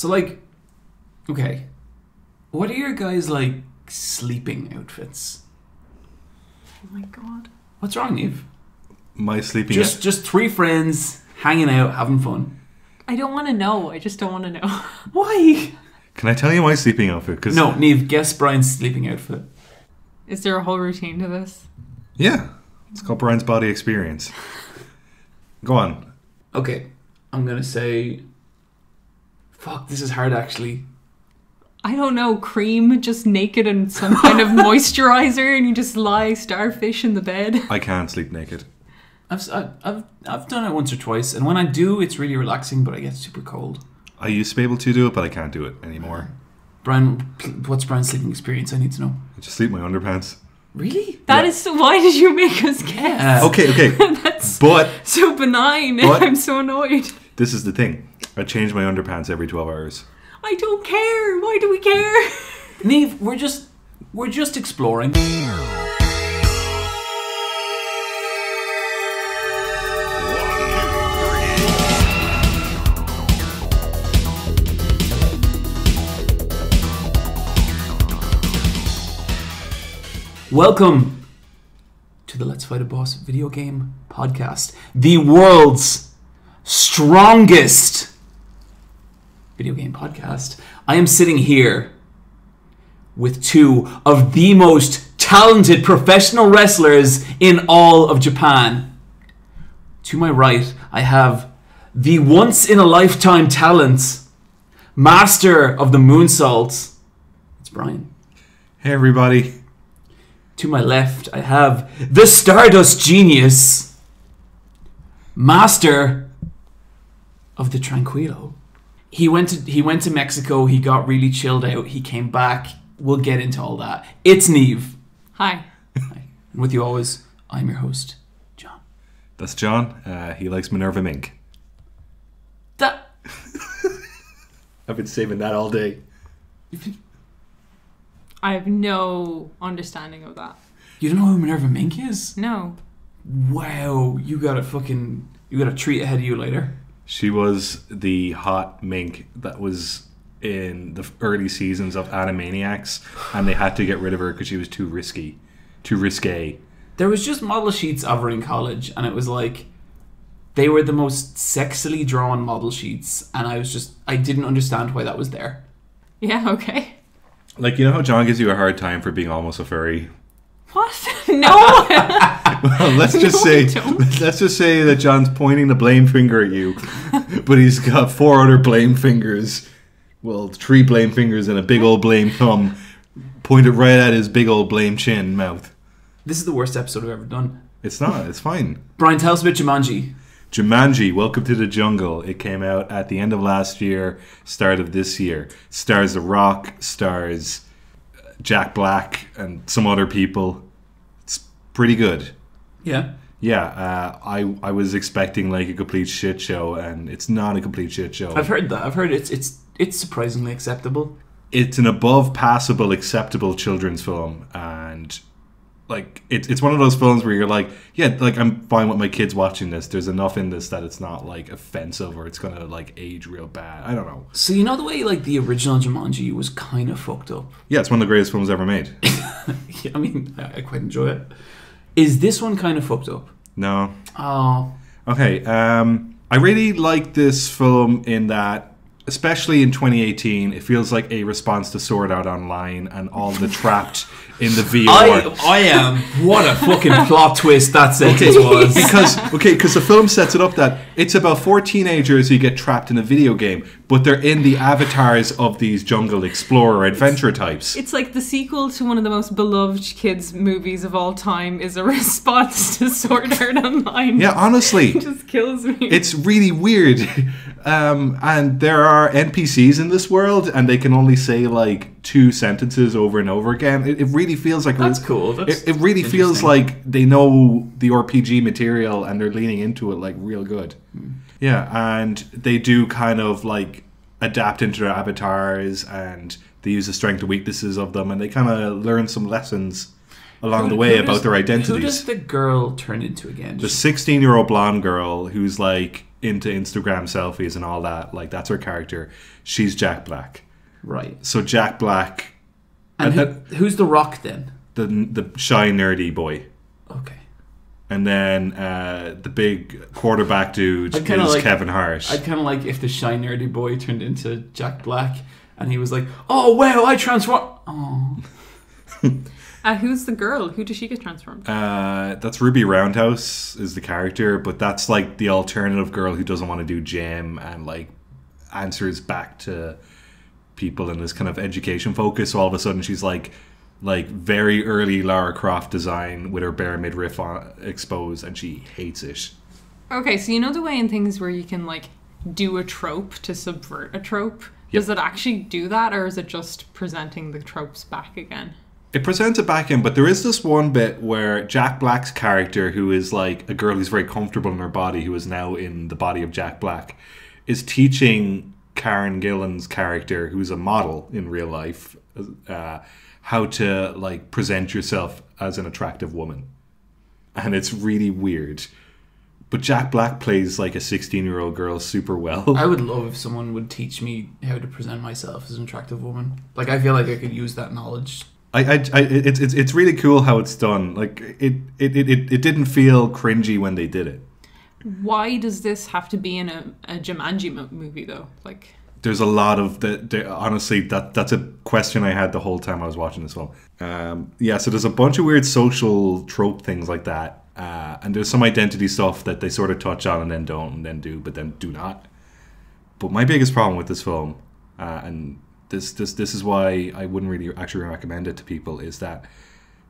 So like, okay, what are your guys like sleeping outfits? Oh my god. What's wrong, Eve? My sleeping. Just just three friends hanging out, having fun. I don't want to know. I just don't want to know. Why? Can I tell you my sleeping outfit? Because No, Neve, guess Brian's sleeping outfit. Is there a whole routine to this? Yeah, it's called Brian's Body Experience. Go on. Okay, I'm gonna say. Fuck, this is hard actually. I don't know. Cream, just naked and some kind of moisturizer, and you just lie starfish in the bed. I can't sleep naked. I've, s- I've, I've, I've done it once or twice, and when I do, it's really relaxing, but I get super cold. I used to be able to do it, but I can't do it anymore. Brian, what's Brian's sleeping experience? I need to know. I just sleep in my underpants. Really? That Yeah. is so. Why did you make us guess? Uh, Okay, okay. That's but so benign. What? I'm so annoyed. this is the thing. I change my underpants every 12 hours. I don't care. Why do we care? Neve, we're just, we're just exploring. Welcome to the Let's Fight a Boss video game podcast, the world's strongest video game podcast. I am sitting here with two of the most talented professional wrestlers in all of Japan. To my right, I have the once in a lifetime talent, master of the moonsault. It's Brian. Hey, everybody. To my left, I have the Stardust Genius, master of the Tranquilo. He went to he went to Mexico. He got really chilled out. He came back. We'll get into all that. It's Neve. Hi. Hi. And with you always, I'm your host, John. That's John. Uh, he likes Minerva Mink. That I've been saving that all day. I have no understanding of that. you don't know who Minerva Mink is? No. Wow, you got a fucking you got a treat ahead of you later. She was the hot mink that was in the early seasons of Animaniacs, and they had to get rid of her because she was too risky, too risque. There was just model sheets of her in college, and it was like they were the most sexily drawn model sheets, and I was just I didn't understand why that was there. Yeah. Okay. Like you know how John gives you a hard time for being almost a furry. What? no. Well, let's just No, say let's just say that John's pointing the blame finger at you, but he's got four other blame fingers. Well, three blame fingers and a big old blame thumb pointed right at his big old blame chin mouth. This is the worst episode I've ever done. It's not. It's fine. Brian, tell us about Jumanji. Jumanji, Welcome to the Jungle. It came out at the end of last year, start of this year. Stars The Rock, stars Jack Black, and some other people. It's pretty good. Yeah. Yeah, uh, I I was expecting like a complete shit show, and it's not a complete shit show. I've heard that. I've heard it's it's it's surprisingly acceptable. it's an above passable, acceptable children's film, and like it's it's one of those films where you're like, yeah, like I'm fine with my kids watching this. There's enough in this that it's not like offensive or it's gonna like age real bad. I don't know. So you know the way like the original Jumanji was kind of fucked up. Yeah, it's one of the greatest films ever made. yeah, I mean, I, I quite enjoy it. Is this one kind of fucked up? No, Oh, okay. Um, I really like this film in that, especially in 2018, it feels like a response to Sword Art Online and all the trapped in the VR. I I am. What a fucking plot twist that sentence was. because okay, because the film sets it up that it's about four teenagers who get trapped in a video game, but they're in the avatars of these jungle explorer adventure types. It's like the sequel to one of the most beloved kids movies of all time is a response to Sword Art Online. Yeah, honestly, It just kills me. it's really weird. Um, and there are NPCs in this world, and they can only say like two sentences over and over again. It, it really feels like That's cool. That's it, it really feels like they know the RPG material and they're leaning into it like real good. Yeah, and they do kind of like adapt into their avatars and they use the strengths and weaknesses of them and they kind of learn some lessons along the way about does- their Who does the girl turn into again? the 16 year old blonde girl who's like into Instagram selfies and all that. Like that's her character. She's Jack Black. Right. So Jack Black, And And who, who's the Rock then? the the shy nerdy boy, Okay. and then uh, the big quarterback dude is like- Kevin Hart. I kind of like if the shy nerdy boy turned into Jack Black and he was like, "Oh wow, I transform." Oh, Uh, who's the girl? Who does she get transformed? Uh, that's Ruby Roundhouse is the character, but that's like the alternative girl who doesn't want to do gym and like answers back to people in this kind of education focus. So all of a sudden she's like like very early Lara Croft design with her bare midriff on, exposed, and she hates it. Okay, so you know the way in things where you can like do a trope to subvert a trope? Does it actually do that or is it just presenting the tropes back again? It presents it back in, but there is this one bit where Jack Black's character, who is like a girl who's very comfortable in her body, who is now in the body of Jack Black, is teaching Karen Gillan's character, who's a model in real life, uh, how to like present yourself as an attractive woman, and it's really weird. But Jack Black plays like a sixteen-year-old girl super well. I would love if someone would teach me how to present myself as an attractive woman. Like I feel like I could use that knowledge. I, I, I it's, it's it's really cool how it's done. Like it, it, it, it, it didn't feel cringy when they did it. Why does this have to be in a, a Jumanji mo- movie though? Like, There's a lot of the, the honestly that that's a question I had the whole time I was watching this film. Um, yeah, so there's a bunch of weird social trope things like that, uh, and there's some identity stuff that they sort of touch on and then don't and then do, but then do not. But my biggest problem with this film, uh, and this this this is why I wouldn't really actually recommend it to people, is that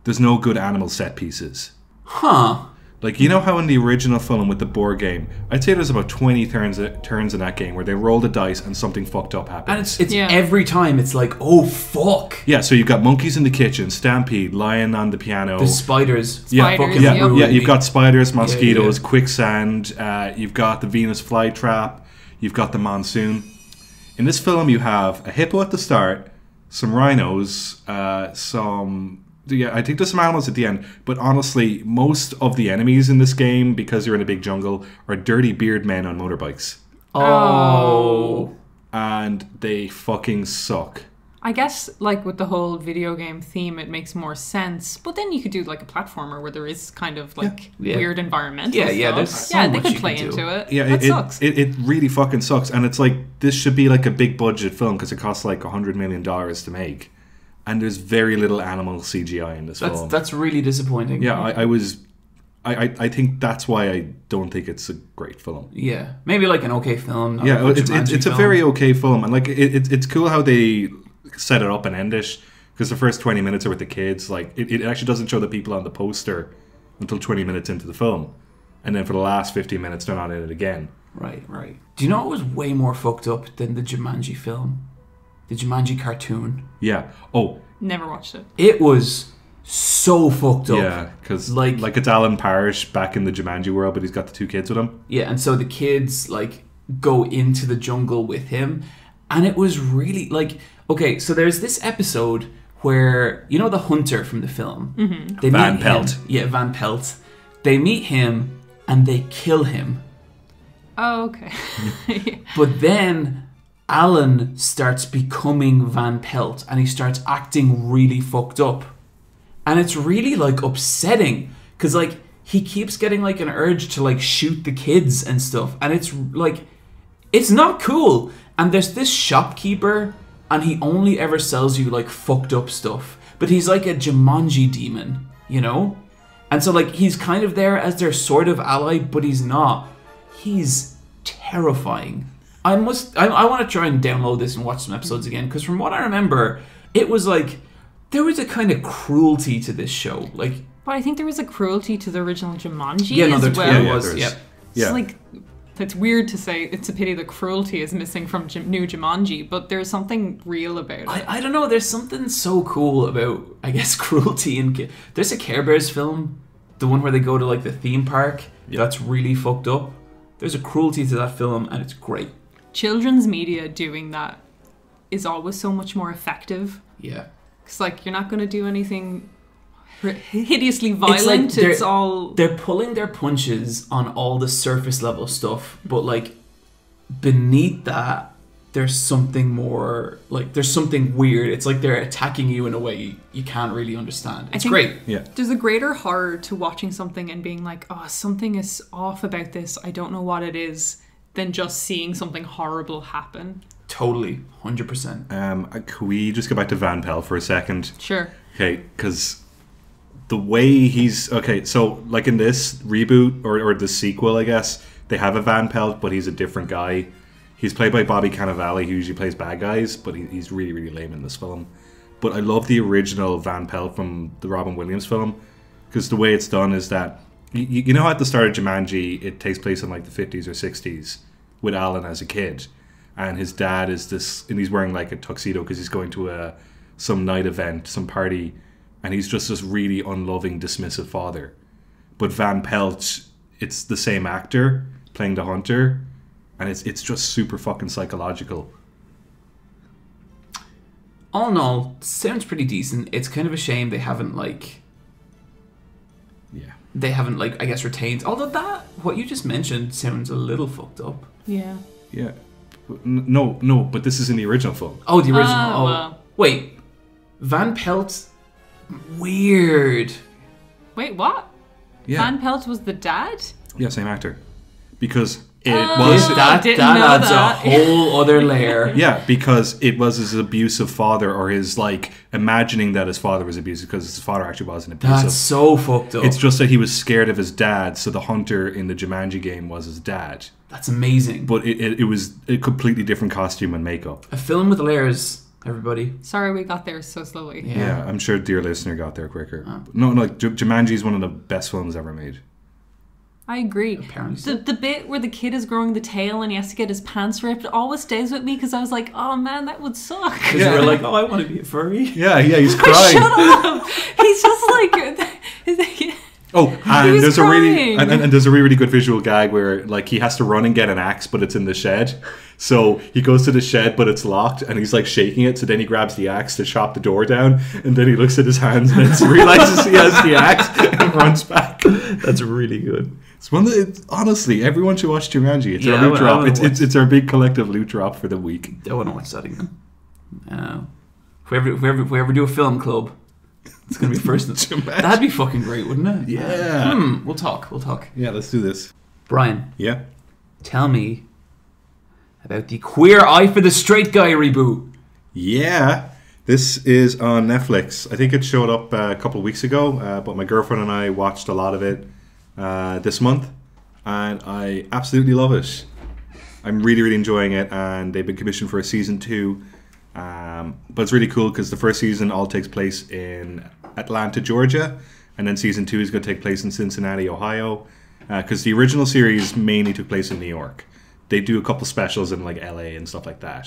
there's no good animal set pieces. Huh. Like you know how in the original film with the board game, I'd say there's about twenty turns turns in that game where they roll the dice and something fucked up happens. And it's it's Yeah. every time it's like, oh fuck. yeah, so you've got monkeys in the kitchen, Stampede, lion on the piano. There's spiders. yeah, Spiders, fucking yeah, yep. yeah, you've got spiders, mosquitoes, yeah. quicksand. Uh, you've got the Venus flytrap. You've got the monsoon. In this film, you have a hippo at the start, some rhinos, uh, some. Yeah, I think there's some animals at the end, but honestly, most of the enemies in this game, because you're in a big jungle, are dirty beard men on motorbikes, Oh. and they fucking suck. I guess like with the whole video game theme, it makes more sense. But then you could do like a platformer where there is kind of like Yeah. weird environmental Yeah, yeah, there's so yeah, they much could you play can do. into it. Yeah, that it, sucks. It, it really fucking sucks, and it's like this should be like a big budget film because it costs like a hundred million dollars to make, and there's very little animal CGI in this That's film. that's really disappointing. yeah, I, I was, I, I, I think that's why I don't think it's a great film. Yeah. Maybe like an okay film. yeah, a it's, it's, Jumanji it's a very okay film, and like it, it, it's cool how they set it up and end it because the first twenty minutes are with the kids. Like it, it actually doesn't show the people on the poster until twenty minutes into the film, and then for the last fifteen minutes they're not in it again. Right, right. Do you know what was way more fucked up than the Jumanji film? The Jumanji cartoon. Yeah. Oh, Never watched it. It was so fucked up. Yeah, because Like- like like it's Alan Parrish back in the Jumanji world, but he's got the two kids with him. Yeah, and so the kids like go into the jungle with him, and it was really like okay. So there's this episode where you know the hunter from the film. Mm-hmm. They Van meet Pelt. him- yeah, Van Pelt. They meet him and they kill him. Oh, okay. But then Alan starts becoming Van Pelt and he starts acting really fucked up. And it's really like upsetting cuz like he keeps getting like an urge to like shoot the kids and stuff and it's like it's not cool. And there's this shopkeeper and he only ever sells you like fucked up stuff. But he's like a Jumanji demon, you know? And so like he's kind of there as their sort of ally, but he's not. He's terrifying. I must I, I want to try and download this and watch some episodes again because from what I remember, it was like there was a kind of cruelty to this show. Like but I think there was a cruelty to the original Jumanji yeah, no, as there well. totally yeah, was. there's- Yeah. Yeah. It's like it's weird to say it's a pity the cruelty is missing from Jum- new Jumanji, but there's something real about it. I, I don't know. There's something so cool about I guess cruelty and ca- there's a Care Bears film, the one where they go to like the theme park. That's really fucked up. There's a cruelty to that film and it's great. Children's media doing that is always so much more effective. Yeah. Because like you're not going to do anything hideously violent. they're- It's, all They're pulling their punches on all the surface level stuff, but like beneath that, there's something more. Like there's something weird. It's like they're attacking you in a way you, you can't really understand. It's great. Yeah. there's a greater horror to watching something and being like, oh, something is off about this. I don't know what it is. Than just seeing something horrible happen. Totally, hundred percent. Um, can we just go back to Van Pelt for a second? Sure. Okay, because the way he's okay, so like in this reboot or, or the sequel, I guess they have a Van Pelt, but he's a different guy. He's played by Bobby Cannavale, who usually plays bad guys, but he, he's really really lame in this film. But I love the original Van Pelt from the Robin Williams film because the way it's done is that you, you know at the start of Jumanji it takes place in like the fifties or sixties with Alan as a kid, and his dad is this, and he's wearing like a tuxedo because he's going to a some night event, some party, and he's just this really unloving, dismissive father. But Van Pelt, it's the same actor playing the hunter, and it's it's just super fucking psychological. All in all, sounds pretty decent. It's kind of a shame they haven't like Yeah. they haven't like I guess retained. Although that what you just mentioned sounds a little fucked up. Yeah. Yeah. No, no, but this is in the original film. Oh, the original. Ah, oh, oh, wow. wait, Van Pelt. Weird. Wait, what? Yeah. Van Pelt was the dad? yeah, same actor. Because it Oh. was that that adds that. a whole other layer. Yeah, because it was his abusive father or his like imagining that his father was abusive because his father actually wasn't abusive. That's so fucked up. It's just that he was scared of his dad, so the hunter in the Jumanji game was his dad. That's amazing. But it, it, it was a completely different costume and makeup. a film with layers, everybody. Sorry we got there so slowly. Yeah. Yeah, I'm sure dear listener got there quicker. Oh. No, no, like, J- Jumanji is one of the best films ever made. I agree. Apparently so. The, the bit where the kid is growing the tail and he has to get his pants ripped always stays with me because I was like, oh man, that would suck. Because you were like, oh, I want to be a furry. Yeah, yeah, he's crying. Shut up! He's just like. Oh, and was there's a really and, and, and there's a really really good visual gag where like he has to run and get an axe, but it's in the shed. So he goes to the shed, but it's locked, and he's like shaking it. So then he grabs the axe to chop the door down, and then he looks at his hands and then realizes he has the axe and runs back. That's really good. It's one that it's, honestly everyone should watch Jumanji. It's Yeah, our loot would- drop. would It's, it's it's our big collective loot drop for the week. I want to watch that again. Uh, if we ever, if we ever, if we ever do a film club, it's gonna be first. That'd be fucking great, wouldn't it? Yeah. Hmm. We'll talk. We'll talk. Yeah, let's do this. Brian, Yeah. tell me about the Queer Eye for the Straight Guy reboot. Yeah, this is on Netflix. I think it showed up uh, a couple of weeks ago, uh, but my girlfriend and I watched a lot of it uh, this month, and I absolutely love it. I'm really, really enjoying it, and they've been commissioned for a season two. Um, but it's really cool because the first season all takes place in Atlanta, Georgia, and then season two is going to take place in Cincinnati, Ohio. Because the original series mainly took place in New York. They do a couple specials in like LA and stuff like that.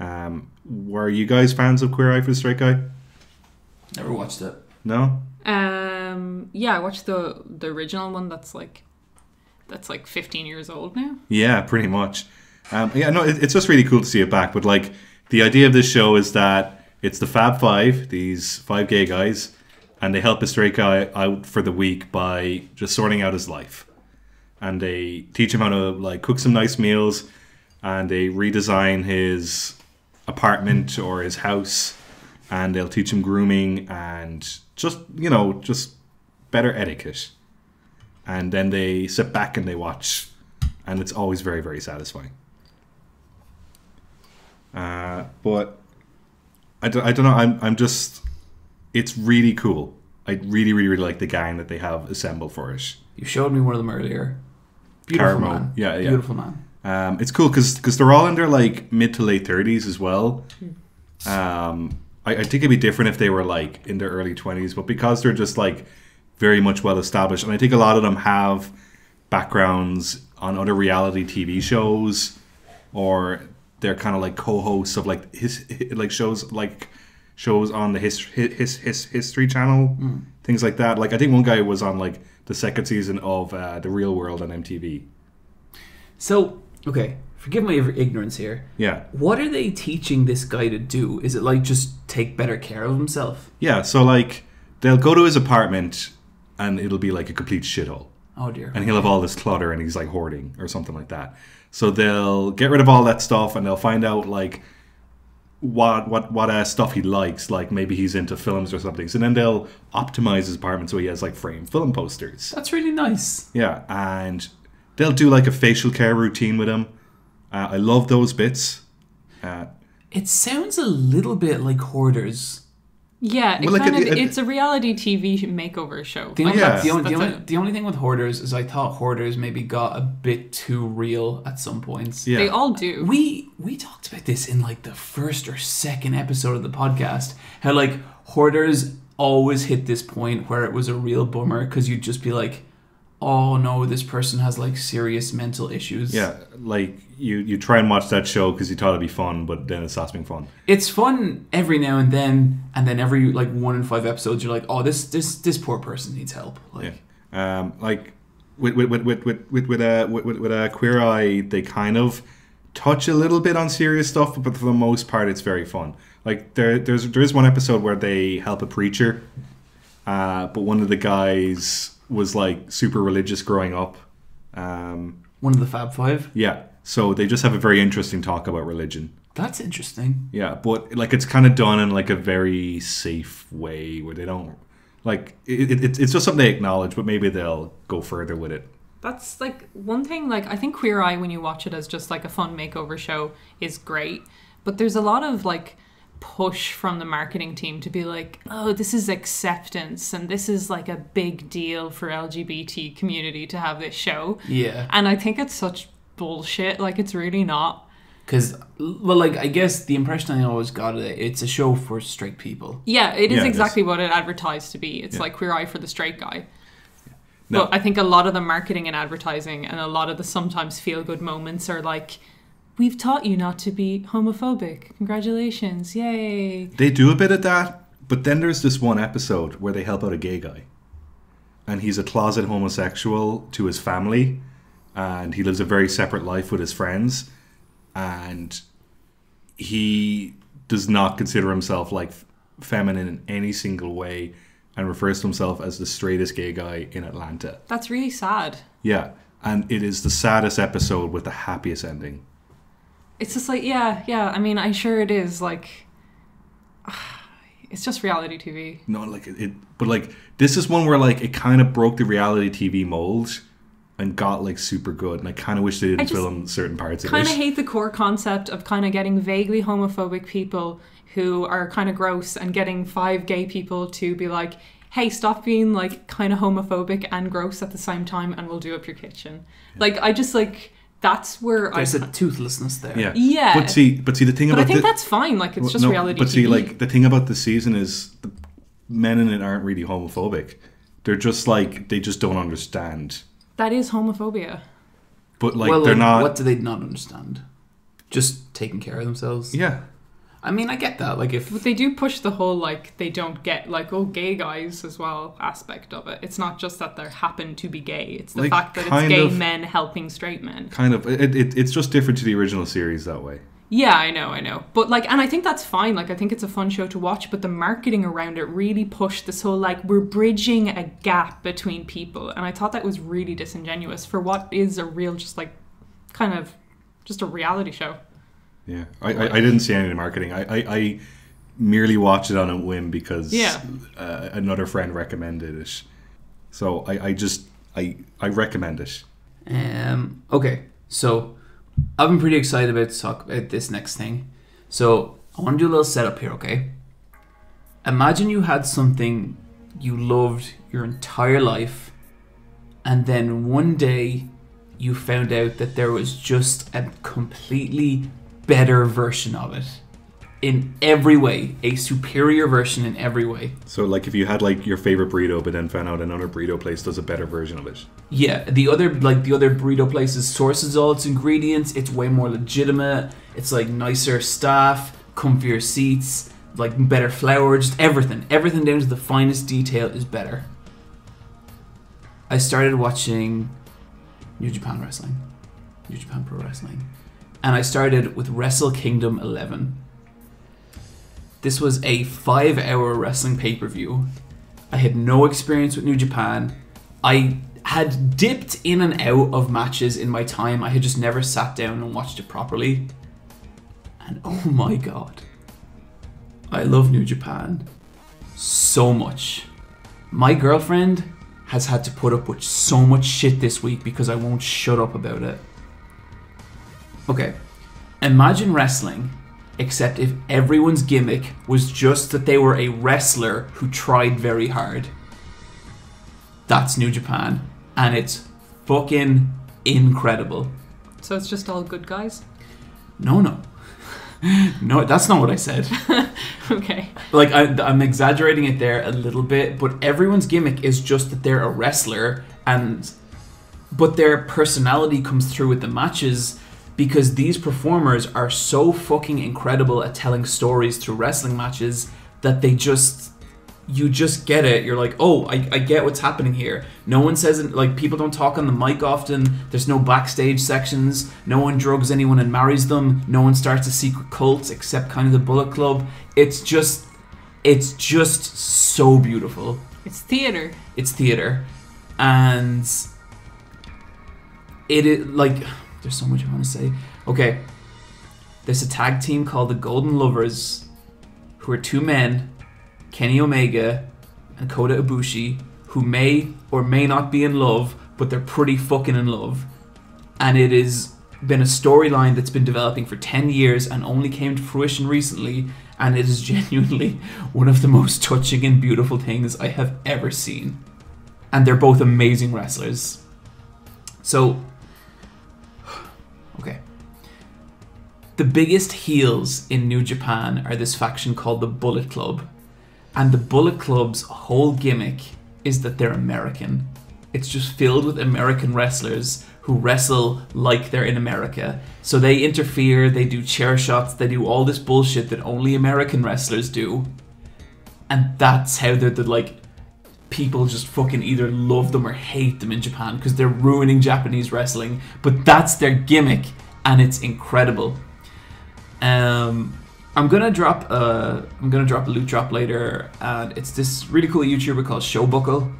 Um, were you guys fans of Queer Eye for the Straight Guy? Never watched it. No. Um, yeah, I watched the the original one. That's like, that's like 15 years old now. Yeah, pretty much. Um, yeah, no, it, it's just really cool to see it back. But like, the idea of this show is that it's the Fab Five, these five gay guys, and they help a straight guy out for the week by just sorting out his life. And they teach him how to like cook some nice meals, and they redesign his apartment or his house, and they'll teach him grooming and just you know just better etiquette. And then they sit back and they watch, and it's always very very satisfying. Uh, but I don't, I don't know. I'm, I'm just. It's really cool. I really, really, really like the gang that they have assembled for it. You showed me one of them earlier. Beautiful Karamo. man. Yeah, yeah. Beautiful man. Um, it's cool because they're all in their like mid to late thirties as well. Um, I, I think it'd be different if they were like in their early twenties, but because they're just like very much well established, and I think a lot of them have backgrounds on other reality TV shows, or they're kind of like co-hosts of like his like shows like shows on the his his his history channel, things like that. Like I think one guy was on like the second season of uh, the Real World on MTV. So, okay, forgive my ignorance here. Yeah. What are they teaching this guy to do? Is it like just take better care of himself? Yeah, so like they'll go to his apartment and it'll be like a complete shithole. Oh dear. and he'll have all this clutter and he's like hoarding or something like that. So they'll get rid of all that stuff and they'll find out like what what what uh, stuff he likes. Like maybe he's into films or something. So then they'll optimize his apartment so he has like framed film posters. That's really nice. Yeah, and they'll do like a facial care routine with him. Uh, I love those bits. Uh, It sounds a little bit like Hoarders. Yeah, it Well, like, kind it- of, it- it's a reality TV makeover show. The Like, only, oh, Yeah. the, only, that's the, only, the only thing with Hoarders is I thought Hoarders maybe got a bit too real at some points. yeah, They all do. We we talked about this in like the first or second episode of the podcast. How like Hoarders always hit this point where it was a real bummer because you'd just be like, "Oh no, this person has like serious mental issues." yeah. Like you you try and watch that show because you thought it'd be fun, but then it stops being fun. it's fun every now and then, and then every like one in five episodes, you're like, "Oh, this this this poor person needs help." Like, Yeah. Um, like with with with with with with with, uh, with, with, with uh, Queer Eye, they kind of touch a little bit on serious stuff, but for the most part, it's very fun. Like there there's there is one episode where they help a preacher, uh, but one of the guys was like super religious growing up. Um, one of the Fab Five. yeah, so they just have a very interesting talk about religion. That's interesting. Yeah, but like it's kind of done in like a very safe way where they don't like it, it, it's just something they acknowledge, but maybe they'll go further with it. That's like one thing. Like I think Queer Eye, when you watch it as just like a fun makeover show, is great. But there's a lot of like push from the marketing team to be like, oh, this is acceptance and this is like a big deal for LGBT community to have this show. Yeah. And I think it's such bullshit. Like it's really not. Because, well, like, I guess the impression I always got of it, it's a show for straight people. Yeah, it is Yeah, it is. exactly what it advertised to be. It's Yeah. like Queer Eye for the straight guy. No. But I think a lot of the marketing and advertising and a lot of the sometimes feel good moments are like, we've taught you not to be homophobic. Congratulations. Yay. They do a bit of that, but then there's this one episode where they help out a gay guy. And he's a closet homosexual to his family, and he lives a very separate life with his friends. And he does not consider himself like feminine in any single way and refers to himself as the straightest gay guy in Atlanta. That's really sad. Yeah. And it is the saddest episode with the happiest ending. It's just like, yeah, yeah. I mean, I'm sure it is. Like, it's just reality TV. No, like it, it, but like this is one where like it kind of broke the reality TV mold and got like super good. And I kind of wish they didn't film certain parts of kind of hate the core concept of kind of getting vaguely homophobic people who are kind of gross and getting five gay people to be like, hey, stop being like kind of homophobic and gross at the same time and we'll do up your kitchen. Like, I just like, that's where There's I. a toothlessness there. yeah, Yeah. But see, but see the thing but about I think the, that's fine. Like, it's just no, reality But see, like the thing about the season is the men in it aren't really homophobic. They're just like they just don't understand. That is homophobia. But like well, they're like, not. What do they not understand? Just taking care of themselves. yeah, I mean, I get that. Like, if But they do push the whole like they don't get like oh gay guys as well aspect of it. It's not just that they happen to be gay. It's the Like, fact that it's gay of- men helping straight men. kind of. It, it, it's just different to the original series that way. Yeah, I know, I know. But like and I think that's fine. Like I think it's a fun show to watch, but the marketing around it really pushed this whole like we're bridging a gap between people. And I thought that was really disingenuous for what is a real just like kind of just a reality show. Yeah, I, I, I didn't see any of the marketing. I, I, I merely watched it on a whim because Yeah. uh, another friend recommended it. So I, I just I I recommend it. Um, okay, so I've been pretty excited about to talk about this next thing. So I want to do a little setup here, okay? Imagine you had something you loved your entire life, and then one day you found out that there was just a completely better version of it. In every way, a superior version in every way. So like if you had like your favorite burrito, but then found out another burrito place does a better version of it. Yeah, the other like the other burrito places sources all its ingredients. It's way more legitimate. It's like nicer staff, comfier seats, like better flour, just everything. Everything down to the finest detail is better. I started watching New Japan Wrestling, New Japan Pro Wrestling, and I started with Wrestle Kingdom 11. This was a five-hour wrestling pay-per-view, I had no experience with New Japan. I had dipped in and out of matches in my time. I had just never sat down and watched it properly. And oh my god. I love New Japan so much. My girlfriend has had to put up with so much shit this week because I won't shut up about it. Okay, imagine wrestling, except if everyone's gimmick was just that they were a wrestler who tried very hard. That's New Japan, and it's fucking incredible. So it's just all good guys? No, no. no, that's not what I said. Okay. like I, I'm exaggerating it there a little bit, but everyone's gimmick is just that they're a wrestler, and but their personality comes through with the matches because these performers are so fucking incredible at telling stories through wrestling matches that they just you just get it. You're like, oh, I, I get what's happening here. No one says it, like, people don't talk on the mic often. There's no backstage sections. No one drugs anyone and marries them. No one starts a secret cult except kind of the Bullet Club. It's just, it's just so beautiful. It's theater. It's theater. And it is, like, there's so much I want to say. Okay. There's a tag team called the Golden Lovers who are two men Kenny Omega and Kota Ibushi, who may or may not be in love, but they're pretty fucking in love. And it has been a storyline that's been developing for 10 years and only came to fruition recently, and it is genuinely one of the most touching and beautiful things I have ever seen. And they're both amazing wrestlers. So, okay. The biggest heels in New Japan are this faction called the Bullet Club and the Bullet Club's whole gimmick is that they're American. It's just filled with American wrestlers who wrestle like they're in America. So they interfere, they do chair shots, they do all this bullshit that only American wrestlers do. And that's how they're the like people just fucking either love them or hate them in Japan because they're ruining Japanese wrestling. But that's their gimmick and it's incredible. Um I'm gonna drop a I'm gonna drop a loot drop later, and it's this really cool YouTuber called Showbuckle,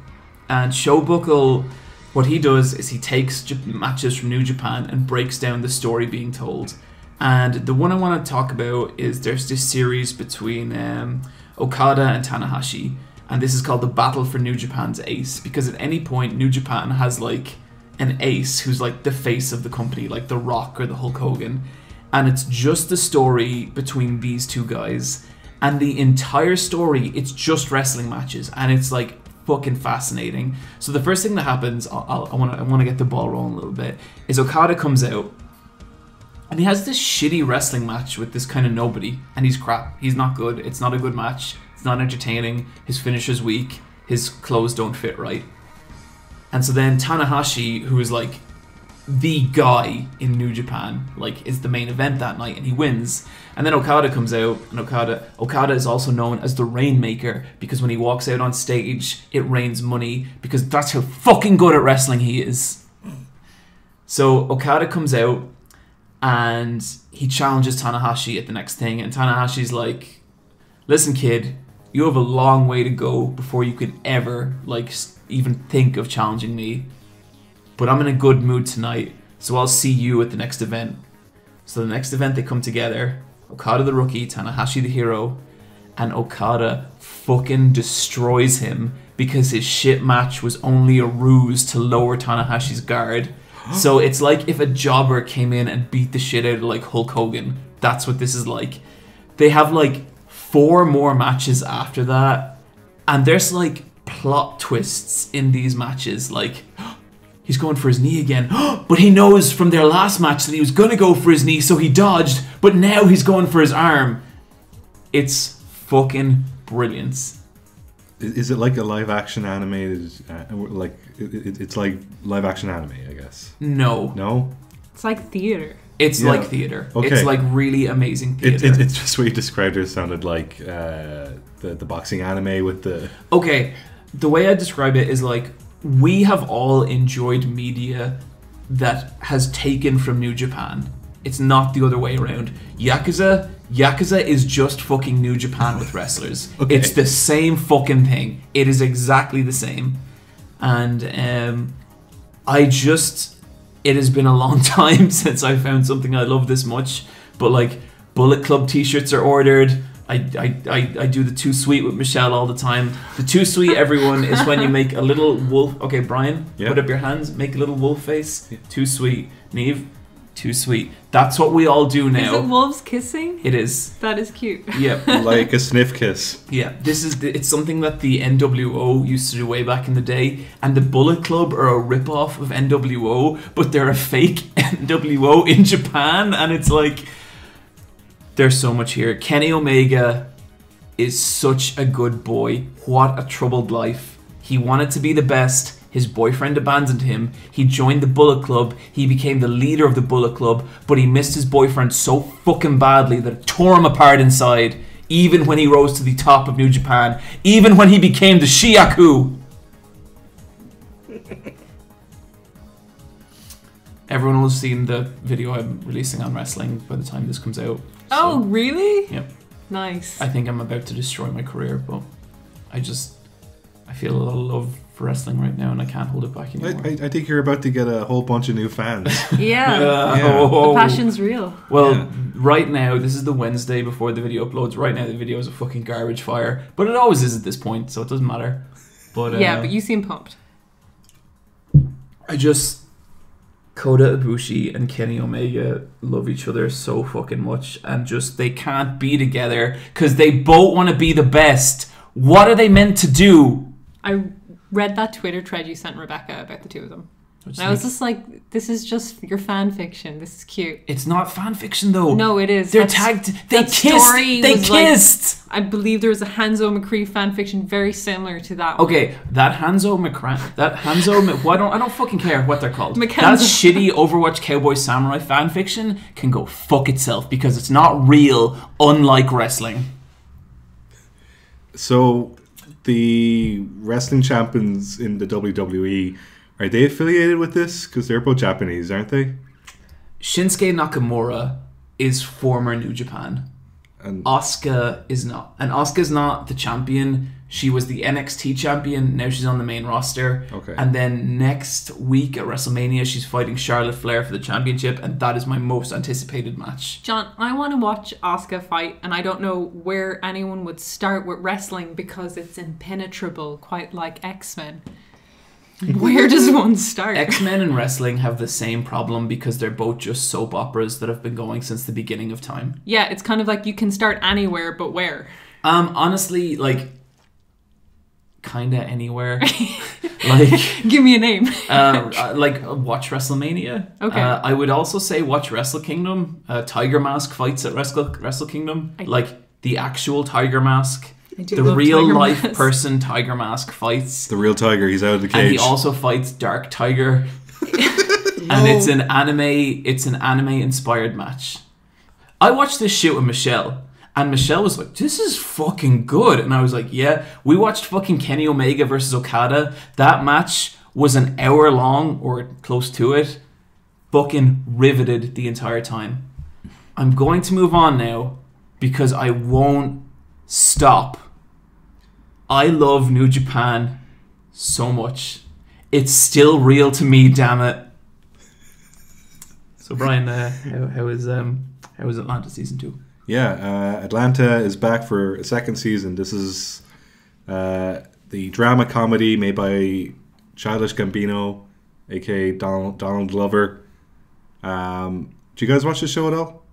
and Showbuckle, what he does is he takes J- matches from New Japan and breaks down the story being told. And the one I want to talk about is there's this series between um, Okada and Tanahashi, and this is called the Battle for New Japan's Ace because at any point New Japan has like an ace who's like the face of the company, like The Rock or the Hulk Hogan. And it's just the story between these two guys. And the entire story it's just wrestling matches. And it's like fucking fascinating. So the first thing that happens I'll, I'll, want to I want to get the ball rolling a little bit is Okada comes out and he has this shitty wrestling match with this kind of nobody. And he's crap. He's not good. It's not a good match it's not entertaining his finisher's weak his clothes don't fit right and so then Tanahashi who is like the guy in New Japan, like is the main event that night, and he wins. And then Okada comes out, and Okada Okada is also known as the Rainmaker because when he walks out on stage, it rains money because that's how fucking good at wrestling he is. So Okada comes out, and he challenges Tanahashi at the next thing, and Tanahashi's like, "Listen, kid, you have a long way to go before you can ever like even think of challenging me." but I'm in a good mood tonight, so I'll see you at the next event. So the next event they come together, Okada the rookie, Tanahashi the hero, and Okada fucking destroys him because his shit match was only a ruse to lower Tanahashi's guard. so it's like if a jobber came in and beat the shit out of like Hulk Hogan. That's what this is like. They have like four more matches after that, and there's like plot twists in these matches. Like, he's going for his knee again. but he knows from their last match that he was going to go for his knee, so he dodged, but now he's going for his arm. It's fucking brilliant. Is it like a live action animated? Uh, like it, it's like live action anime, I guess. No. No. It's like theater. It's Yeah. like theater. Okay. It's like really amazing It, theater. it, it's just what you described it sounded like uh, the the boxing anime with the okay, the way I describe it is like we have all enjoyed media that has taken from New Japan. It's not the other way around. Yakuza Yakuza is just fucking New Japan with wrestlers. Okay. It's the same fucking thing. It is exactly the same. And um, I just, it has been a long time since I found something I love this much. But like, Bullet Club t-shirts are ordered. I, I, I, I do the too sweet with Michelle all the time. The too sweet, everyone, is when you make a little wolf. Okay, Brian, Yeah. put up your hands, make a little wolf face. Too sweet. Neve, too sweet. That's what we all do Is now. it wolves kissing? It is. That is cute. Yeah, like a sniff kiss. yeah. This is the, it's something that the NWO used to do way back in the day, and the Bullet Club are a rip off of NWO, but they're a fake NWO in Japan, and it's like there's so much here. Kenny Omega is such a good boy. What a troubled life. He wanted to be the best. His boyfriend abandoned him. He joined the Bullet Club. He became the leader of the Bullet Club, but he missed his boyfriend so fucking badly that it tore him apart inside. Even when he rose to the top of New Japan, even when he became the Shiaku. Everyone will have seen the video I'm releasing on wrestling by the time this comes out. Oh, really? Yep. Nice. I think I'm about to destroy my career, but I just I feel a lot of love for wrestling right now, and I can't hold it back I, anymore. I, I think you're about to get a whole bunch of new fans. yeah. Uh, Yeah. oh. The passion's real. Well, Yeah. right now this is the Wednesday before the video uploads. Right now the video is a fucking garbage fire, but it always is at this point, so it doesn't matter. But uh, yeah, but you seem pumped. I just Kota Ibushi and Kenny Omega love each other so fucking much, and just they can't be together because they both want to be the best. What are they meant to do? I read that Twitter thread you sent Rebecca about the two of them. And I was just like, this is just your fan fiction. This is cute. It's not fan fiction though. No, it is. They're That's- tagged. They that kissed. story They was like- kissed. I believe there was a Hanzo McCree fan fiction very similar to that. one. okay, that Hanzo McCran. That Hanzo. Mc- well, I don't. I don't fucking care what they're called. McKenzo. That shitty Overwatch Cowboy Samurai fan fiction can go fuck itself because it's not real. Unlike wrestling. so, the wrestling champions in the WWE are they affiliated with this? Because they're both Japanese, aren't they? Shinsuke Nakamura is former New Japan. And Asuka is not. And Asuka's not the champion. She was the NXT champion. Now she's on the main roster. Okay. And then next week at WrestleMania, she's fighting Charlotte Flair for the championship, and that is my most anticipated match. John, I want to watch Asuka fight, and I don't know where anyone would start with wrestling because it's impenetrable, quite like X Men. Where does one start? X Men and wrestling have the same problem because they're both just soap operas that have been going since the beginning of time. yeah, it's kind of like you can start anywhere, but where? Um, honestly, like, kinda anywhere. like, Give me a name. uh, uh, like uh, watch WrestleMania. Okay. Uh, I would also say watch Wrestle Kingdom. Uh, Tiger Mask fights at Wrestle Wrestle Kingdom. I- like the actual Tiger Mask, the real Tiger life Mask. person Tiger Mask fights, the real tiger, he's out of the cage. and he also fights Dark Tiger. and it's an anime. It's an anime inspired match. I watched this shit with Michelle. And Michelle was like, "This is fucking good," and I was like, "Yeah." We watched fucking Kenny Omega versus Okada. That match was an hour long or close to it. Fucking riveted the entire time. I'm going to move on now because I won't stop. I love New Japan so much. It's still real to me, damn it. So Brian, uh, how, how is um how is Atlanta season two? Yeah, uh, Atlanta is back for a second season. This is uh, the drama comedy made by Childish Gambino, aka Donald, Donald Glover. Um, do you guys watch the show at all?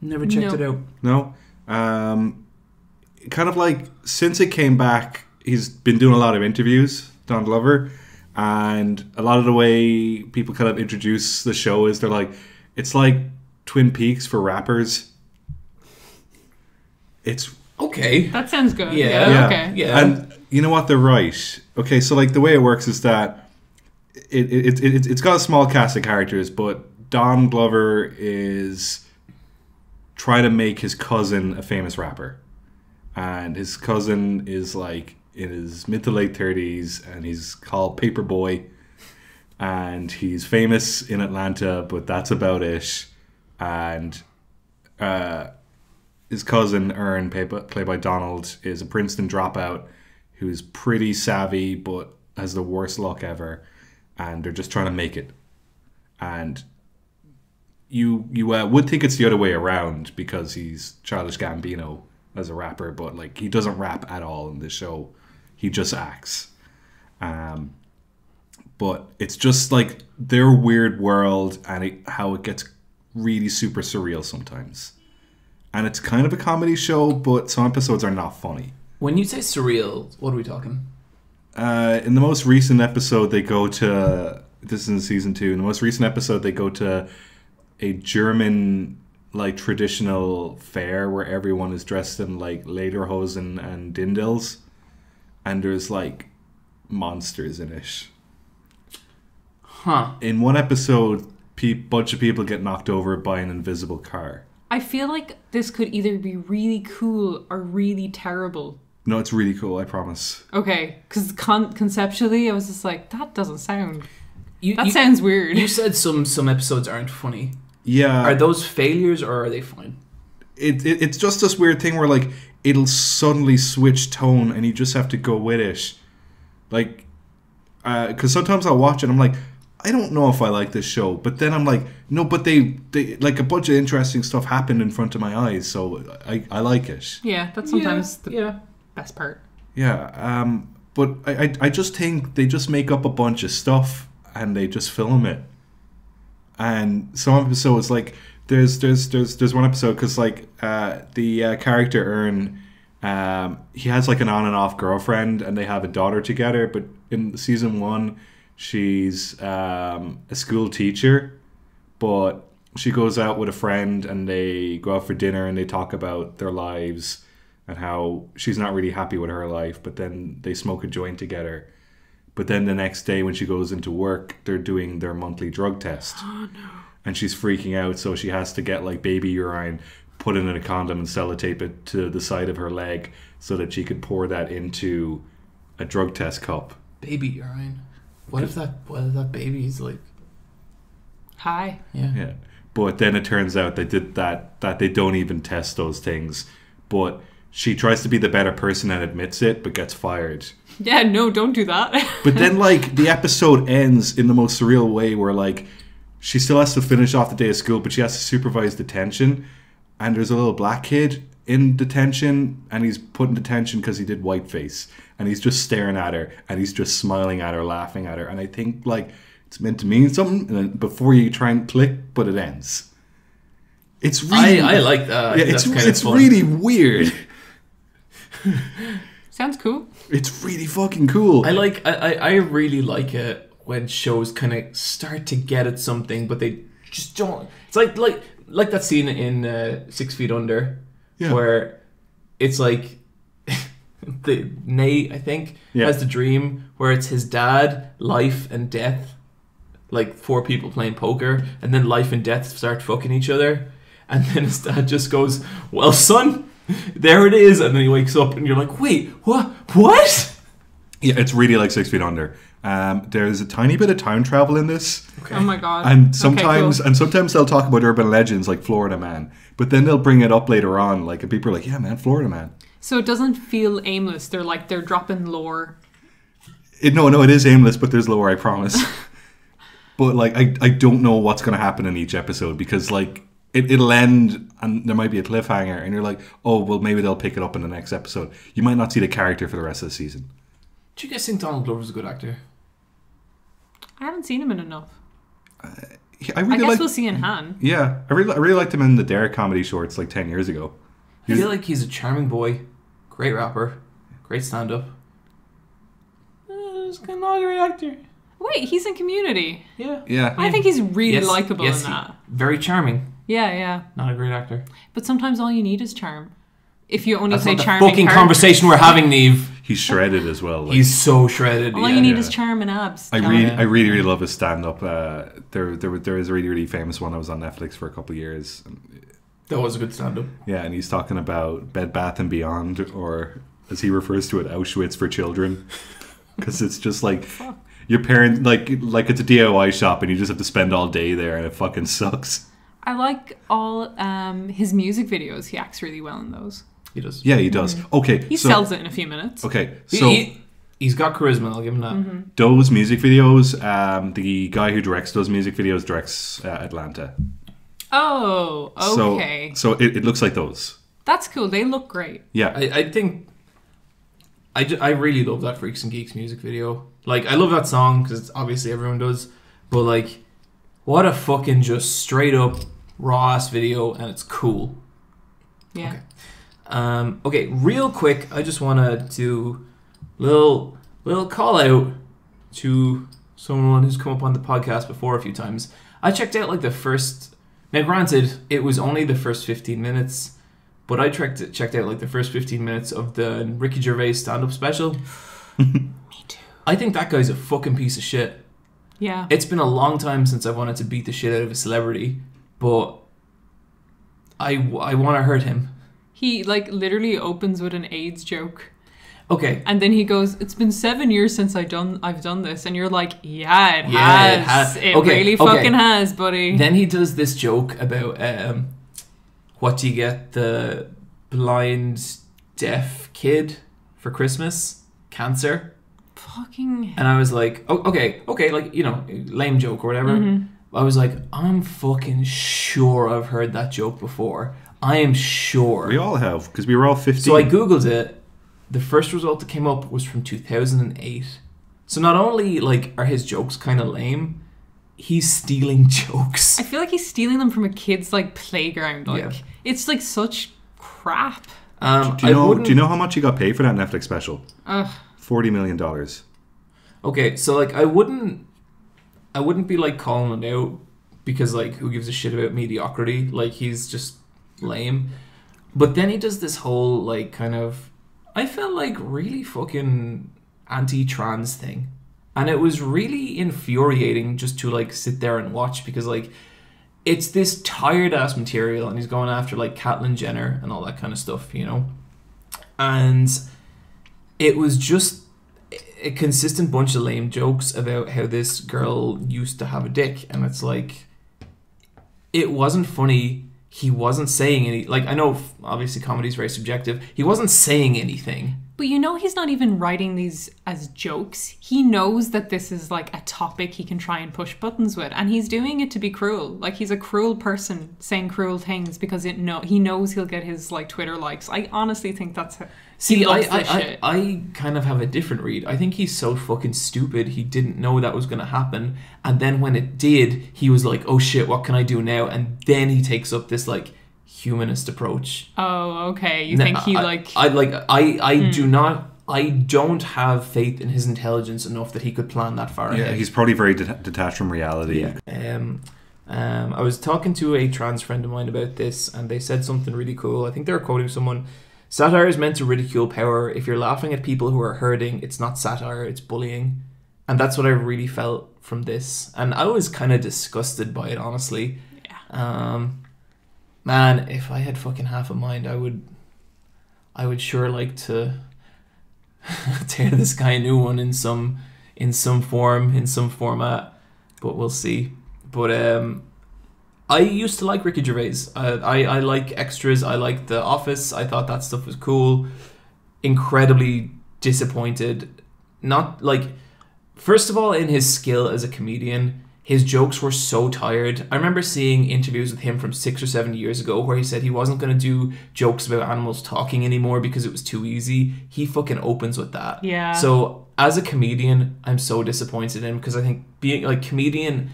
Never checked No. it out. No. Um, kind of like since it came back, he's been doing a lot of interviews, Don Glover, and a lot of the way people kind of introduce the show is they're like, it's like Twin Peaks for rappers. It's Okay. That sounds good. Yeah. yeah, Okay. Yeah. and you know what? They're right. Okay, so like the way it works is that it, it, it, it it's got a small cast of characters, but Don Glover is trying to make his cousin a famous rapper, and his cousin is like in his mid to late thirties, and he's called Paper Boi, and he's famous in Atlanta, but that's about it. And uh, his cousin Earn, played by, Donald, is a Princeton dropout who's pretty savvy but has the worst luck ever, and they're just trying to make it. And you you uh, would think it's the other way around because he's Childish Gambino as a rapper, but like he doesn't rap at all in this show. He just acts. Um, but it's just like their weird world and it, how it gets really super surreal sometimes. And it's kind of a comedy show, but some episodes are not funny. When you say surreal, what are we talking? Uh, in the most recent episode, they go to this is in season two. In the most recent episode, they go to a German like traditional fair where everyone is dressed in like lederhosen and dirndls, and there's like monsters in it. Huh. In one episode, pe- bunch of people get knocked over by an invisible car. I feel like this could either be really cool or really terrible. No, it's really cool. I promise. Okay, because con- conceptually, I was just like, that doesn't sound. You, That you, sounds weird. you said some some episodes aren't funny. Yeah, Are those failures or are they fine? it, it it's just this weird thing where like it'll suddenly switch tone and you just have to go with it like uh, because sometimes i'll watch it and i'm like i don't know if i like this show but then i'm like no but they, they like a bunch of interesting stuff happened in front of my eyes so i, I like it yeah, that's sometimes the yeah. best part. yeah um but I, I i just think they just make up a bunch of stuff and they just film it and some episodes like there's there's there's there's one episode because like uh the uh, character Earn um he has like an on and off girlfriend and they have a daughter together but in season one she's um a school teacher but she goes out with a friend and they go out for dinner and they talk about their lives and how she's not really happy with her life but then they smoke a joint together. But then the next day when she goes into work they're doing their monthly drug test. And she's freaking out so she has to get like baby urine put it in a condom and sellotape it to the side of her leg so that she could pour that into a drug test cup. Baby urine. What if that what if that baby's like Hi. yeah. Yeah. But then it turns out they did that that they don't even test those things. But she tries to be the better person and admits it, but gets fired. Yeah, no, don't do that. But then like the episode ends in the most surreal way where like she still has to finish off the day of school, but she has to supervise detention. And there's a little black kid in detention, and he's put in detention because he did whiteface, and he's just staring at her, and he's just smiling at her, laughing at her. And I think like it's meant to mean something, and then before you try and click, but it ends. It's really, I, I like that. Yeah, think it's it's fun. really weird. Sounds cool. It's really fucking cool. I like I, I, I really like it when shows kind of start to get at something, but they just don't. It's like like like that scene in uh, Six Feet Under, Yeah. where it's like the Nate I think Yeah. has the dream where it's his dad, life and death, like four people playing poker, and then life and death start fucking each other, and then his dad just goes, "Well, son." There it is, and then he wakes up, and you're like, "Wait, what? What?" Yeah, it's really like Six Feet Under. Um, there's a tiny bit of time travel in this, Oh my god. and Okay, sometimes cool. and sometimes they'll talk about urban legends like Florida Man, but then they'll bring it up later on. Like and people are like, "Yeah, man, Florida Man." So it doesn't feel aimless. They're like they're dropping lore. It, no, no, it is aimless, but there's lore, I promise. but like, I I don't know what's gonna happen in each episode because like it, it'll end and there might be a cliffhanger, and you're like, "Oh, well, maybe they'll pick it up in the next episode." You might not see the character for the rest of the season. Do you guys think Donald Glover's a good actor? I haven't seen him in enough. Uh, he- I I really guess like. we'll see in Han. Yeah, I really I really liked him in the Derrick comedy shorts like ten years ago. I feel like he's a charming boy, great rapper, great stand-up. Uh, he's kind of not a great actor. Wait, he's in Community. Yeah. Yeah. I think he's really Yes, likable yes, in he- that. very charming, Yeah, yeah. not a great actor. But sometimes all you need is charm. If you only That's play not the charming fucking characters. conversation we're having, Niamh. He's shredded as well. Like, He's so shredded. All yeah. you need yeah. is charm and abs. I John. really, I really, really love his stand up. Uh, there, there, there is a really, really famous one that was on Netflix for a couple of years. That was a good stand-up. Yeah, and he's talking about Bed Bath and Beyond, or as he refers to it, Auschwitz for children, because it's just like your parents, like, like it's a DIY shop, and you just have to spend all day there, and it fucking sucks. I like all um, his music videos. He acts really well in those. He does. Yeah, he does. Okay, Mm. He so sells it in a few minutes. okay, He, so he, he's got charisma. I'll give him that. Mm-hmm. those music videos, um, the guy who directs those music videos directs uh, Atlanta. Oh, So, okay. so it, it looks like those. That's cool. They look great. Yeah, I, I think I, ju- I really love that Freaks and Geeks music video. Like I love that song because obviously everyone does, but like, what a fucking just straight up raw ass video, and it's cool. Yeah. Okay. Um, okay, real quick, I just want to do little little call out to someone who's come up on the podcast before a few times. I checked out like the first. Now, granted, it was only the first fifteen minutes, but I checked it, checked out like the first fifteen minutes of the Ricky Gervais stand up special. Me too. I think that guy's a fucking piece of shit. Yeah. It's been a long time since I wanted to beat the shit out of a celebrity, but I I want to hurt him. He like literally opens with an AIDS joke. Okay, And then he goes, "It's been seven years since I done I've done this," and you're like, "Yeah, it Yeah, it has. has. It Okay, really okay. fucking has, buddy." Then he does this joke about um, what do you get the blind deaf kid for Christmas? Cancer. fucking And I was like, oh, okay, okay, like you know, lame joke or whatever. Mm-hmm. I was like, I'm fucking sure I've heard that joke before. I am sure. we all have because we were all fifteen. So I googled it. The first result that came up was from 2008. So not only like are his jokes kind of lame, he's stealing jokes. I feel like he's stealing them from a kid's like playground. Like Yeah. it's like such crap. Um, do you I know? wouldn't- Do you know how much he got paid for that Netflix special? Ugh. Forty million dollars. Okay, so like I wouldn't I wouldn't be like calling it out because like who gives a shit about mediocrity? Like he's just lame. But then he does this whole like kind of I felt like really fucking anti-trans thing. And it was really infuriating just to like sit there and watch because like it's this tired ass material and he's going after like Caitlyn Jenner and all that kind of stuff, you know. And it was just a consistent bunch of lame jokes about how this girl used to have a dick and it's like it wasn't funny he wasn't saying any like i know obviously comedy is very subjective. He wasn't saying anything But you know he's not even writing these as jokes. He knows that this is like a topic he can try and push buttons with, and he's doing it to be cruel. Like he's a cruel person saying cruel things because it know he knows he'll get his like Twitter likes. I honestly think that's how, see I, I, I. I kind of have a different read i think he's so fucking stupid he didn't know that was going to happen and then when it did he was like oh shit what can i do now and then he takes up this like humanist approach oh, okay. You No, think he I, like I like I I Hmm. do not I don't have faith in his intelligence enough that he could plan that far Yeah, ahead. he's probably very det- detached from reality. yeah. Um, um, I was talking to a trans friend of mine about this, and they said something really cool. I think they were quoting someone. Satire is meant to ridicule power. If you're laughing at people who are hurting, it's not satire; it's bullying, and that's what I really felt from this. And I was kind of disgusted by it, honestly. Yeah. Um, man, if I had fucking half a mind, I would, I would sure like to tear this guy a new one in some, in some form, in some format. But we'll see. But um, I used to like Ricky Gervais. I I like extras. I like The Office. I thought that stuff was cool. Incredibly disappointed. Not like, first of all, in his skill as a comedian, his jokes were so tired. I remember seeing interviews with him from six or seven years ago where he said he wasn't going to do jokes about animals talking anymore because it was too easy. He fucking opens with that. Yeah. So as a comedian, I'm so disappointed in him because I think being like comedian,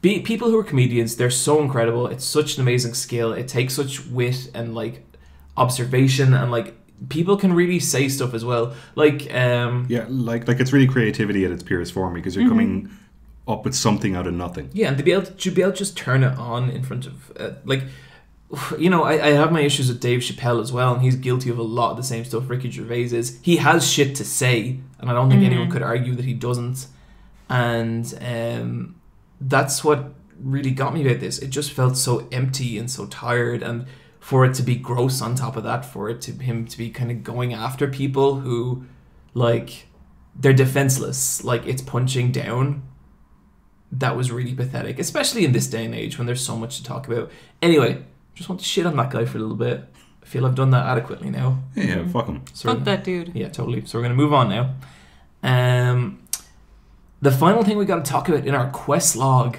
be, people who are comedians, they're so incredible. It's such an amazing skill. It takes such wit and like observation and like people can really say stuff as well. Like um Yeah, like like it's really creativity at its purest form because you're coming up with something out of nothing. Yeah, and to be able to, to be able to just turn it on in front of uh, like you know, I, I have my issues with Dave Chappelle as well, and he's guilty of a lot of the same stuff Ricky Gervais is. He has shit to say, and I don't think anyone could argue that he doesn't. And um, that's what really got me about this. It just felt so empty and so tired, and for it to be gross on top of that, for it to him to be kind of going after people who, like, they're defenseless. Like it's punching down that was really pathetic, especially in this day and age when there's so much to talk about. Anyway, just want to shit on that guy for a little bit. I feel I've done that adequately now. Yeah, fuck him. So we're Fuck that dude. yeah, totally. So we're gonna move on now. Um, the final thing we got to talk about in our quest log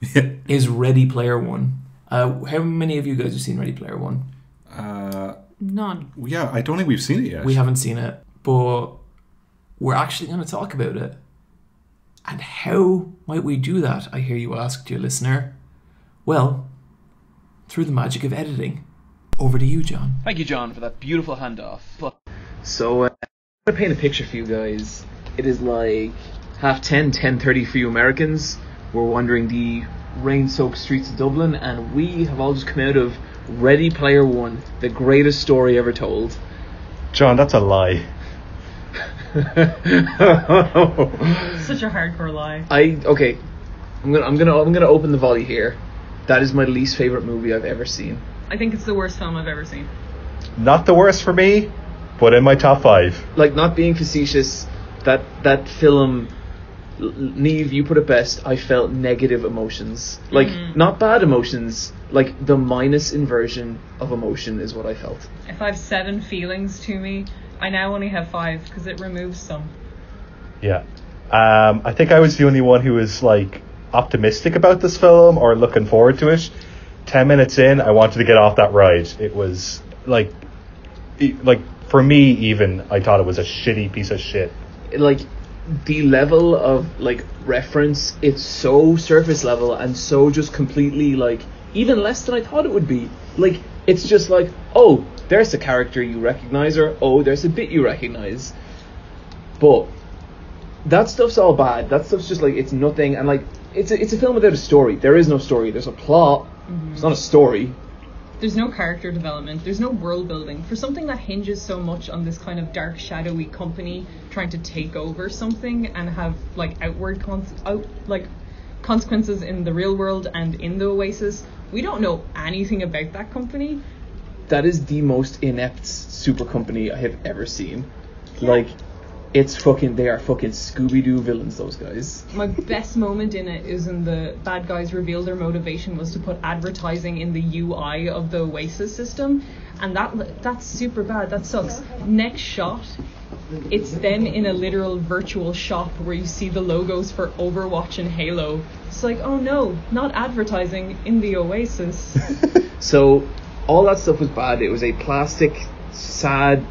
is Ready Player One. Uh, how many of you guys have seen Ready Player One? Uh, None. yeah, I don't think we've seen it yet. We haven't seen it, but we're actually going to talk about it. And how might we do that? I hear you ask, dear listener. Well, through the magic of editing. Over to you, John. Thank you, John, for that beautiful handoff. So, uh, I'm gonna paint a picture for you guys. It is like half 10, 10.30 for you Americans. We're wandering the rain-soaked streets of Dublin, and we have all just come out of Ready Player One, the greatest story ever told. John, that's a lie. Such a hardcore lie. I okay. I'm gonna I'm gonna I'm gonna open the volley here. That is my least favorite movie I've ever seen. I think it's the worst film I've ever seen. Not the worst for me, but in my top five. Like not being facetious, that that film, L- Niamh, you put it best. I felt negative emotions, like not bad emotions, like the minus inversion of emotion is what I felt. If I have seven feelings to me, I now only have five because it removes some. Yeah. Um, I think I was the only one who was like optimistic about this film or looking forward to it. Ten minutes in, I wanted to get off that ride. It was like, e- like for me even, I thought it was a shitty piece of shit. Like the level of like reference, it's so surface level and so just completely like even less than I thought it would be. Like it's just like oh, there's a character you recognize, or oh, there's a bit you recognize, but that stuff's all bad. That stuff's just like it's nothing, and like it's a, it's a film without a story. There is no story. There's a plot. Mm-hmm. It's not a story. There's no character development. There's no world building for something that hinges so much on this kind of dark, shadowy company trying to take over something and have like outward cons- out like consequences in the real world and in the Oasis. We don't know anything about that company. That is the most inept super company I have ever seen. Like, it's fucking. They are fucking Scooby Doo villains. Those guys. My best moment in it is when the bad guys reveal their motivation was to put advertising in the UI of the Oasis system, and that that's super bad. That sucks. Next shot, it's them in a literal virtual shop where you see the logos for Overwatch and Halo. It's like, oh no, not advertising in the Oasis. So, all that stuff was bad. It was a plastic, sad,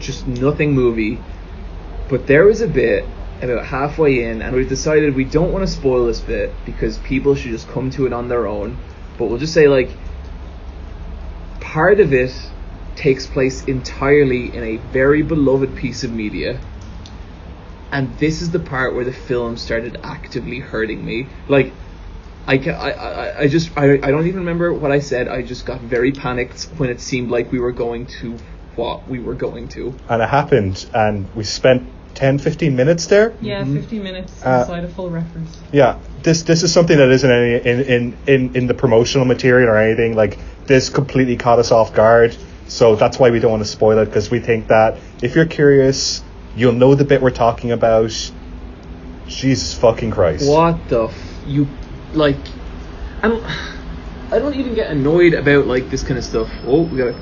just nothing movie. But there was a bit about halfway in, and we've decided we don't want to spoil this bit because people should just come to it on their own. But we'll just say, like, part of it takes place entirely in a very beloved piece of media. And this is the part where the film started actively hurting me. Like, I, ca- I, I, I just I, I don't even remember what I said. I just got very panicked when it seemed like we were going to what we were going to. And it happened, and we spent 10, 15 minutes there. yeah, 15 minutes Uh, inside a full reference. Yeah, this this is something that isn't any in, in, in, in the promotional material or anything. Like this completely caught us off guard, so that's why we don't want to spoil it because we think that if you're curious, you'll know the bit we're talking about. Jesus fucking Christ! What the f- you like? I don't I don't even get annoyed about like this kind of stuff. Oh, we got to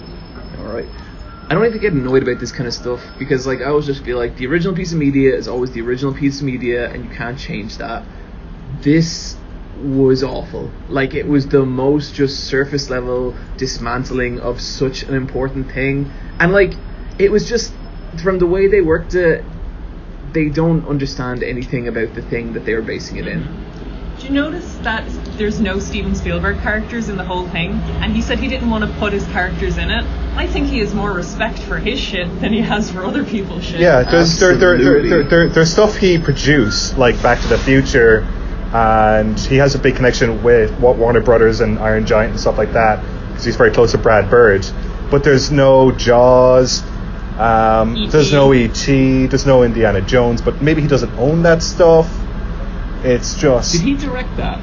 all right. I don't even get annoyed about this kind of stuff because like I always just feel like the original piece of media is always the original piece of media and you can't change that. This was awful. Like it was the most just surface level dismantling of such an important thing. And like it was just from the way they worked it they don't understand anything about the thing that they were basing it in. Do you notice that there's no Steven Spielberg characters in the whole thing? And he said he didn't want to put his characters in it. I think he has more respect for his shit than he has for other people's shit. Yeah, there's there, there, there, there, there, there's stuff he produced like Back to the Future, and he has a big connection with what Warner Brothers and Iron Giant and stuff like that because he's very close to Brad Bird. But there's no Jaws. Um, E.T.. There's no ET. There's no Indiana Jones. But maybe he doesn't own that stuff. It's just Did he direct that?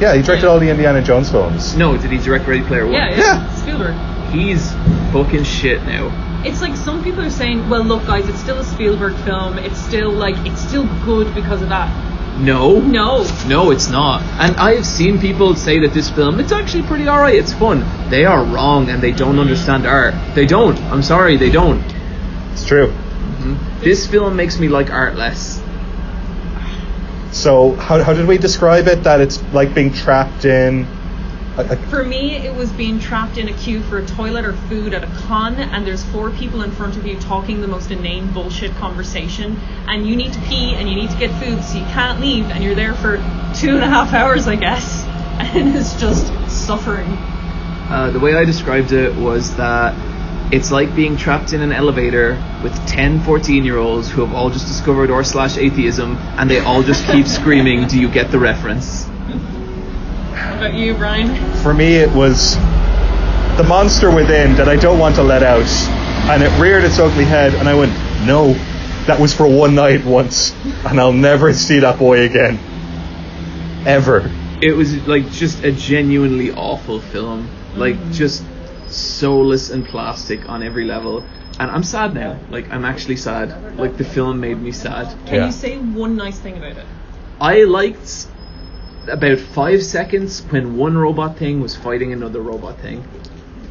yeah. He directed all the Indiana Jones films. No, did he direct Ready Player One? Yeah, yeah, Yeah. Spielberg. He's fucking shit now. It's like some people are saying, well, look, guys, it's still a Spielberg film. It's still like it's still good because of that. No. No. No, it's not. And I have seen people say that this film, it's actually pretty alright, it's fun. They are wrong and they don't understand art. They don't. I'm sorry, they don't. It's true. Mm-hmm. This film makes me like art less. So how, how did we describe it? That it's like being trapped in. A, a, For me, it was being trapped in a queue for a toilet or food at a con, and there's four people in front of you talking the most inane bullshit conversation, and you need to pee and you need to get food, so you can't leave, and you're there for two and a half hours, I guess, and it's just suffering. Uh, the way I described it was that it's like being trapped in an elevator with 10 14 year olds who have all just discovered or slash atheism and they all just keep screaming, Do you get the reference? What about you, Bryan? for me, it was the monster within that I don't want to let out, and it reared its ugly head, and I went, no, that was for one night once, and I'll never see that boy again, ever. It was like just a genuinely awful film. Like just soulless and plastic on every level. And I'm sad now. Like I'm actually sad. Like the film made me sad. Can Yeah. you say one nice thing about it? I liked about five seconds when one robot thing was fighting another robot thing.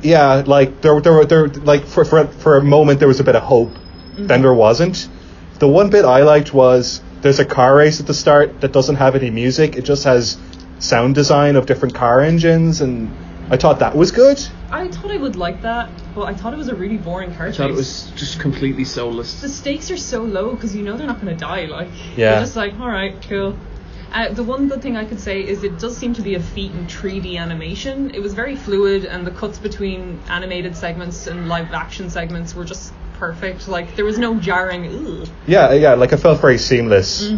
Yeah, like there, there, were- there, like for for for a moment there was a bit of hope, mm-hmm. then there wasn't. The one bit I liked was there's a car race at the start that doesn't have any music. It just has sound design of different car engines, and I thought that was good. I thought I would like that, but I thought it was a really boring car I chase. thought it was just completely soulless. the stakes are so low because you know they're not going to die. Like, Yeah. you're just like, all right, cool. Uh, the one good thing I could say is it does seem to be a feat in 3D animation. It was very fluid, and the cuts between animated segments and live action segments were just perfect. Like, there was no jarring. Ugh. Yeah, yeah, like it felt very seamless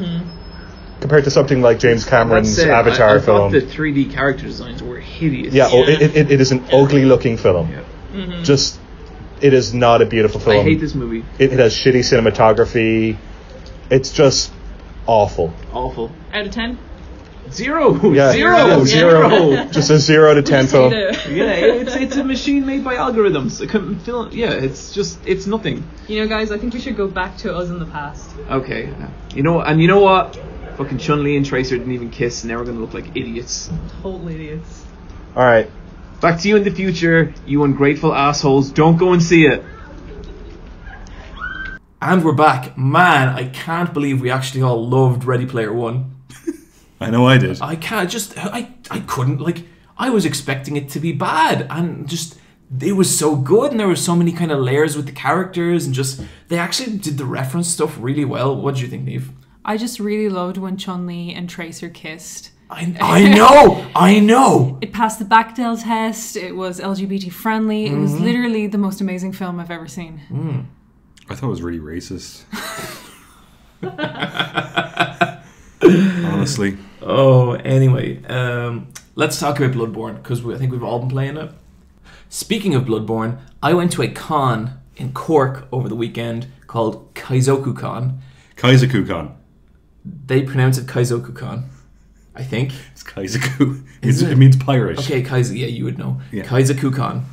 compared to something like James Cameron's That said, I- Avatar I, film. thought the 3D character designs were hideous. yeah, Oh, Yeah. it, it, it is an ugly looking film. Yeah. Mm-hmm. Just, it is not a beautiful film. I hate this movie. It, it has shitty cinematography. It's just awful. Awful. Out of 10? Zero. Yeah, Zero. yeah, Zero. zero. Just a zero to ten film. yeah, it's it's a machine made by algorithms. It can feel- Yeah, it's just it's nothing. You know, guys, I think we should go back to us in the past. Okay. You know, and you know what? Fucking Chun Li and Tracer didn't even kiss, and now we're gonna look like idiots. Total idiots. All right. Back to you in the future, you ungrateful assholes. Don't go and see it. And we're back. Man, I can't believe we actually all loved Ready Player One. I know I did. I can't just I I couldn't like I was expecting it to be bad and just it was so good and there were so many kind of layers with the characters and just they actually did the reference stuff really well. What do you think, Niamh? I just really loved when Chun Li and Tracer kissed. I, I know, I know. It passed the Bechdel test. It was LGBT friendly. It was literally the most amazing film I've ever seen. I thought it was really racist. Honestly. Oh, anyway, um, let's talk about Bloodborne because I think we've all been playing it. Speaking of Bloodborne, I went to a con in Cork over the weekend called Kaizoku Con. Kaizaku-kan. They pronounce it Kaizoku Con, I think. It's Kaizaku. Is It's, it? it? means pirate. Okay, Kaiser, yeah, you would know. Yeah. Kaizoku Con.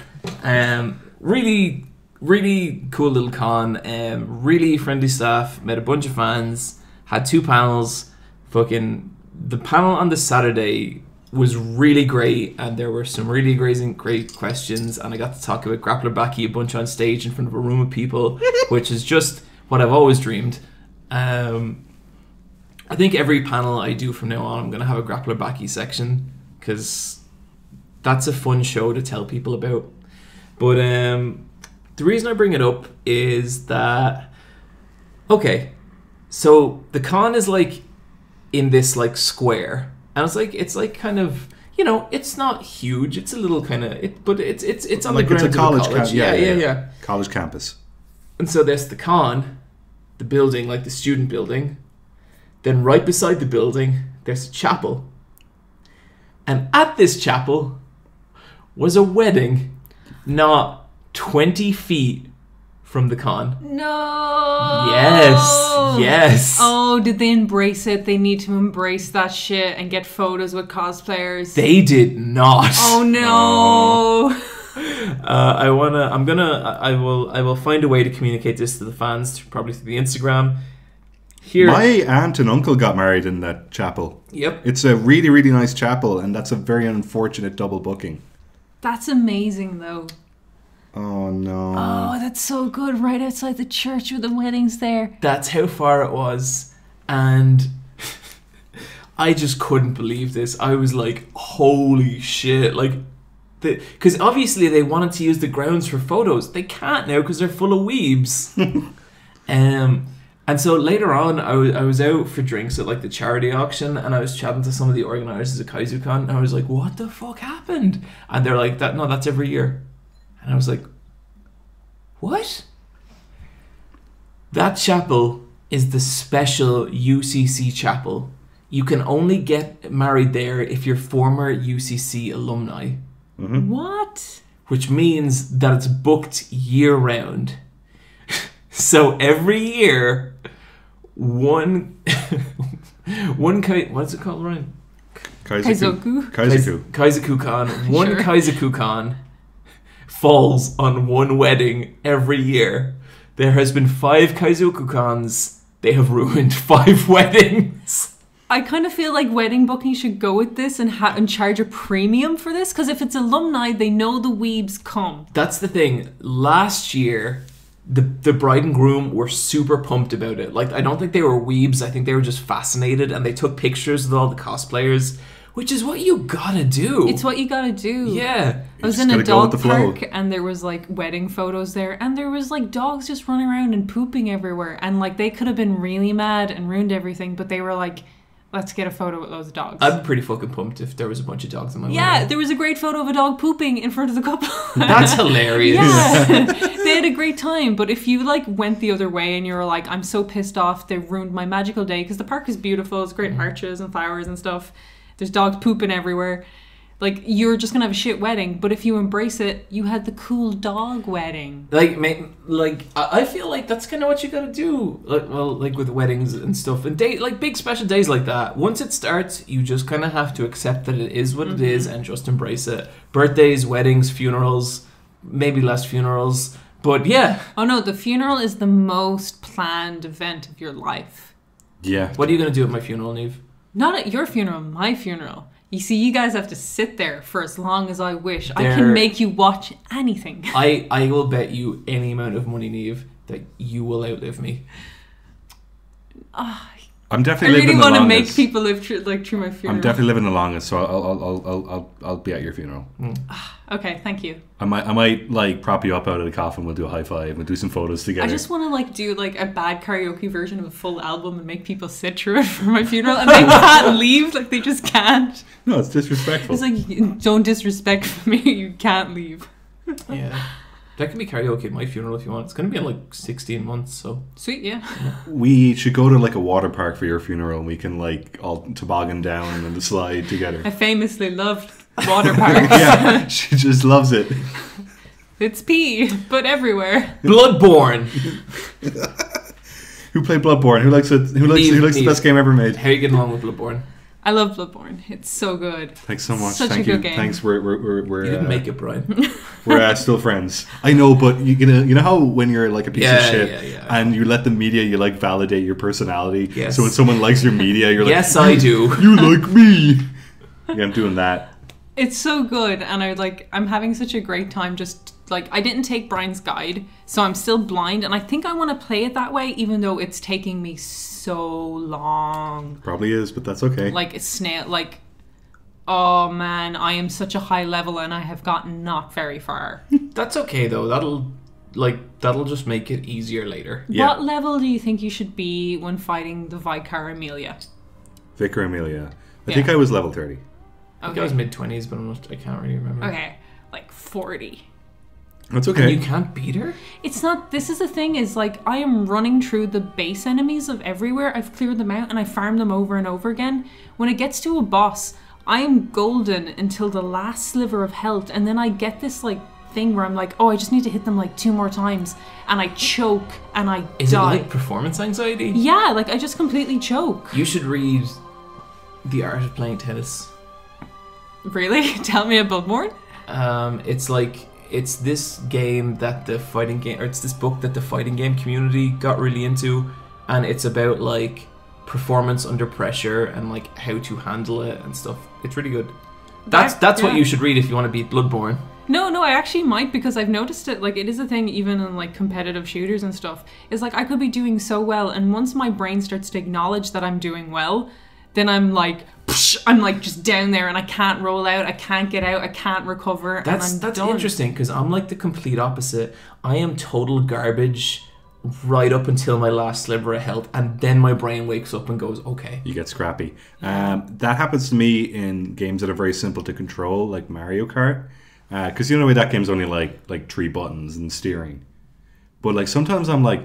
Um, really, really cool little con. Um, really friendly staff. Met a bunch of fans. Had two panels. Fucking the panel on the Saturday was really great, and there were some really great, great questions. And I got to talk about Grappler Baki a bunch on stage in front of a room of people, which is just what I've always dreamed. Um, I think every panel I do from now on, I'm going to have a Grappler Baki section because that's a fun show to tell people about. But um, the reason I bring it up is that okay, so the con is like in this like square, and it's like it's like kind of you know it's not huge. It's a little kind of it, but it's it's it's on like the it's a college, of a college. camp- yeah, yeah, yeah. College campus. And so there's the con, the building, like the student building. Then right beside the building, there's a chapel. And at this chapel was a wedding not 20 feet from the con. No. Yes, yes. Oh, did they embrace it? They need to embrace that shit and get photos with cosplayers. They did not. oh no. Uh, I wanna. I'm gonna. I will. I will find a way to communicate this to the fans, probably through the Instagram. Here. My aunt and uncle got married in that chapel. Yep. It's a really, really nice chapel, and that's a very unfortunate double booking. That's amazing, though. Oh no. Oh, that's so good. Right outside the church with the weddings there. That's how far it was. And I just couldn't believe this. I was like, holy shit. Like, because obviously they wanted to use the grounds for photos. They can't now because they're full of weebs. um, and so later on, I was, I was out for drinks at like the charity auction and I was chatting to some of the organizers of KaizuCon and I was like, what the fuck happened? And they're like, that no, that's every year. And I was like, what? That chapel is the special UCC chapel. You can only get married there if you're former UCC alumni, mm-hmm. What? which means that it's booked year round. so every year, one one kai what's it called, Ryan? Kaizoku? Kaizoku. Kaizaku-kan. One Sure. Kaizaku-kan falls on one wedding every year. There has been five Kaizoku-kans. They have ruined five weddings. I kind of feel like wedding booking should go with this and ha- and charge a premium for this because if it's alumni, they know the weebs come. That's the thing. Last year, the the bride and groom were super pumped about it. Like I don't think they were weebs. I think they were just fascinated, and they took pictures with all the cosplayers, which is what you gotta do. It's what you gotta do. yeah. I was in a gotta go with dog the flow. park and there was like wedding photos there and there was like dogs just running around and pooping everywhere and like they could have been really mad and ruined everything but they were like let's get a photo with those dogs. I'd be pretty fucking pumped if there was a bunch of dogs in my yeah, there was a great photo of a dog pooping in front of the couple. That's hilarious. Yeah, they had a great time. But if you like went the other way and you were like, I'm so pissed off, they ruined my magical day because the park is beautiful. It's great mm. arches and flowers and stuff. There's dogs pooping everywhere. Like you're just gonna have a shit wedding. But if you embrace it, you had the cool dog wedding. Like, ma- like I I feel like that's kind of what you gotta do. Like, well, like with weddings and stuff, and day like big special days like that. Once it starts, you just kind of have to accept that it is what it mm-hmm. is and just embrace it. Birthdays, weddings, funerals, maybe less funerals, but yeah. Oh no, the funeral is the most planned event of your life. Yeah. What are you gonna do at my funeral, Niamh? Not at your funeral, my funeral. You see, you guys have to sit there for as long as I wish. I There- can make you watch anything. I I will bet you any amount of money, Niamh, that you will outlive me. Ah, I'm I definitely really living the want to make longest. people live through, like through my funeral. I'm definitely living the longest, so I'll I'll I'll I'll I'll, I'll be at your funeral. Mm. Ah, okay, thank you. I might I might like prop you up out of the coffin. We'll do a high five. We'll do some photos together. I just want to like do like a bad karaoke version of a full album and make people sit through it for my funeral, and they can't leave. Like they just can't. no, it's disrespectful. It's like don't disrespect me. You can't leave. Yeah. That can be karaoke at my funeral if you want. It's gonna be in like sixteen months, so Sweet, yeah. we should go to like a water park for your funeral, and we can like all toboggan down and the slide together. I famously loved water parks. yeah, she just loves it. It's pee, but everywhere. Bloodborne. Who played Bloodborne? Who likes it? Who likes? Me- who likes the best game ever made? How are you getting along with Bloodborne? I love Bloodborne. It's so good. Thanks so much. Such a Thank good you. game. Thanks. We're we're we're, we're You didn't uh, make it, Bryan. We're uh, still friends. I know, but you, you know, you know how when you're like a piece Yeah, of shit yeah, yeah. and you let the media, you like validate your personality. Yes. So when someone likes your media, you're like, yes, I do. you like me. Yeah, I'm doing that. It's so good, and I like. I'm having such a great time. Just like I didn't take Bryan's guide, so I'm still blind, and I think I want to play it that way, even though it's taking me so long. Probably is, but that's okay. Like it's snail. Like, oh man, I am such a high level, and I have gotten not very far. That's okay though. That'll like that'll just make it easier later. Yeah. What level do you think you should be when fighting the Vicar Amelia? Vicar Amelia. I Yeah. think I was level thirty. I think I was mid twenties, but I'm not, I can't really remember. Okay, like forty. That's And okay. you can't beat her. It's not. This is the thing. Is like I am running through the base enemies of everywhere. I've cleared them out and I farm them over and over again. When it gets to a boss, I am golden until the last sliver of health, and then I get this like thing where I'm like, oh, I just need to hit them like two more times, and I choke and I Is die. it like performance anxiety? yeah, like I just completely choke. You should read The Art of Playing Tennis. Really? Tell me about more. Um, it's like it's this game that the fighting game, or it's this book that the fighting game community got really into, and it's about like performance under pressure and like how to handle it and stuff. It's really good. That's Yeah, that's what you should read if you want to beat Bloodborne. No, no, I actually might because I've noticed it. Like, it is a thing even in like competitive shooters and stuff. Is like I could be doing so well, and once my brain starts to acknowledge that I'm doing well, then I'm like, psh, I'm like just down there, and I can't roll out, I can't get out, I can't recover, That's and I'm that's done. interesting because I'm like the complete opposite. I am total garbage right up until my last sliver of health, and then my brain wakes up and goes, "Okay, You get scrappy. Um, that happens to me in games that are very simple to control, like Mario Kart. Because you know that game's only like like three buttons and steering. But like sometimes I'm like,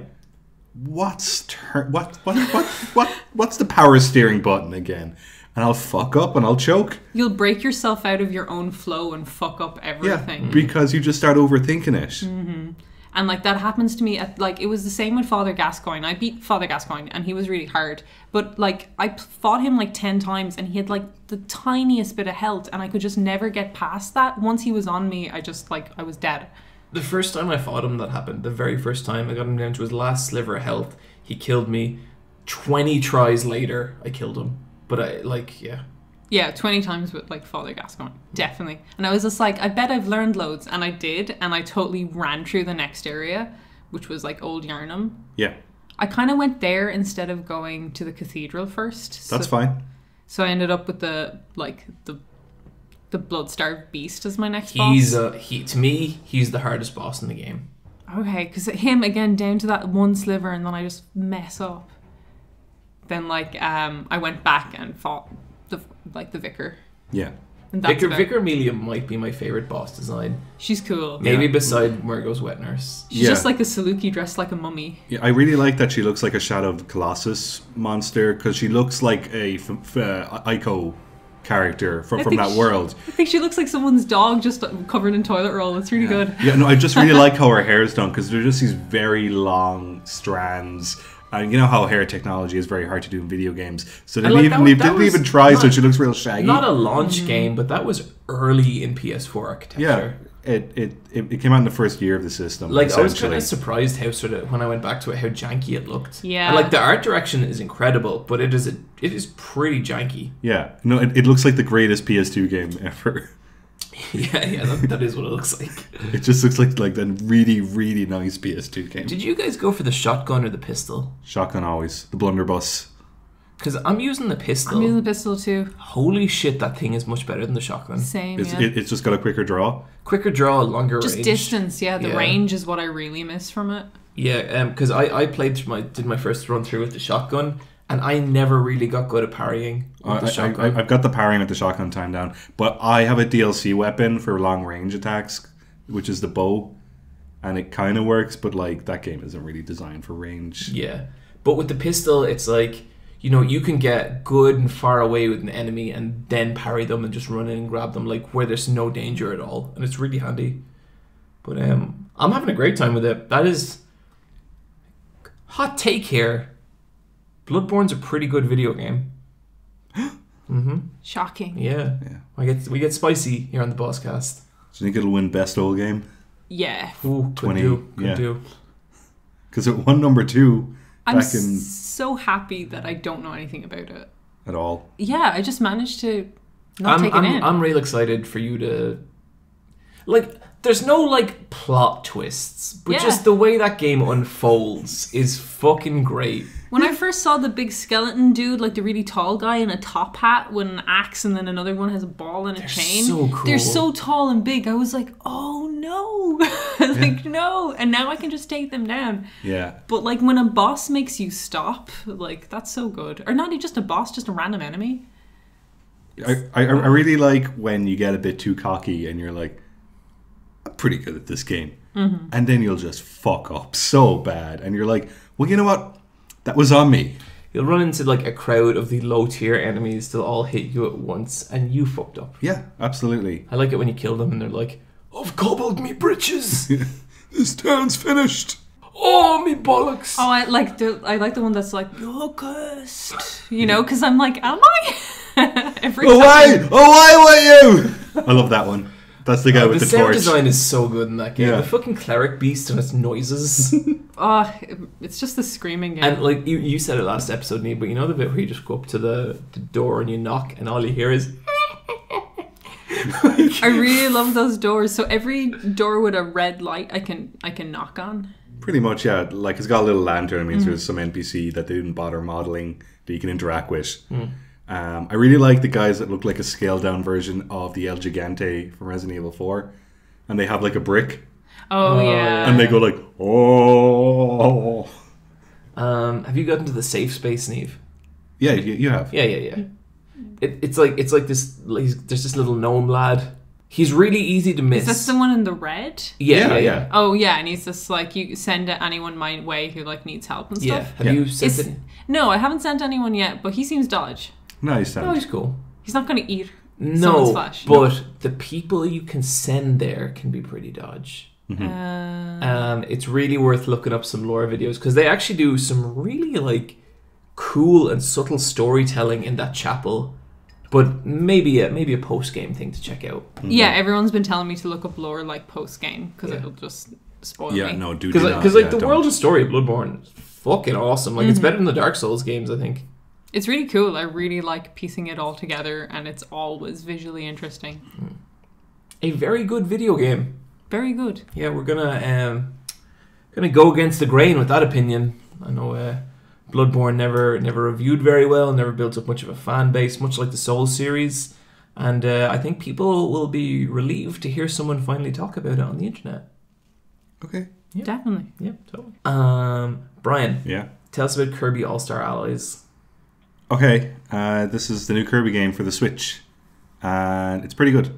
what's tur- what what what what what's the power steering button again? And I'll fuck up and I'll choke. You'll break yourself out of your own flow and fuck up everything. Yeah, everything. because you just start overthinking it. Mm-hmm. And like that happens to me at like it was the same with Father Gascoigne. I beat Father Gascoigne and he was really hard. But like I fought him like 10 times and he had like the tiniest bit of health and I could just never get past that. Once he was on me, I just like I was dead. The first time I fought him, that happened. The very first time I got him down to his last sliver of health, he killed me. Twenty tries later, I killed him. But I like, yeah, Yeah, 20 times with like Father Gascoigne. Definitely. And I was just like, I bet I've learned loads. And I did. And I totally ran through the next area, which was like Old Yharnam. Yeah, I kind of went there instead of going to the cathedral first. that's so, fine. So I ended up with the like the the blood-starved beast as my next he's boss. uh, he to me, he's the hardest boss in the game. okay, because him again down to that one sliver, and then I just mess up. Then like um, I went back and fought the like the vicar. Yeah. And that's Vicar about- Vicar Amelia might be my favorite boss design. She's cool. Maybe Yeah. beside Mergo's Wet Nurse. She's Yeah. just like a Saluki dressed like a mummy. Yeah, I really like that she looks like a Shadow of the Colossus monster because she looks like a f- f- uh, Ico character from, I from think that she- world. I think she looks like someone's dog just covered in toilet roll. It's really good. Yeah, no, I just really like how her hair is done because they're just these very long strands. And you know how hair technology is very hard to do in video games, so they I didn't even that- didn't even try. so not- she looks real shaggy. Not a launch game, but that was early in PS4 architecture. yeah, it, it it it came out in the first year of the system. Like I was kind of surprised how sort of when I went back to it how janky it looked. Yeah. And, like the art direction is incredible, but it is a, it is pretty janky. Yeah, no, it, it looks like the greatest PS2 game ever. yeah, yeah, that, that is what it looks like. It just looks like like a really really nice PS2 game. Did you guys go for the shotgun or the pistol? Shotgun always the blunderbuss. Because I'm using the pistol. I'm using the pistol too. Holy shit, that thing is much better than the shotgun. Same. It's, yeah. it, it's just got a quicker draw. Quicker draw, longer range. just range. distance. Yeah, the Yeah. range is what I really miss from it. Yeah, um, because I, I played through my did my first run through with the shotgun, and I never really got good at parrying with I, the I, shotgun. I, have got the parrying with the shotgun time down, but I have a DLC weapon for long range attacks, which is the bow, and it kind of works, but like that game isn't really designed for range. Yeah. But with the pistol, it's like, you know, you can get good and far away with an enemy and then parry them and just run in and grab them, like where there's no danger at all. And it's really handy. But um, I'm having a great time with it. That is. Hot take here Bloodborne's a pretty good video game. mm-hmm. Shocking. Yeah. Yeah. I get, we get spicy here on the Bosscast. Do you think it'll win best old game? Yeah. Ooh, could 20, do. Could yeah. do. Because it won number two I'm back in so happy that I don't know anything about it. at all. Yeah, I just managed to not I'm, take it I'm, in. I'm real excited for you to like there's no like plot twists but Yeah. just the way that game unfolds is fucking great when I first saw the big skeleton dude, like the really tall guy in a top hat with an axe, and then another one has a ball and a chain. so cool. They're so tall and big. I was like, oh no, like no. And now I can just take them down. Yeah. But like when a boss makes you stop, like that's so good. Or not just a boss, just a random enemy. I, I, I really like when you get a bit too cocky and you're like, I'm pretty good at this game. Mm-hmm. And then you'll just fuck up so bad. And you're like, well, you know what? That was on me. you'll run into like a crowd of the low tier enemies they'll all hit you at once and you fucked up Yeah, absolutely. i like it when you kill them and they're like i've cobbled me britches this town's finished. oh me bollocks Oh, I like the I like the one that's like you're cursed. You know, because I'm like, am I? Every Oh, time. why? Oh, why were you? I love that one. That's the guy the with the, sound torch. design is so good in that game. Yeah. The fucking cleric beast and its noises. Oh, it's just the screaming game. and like you, you said it last episode, Niamh, but you know the bit where you just go up to the, the door and you knock and all you hear is I really love those doors. So every door with a red light, I can I can knock on. Pretty much, yeah. Like it's got a little lantern. It means Mm-hmm. there's some NPC that they didn't bother modeling that you can interact with. Hmm. Um, I really like the guys that look like a scaled down version of the El Gigante from Resident Evil 4. And they have like a brick Oh, yeah. and they go like, oh. Um, have you gotten to the safe space, Niamh? Yeah, you, you have. Yeah, yeah, yeah. It, it's like it's like this. Like, there's this little gnome lad. He's really easy to miss. Is this someone in the red? Yeah, yeah, Yeah, yeah. yeah. Oh yeah, and he's just like you send anyone my way who like needs help and stuff. Yeah. stuff. Have Yeah. you sent Is- it? No, I haven't sent anyone yet, but he seems dodge. Nice. Oh, sound. he's cool. He's not going to eat. No, flesh. but the people you can send there can be pretty dodge. Mm-hmm. Uh, Um, it's really worth looking up some lore videos because they actually do some really like cool and subtle storytelling in that chapel. But maybe a maybe a post game thing to check out. yeah, everyone's been telling me to look up lore like post game because Yeah. it'll just spoil Yeah, me. no, do Because like, not. 'cause, like Yeah, the don't. world and story of Bloodborne is fucking awesome. Like it's better than the Dark Souls games, I think. It's really cool. I really like piecing it all together, and it's always visually interesting. A very good video game. Very good. Yeah, we're gonna um, gonna go against the grain with that opinion. I know uh, Bloodborne never never reviewed very well, never built up much of a fan base, much like the Souls series, and uh, I think people will be relieved to hear someone finally talk about it on the internet. Okay. Yeah. Definitely. Yeah, totally. Um, Bryan, Yeah. tell us about Kirby All Star Allies. Okay. Uh, this is the new Kirby game for the Switch. And it's pretty good.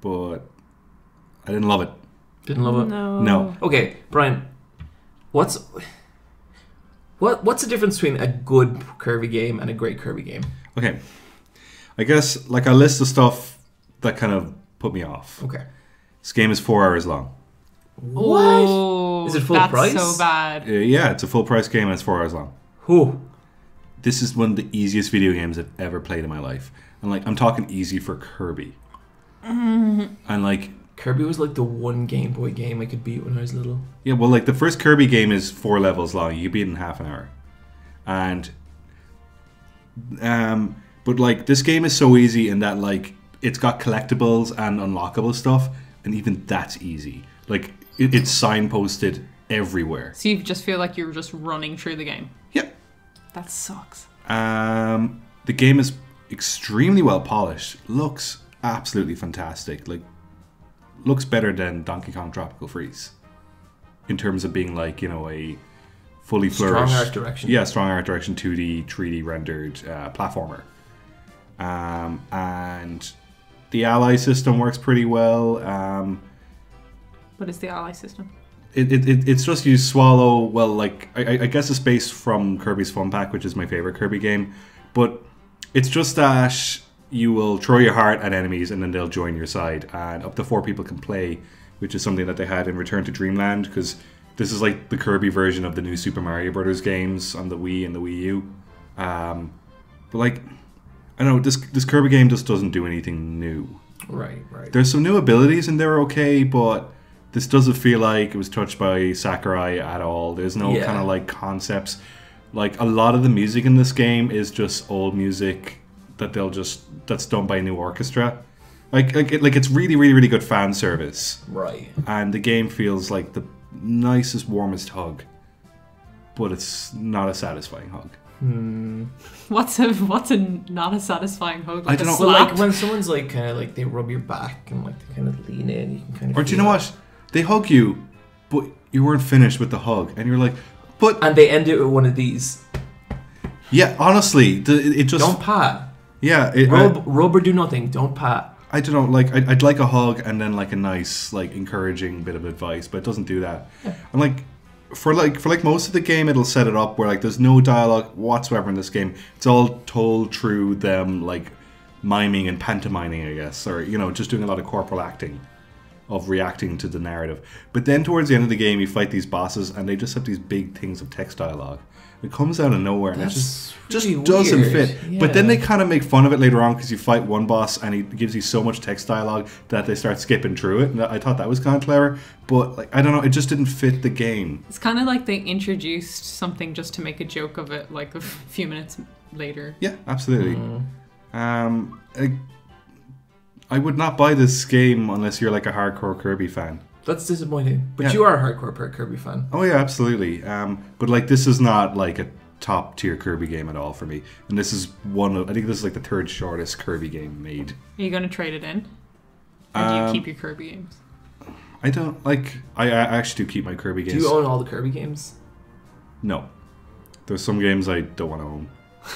But I didn't love it. Didn't love it. No. No. Okay, Bryan, what's what what's the difference between a good Kirby game and a great Kirby game? Okay. I guess, like, a list of stuff that kind of put me off. Okay. This game is four hours long. Oh, Is it full that's price? so bad. Uh, yeah, it's a full price game and it's four hours long. Who? This is one of the easiest video games I've ever played in my life. And, like, I'm talking easy for Kirby. And, like, Kirby was like the one Game Boy game I could beat when I was little. Yeah, well, like the first Kirby game is four levels long. You beat it in half an hour, and um, but like this game is so easy in that like it's got collectibles and unlockable stuff, and even that's easy. Like it, it's signposted everywhere. So you just feel like you're just running through the game. Yeah. That sucks. Um, the game is extremely well polished. Looks absolutely fantastic. Like looks better than Donkey Kong Tropical Freeze in terms of being like you know a fully Strong flourished art direction. Yeah, strong art direction, 2D, 3D rendered uh, platformer. Um, and the ally system works pretty well. Um, What is the ally system? It, it, it, it's just you swallow well like I, I- guess it's space from kirby's Fun Pak which is my favorite kirby game but it's just that you will throw your heart at enemies and then they'll join your side and up to four people can play which is something that they had in return to dreamland because this is like the kirby version of the new super mario brothers games on the wii and the wii u um, but like i don't know this, this kirby game just doesn't do anything new Right, right. there's some new abilities and they're okay, but this doesn't feel like it was touched by Sakurai at all. There's no Yeah. kind of like concepts. Like a lot of the music in this game is just old music that they'll just that's done by a new orchestra. Like like it, like it's really really really good fan service, Right. and the game feels like the nicest warmest hug, but it's not a satisfying hug. Hmm. What's a what's a not a satisfying hug? I Like don't know. Well, slap? like when someone's like kind of like they rub your back and like they kind of lean in, you can kind of. Or do you know what? They hug you, but you weren't finished with the hug, and you're like, but And they end it with one of these. Yeah, honestly, the, it just Don't pat. yeah. It, Rub, rub or do nothing. Don't pat. I, I don't know. Like I'd, I'd like a hug and then like a nice, like encouraging bit of advice, but it doesn't do that. And like for like for like most of the game, it'll set it up where like there's no dialogue whatsoever in this game. It's all told through them like miming and pantomiming, I guess, or you know, just doing a lot of corporal acting. Of reacting to the narrative. But then towards the end of the game, you fight these bosses, and they just have these big things of text dialogue. It comes out of nowhere, and it just That's just really doesn't weird. fit. But then they kind of make fun of it later on because you fight one boss, and he gives you so much text dialogue that they start skipping through it. And I thought that was kind of clever, but like I don't know, it just didn't fit the game. It's kind of like they introduced something just to make a joke of it, like a few minutes later. Yeah, absolutely. Mm. Um, I, I would not buy this game unless you're like a hardcore Kirby fan. That's disappointing. But Yeah. you are a hardcore Kirby fan. Oh yeah, absolutely. Um, but like this is not like a top tier Kirby game at all for me. And this is one of I think this is like the third shortest Kirby game made. Are you going to trade it in? Or do you Um, keep your Kirby games? I don't like. I, I actually do keep my Kirby games. Do you own all the Kirby games? no, there's some games I don't want to own.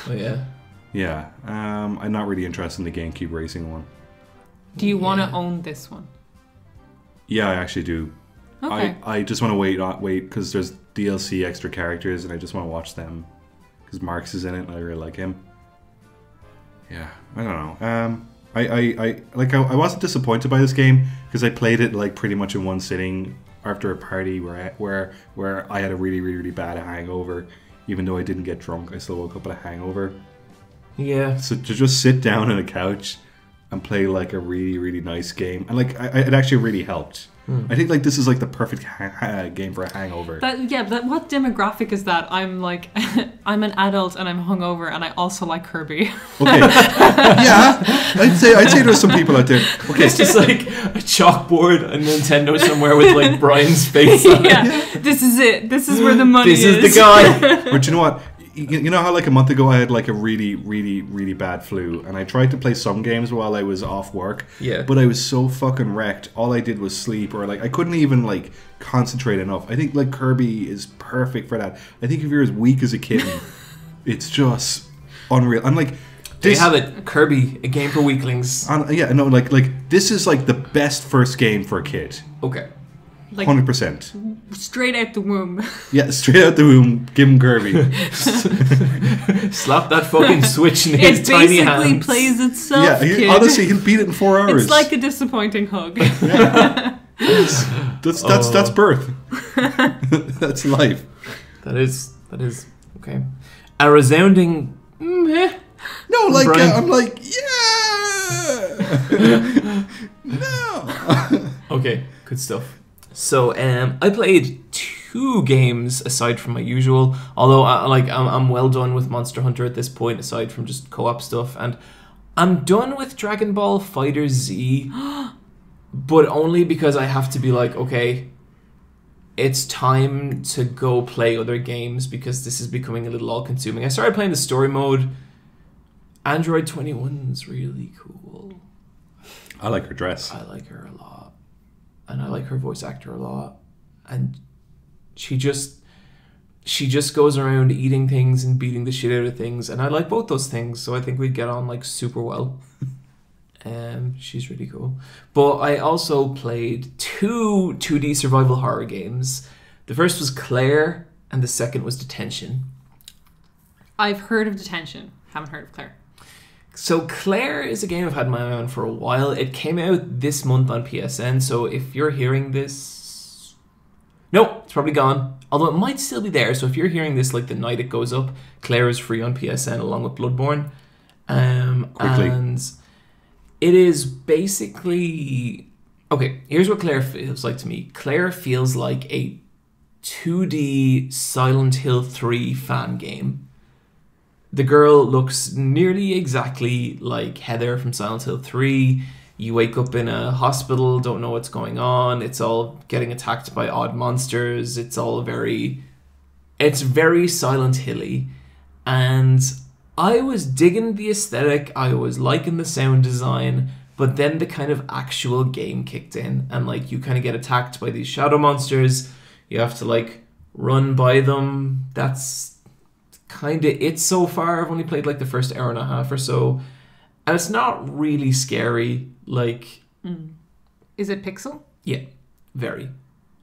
Oh yeah. Yeah, um, I'm not really interested in the GameCube racing one. Do you want to own this one? Yeah, I actually do. Okay. I, I just want to wait on wait because there's DLC extra characters and I just want to watch them because Marx is in it and I really like him. Yeah, I don't know. Um, I, I, I like I, I wasn't disappointed by this game because I played it like pretty much in one sitting after a party where I, where where I had a really really really bad hangover. Even though I didn't get drunk, I still woke up with a hangover. Yeah. So to just sit down on a couch and play like a really really nice game and like I, I- it actually really helped. Hmm. I think like this is like the perfect ha- ha- game for a hangover. That yeah, but what demographic is that? I'm like, I'm an adult and I'm hungover, and I also like Kirby. Okay. yeah, I'd say I'd say there's some people out there. Okay, It's just like a chalkboard, a Nintendo somewhere with like Bryan's face on it. yeah, this is it. This is where the money is. This is the guy. but you know what? You you know how like a month ago I had like a really, really, really bad flu, and I tried to play some games while I was off work. Yeah. But I was so fucking wrecked. All I did was sleep, or like I couldn't even like concentrate enough. I think like Kirby is perfect for that. I think if you're as weak as a kitten, it's just unreal. I'm like They this, have it. Kirby, a game for weaklings. and, uh, yeah, no, like like this is like the best first game for a kid. Okay. Like Hundred percent. straight out the womb. Yeah, straight out the womb, give him Kirby. Slap that fucking switch in It his tiny basically plays itself. yeah, he, kid. honestly, he'll beat it in four hours. it's like a disappointing hug. That's that's that's Oh. birth. that's life. That is. That is. Okay. A resounding. Meh. No, like uh, I'm like yeah. no. Okay, good stuff. So, um, I played two games aside from my usual. Although, I, like, I'm, I'm well done with Monster Hunter at this point, aside from just co-op stuff, and I'm done with Dragon Ball FighterZ, but only because I have to be like, okay, it's time to go play other games because this is becoming a little all-consuming. I started playing the story mode. Android 21's really cool. I like her dress. I like her a lot. And I like her voice actor a lot. And she just she just goes around eating things and beating the shit out of things and I like both those things, so I think we'd get on like super well. Um she's really cool. But I also played two 2D survival horror games. The first was Claire and the second was Detention. I've heard of detention. Haven't heard of Claire. So Claire is a game I've had my eye on for a while. It came out this month on PSN, so if you're hearing this No, it's probably gone. Although it might still be there, so if you're hearing this like the night it goes up, Claire is free on PSN along with Bloodborne. Um Quickly. and it is basically Okay, here's what Claire feels like to me. Claire feels like a 2D Silent Hill 3 fan game. The girl looks nearly exactly like Heather from Silent Hill 3. You wake up in a hospital, don't know what's going on. It's all getting attacked by odd monsters. It's all very it's very Silent Hilly. And I was digging the aesthetic, I was liking the sound design, but then the kind of actual game kicked in and like you kind of get attacked by these shadow monsters. You have to like run by them. That's kind of it so far. I've only played like the first hour and a half or so, and it's not really scary. Like, Is it Pixel? yeah, very,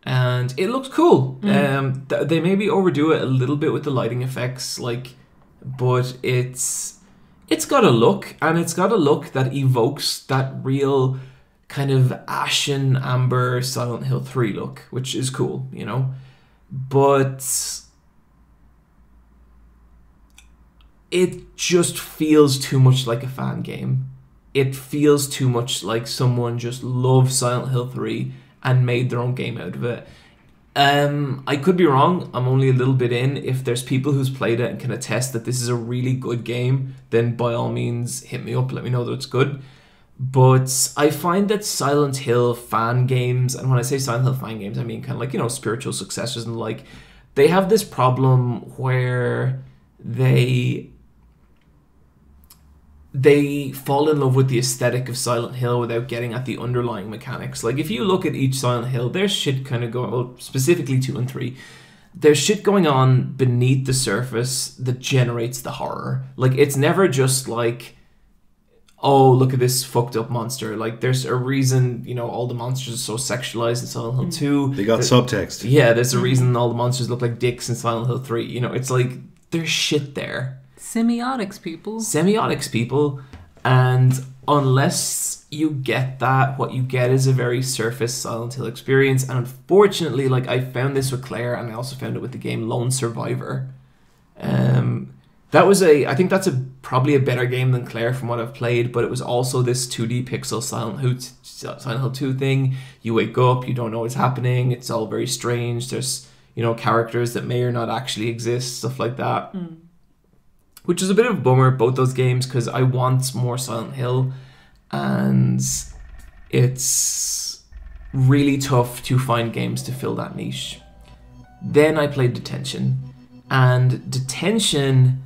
and it looks cool. Um, th- they maybe overdo it a little bit with the lighting effects, like, but it's it's got a look, and it's got a look that evokes that real kind of ashen amber Silent Hill 3 look, which is cool, you know. But it just feels too much like a fan game. It feels too much like someone just loved Silent Hill 3 and made their own game out of it. Um, I could be wrong. I'm only a little bit in. If there's people who's played it and can attest that this is a really good game, then by all means hit me up. Let me know that it's good. But I find that Silent Hill fan games, and when I say Silent Hill fan games, I mean kind of like you know spiritual successors and like. They have this problem where they they fall in love with the aesthetic of Silent Hill without getting at the underlying mechanics. Like if you look at each Silent Hill, there's shit kind of going. Well, specifically two and three, there's shit going on beneath the surface that generates the horror. Like it's never just like, oh look at this fucked up monster. Like there's a reason you know all the monsters are so sexualized in Silent Hill mm. two. They got The- subtext. Yeah, there's a mm-hmm. reason all the monsters look like dicks in Silent Hill three. You know, it's like there's shit there Semiotics, people. semiotics people and unless you get that what you get is a very surface silent hill experience. And unfortunately like i found this with claire and i also found it with the game lone survivor. Um that was a i think that's a probably a better game than claire from what i've played but it was also this 2d pixel silent hill, silent hill 2 thing. You wake up you don't know what's happening it's all very strange. There's you know characters that may or not actually exist stuff like that which is a bit of a bummer both those games because I want more Silent Hill, and it's really tough to find games to fill that niche. Then I played Detention, and Detention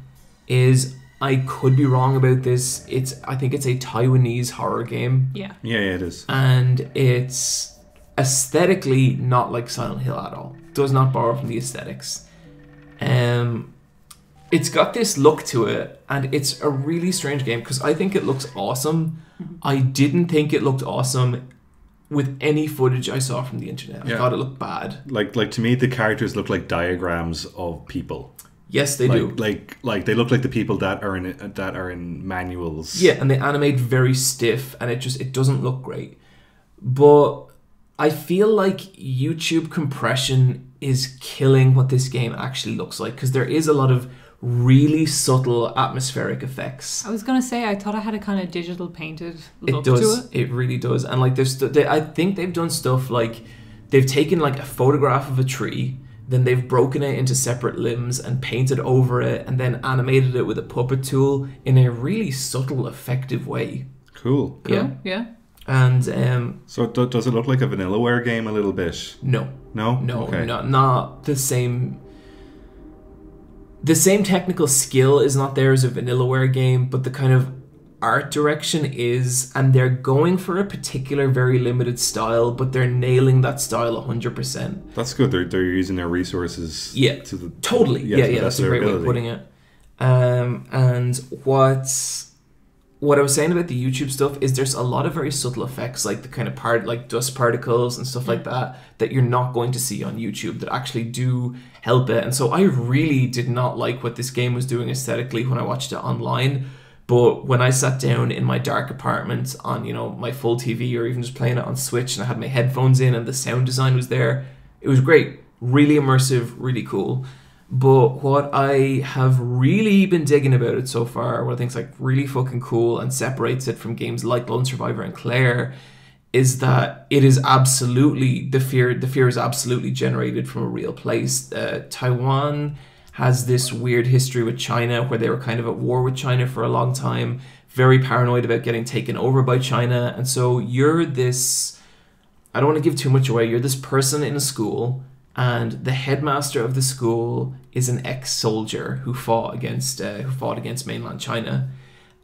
is I could be wrong about this. It's I think it's a Taiwanese horror game Yeah. Yeah, yeah, it is. and it's aesthetically not like Silent Hill at all. Does not borrow from the aesthetics. Um, it's got this look to it, and it's a really strange game because I think it looks awesome. Mm-hmm. I didn't think it looked awesome with any footage I saw from the internet. I Yeah. thought it looked bad. Like, like to me, the characters look like diagrams of people. Yes, they like, do. like, like they look like the people that are in that are in manuals. Yeah, and they animate very stiff, and it just it doesn't look great. But I feel like YouTube compression is killing what this game actually looks like because there is a lot of really subtle atmospheric effects. I was gonna say I thought I had a kind of digital painted It look does. to it. It. really does. And like there's, st- they, I think they've done stuff like they've taken like a photograph of a tree, then they've broken it into separate limbs and painted over it, and then animated it with a puppet tool in a really subtle, effective way. cool. Yeah. Yeah. And um, So do, does it look like a Vanillaware game a little bit? no, No, no, okay. not not the same. The same technical skill is not there as a Vanillaware game, but the kind of art direction is, and they're going for a particular very limited style, but they're nailing that style hundred percent. That's good. They're they're using their resources. Yeah, to the Totally, yeah, yeah, the that's a great way of putting it. Um, and what what I was saying about the YouTube stuff is there's a lot of very subtle effects, like the kind of part like dust particles and stuff like that, that you're not going to see on YouTube that actually do help it. And so I really did not like what this game was doing aesthetically when I watched it online. But when I sat down in my dark apartment on, you know, my full TV or even just playing it on Switch and I had my headphones in and the sound design was there, it was great. Really immersive, really cool. But what I have really been digging about it so far, what I think is like really fucking cool and separates it from games like Lone Survivor and Claire, is that it is absolutely the fear. The fear is absolutely generated from a real place. Uh, Taiwan has this weird history with China, where they were kind of at war with China for a long time, very paranoid about getting taken over by China, and so you're this. I don't want to give too much away. You're this person in a school, and the headmaster of the school is an ex-soldier who fought against uh, who fought against mainland China,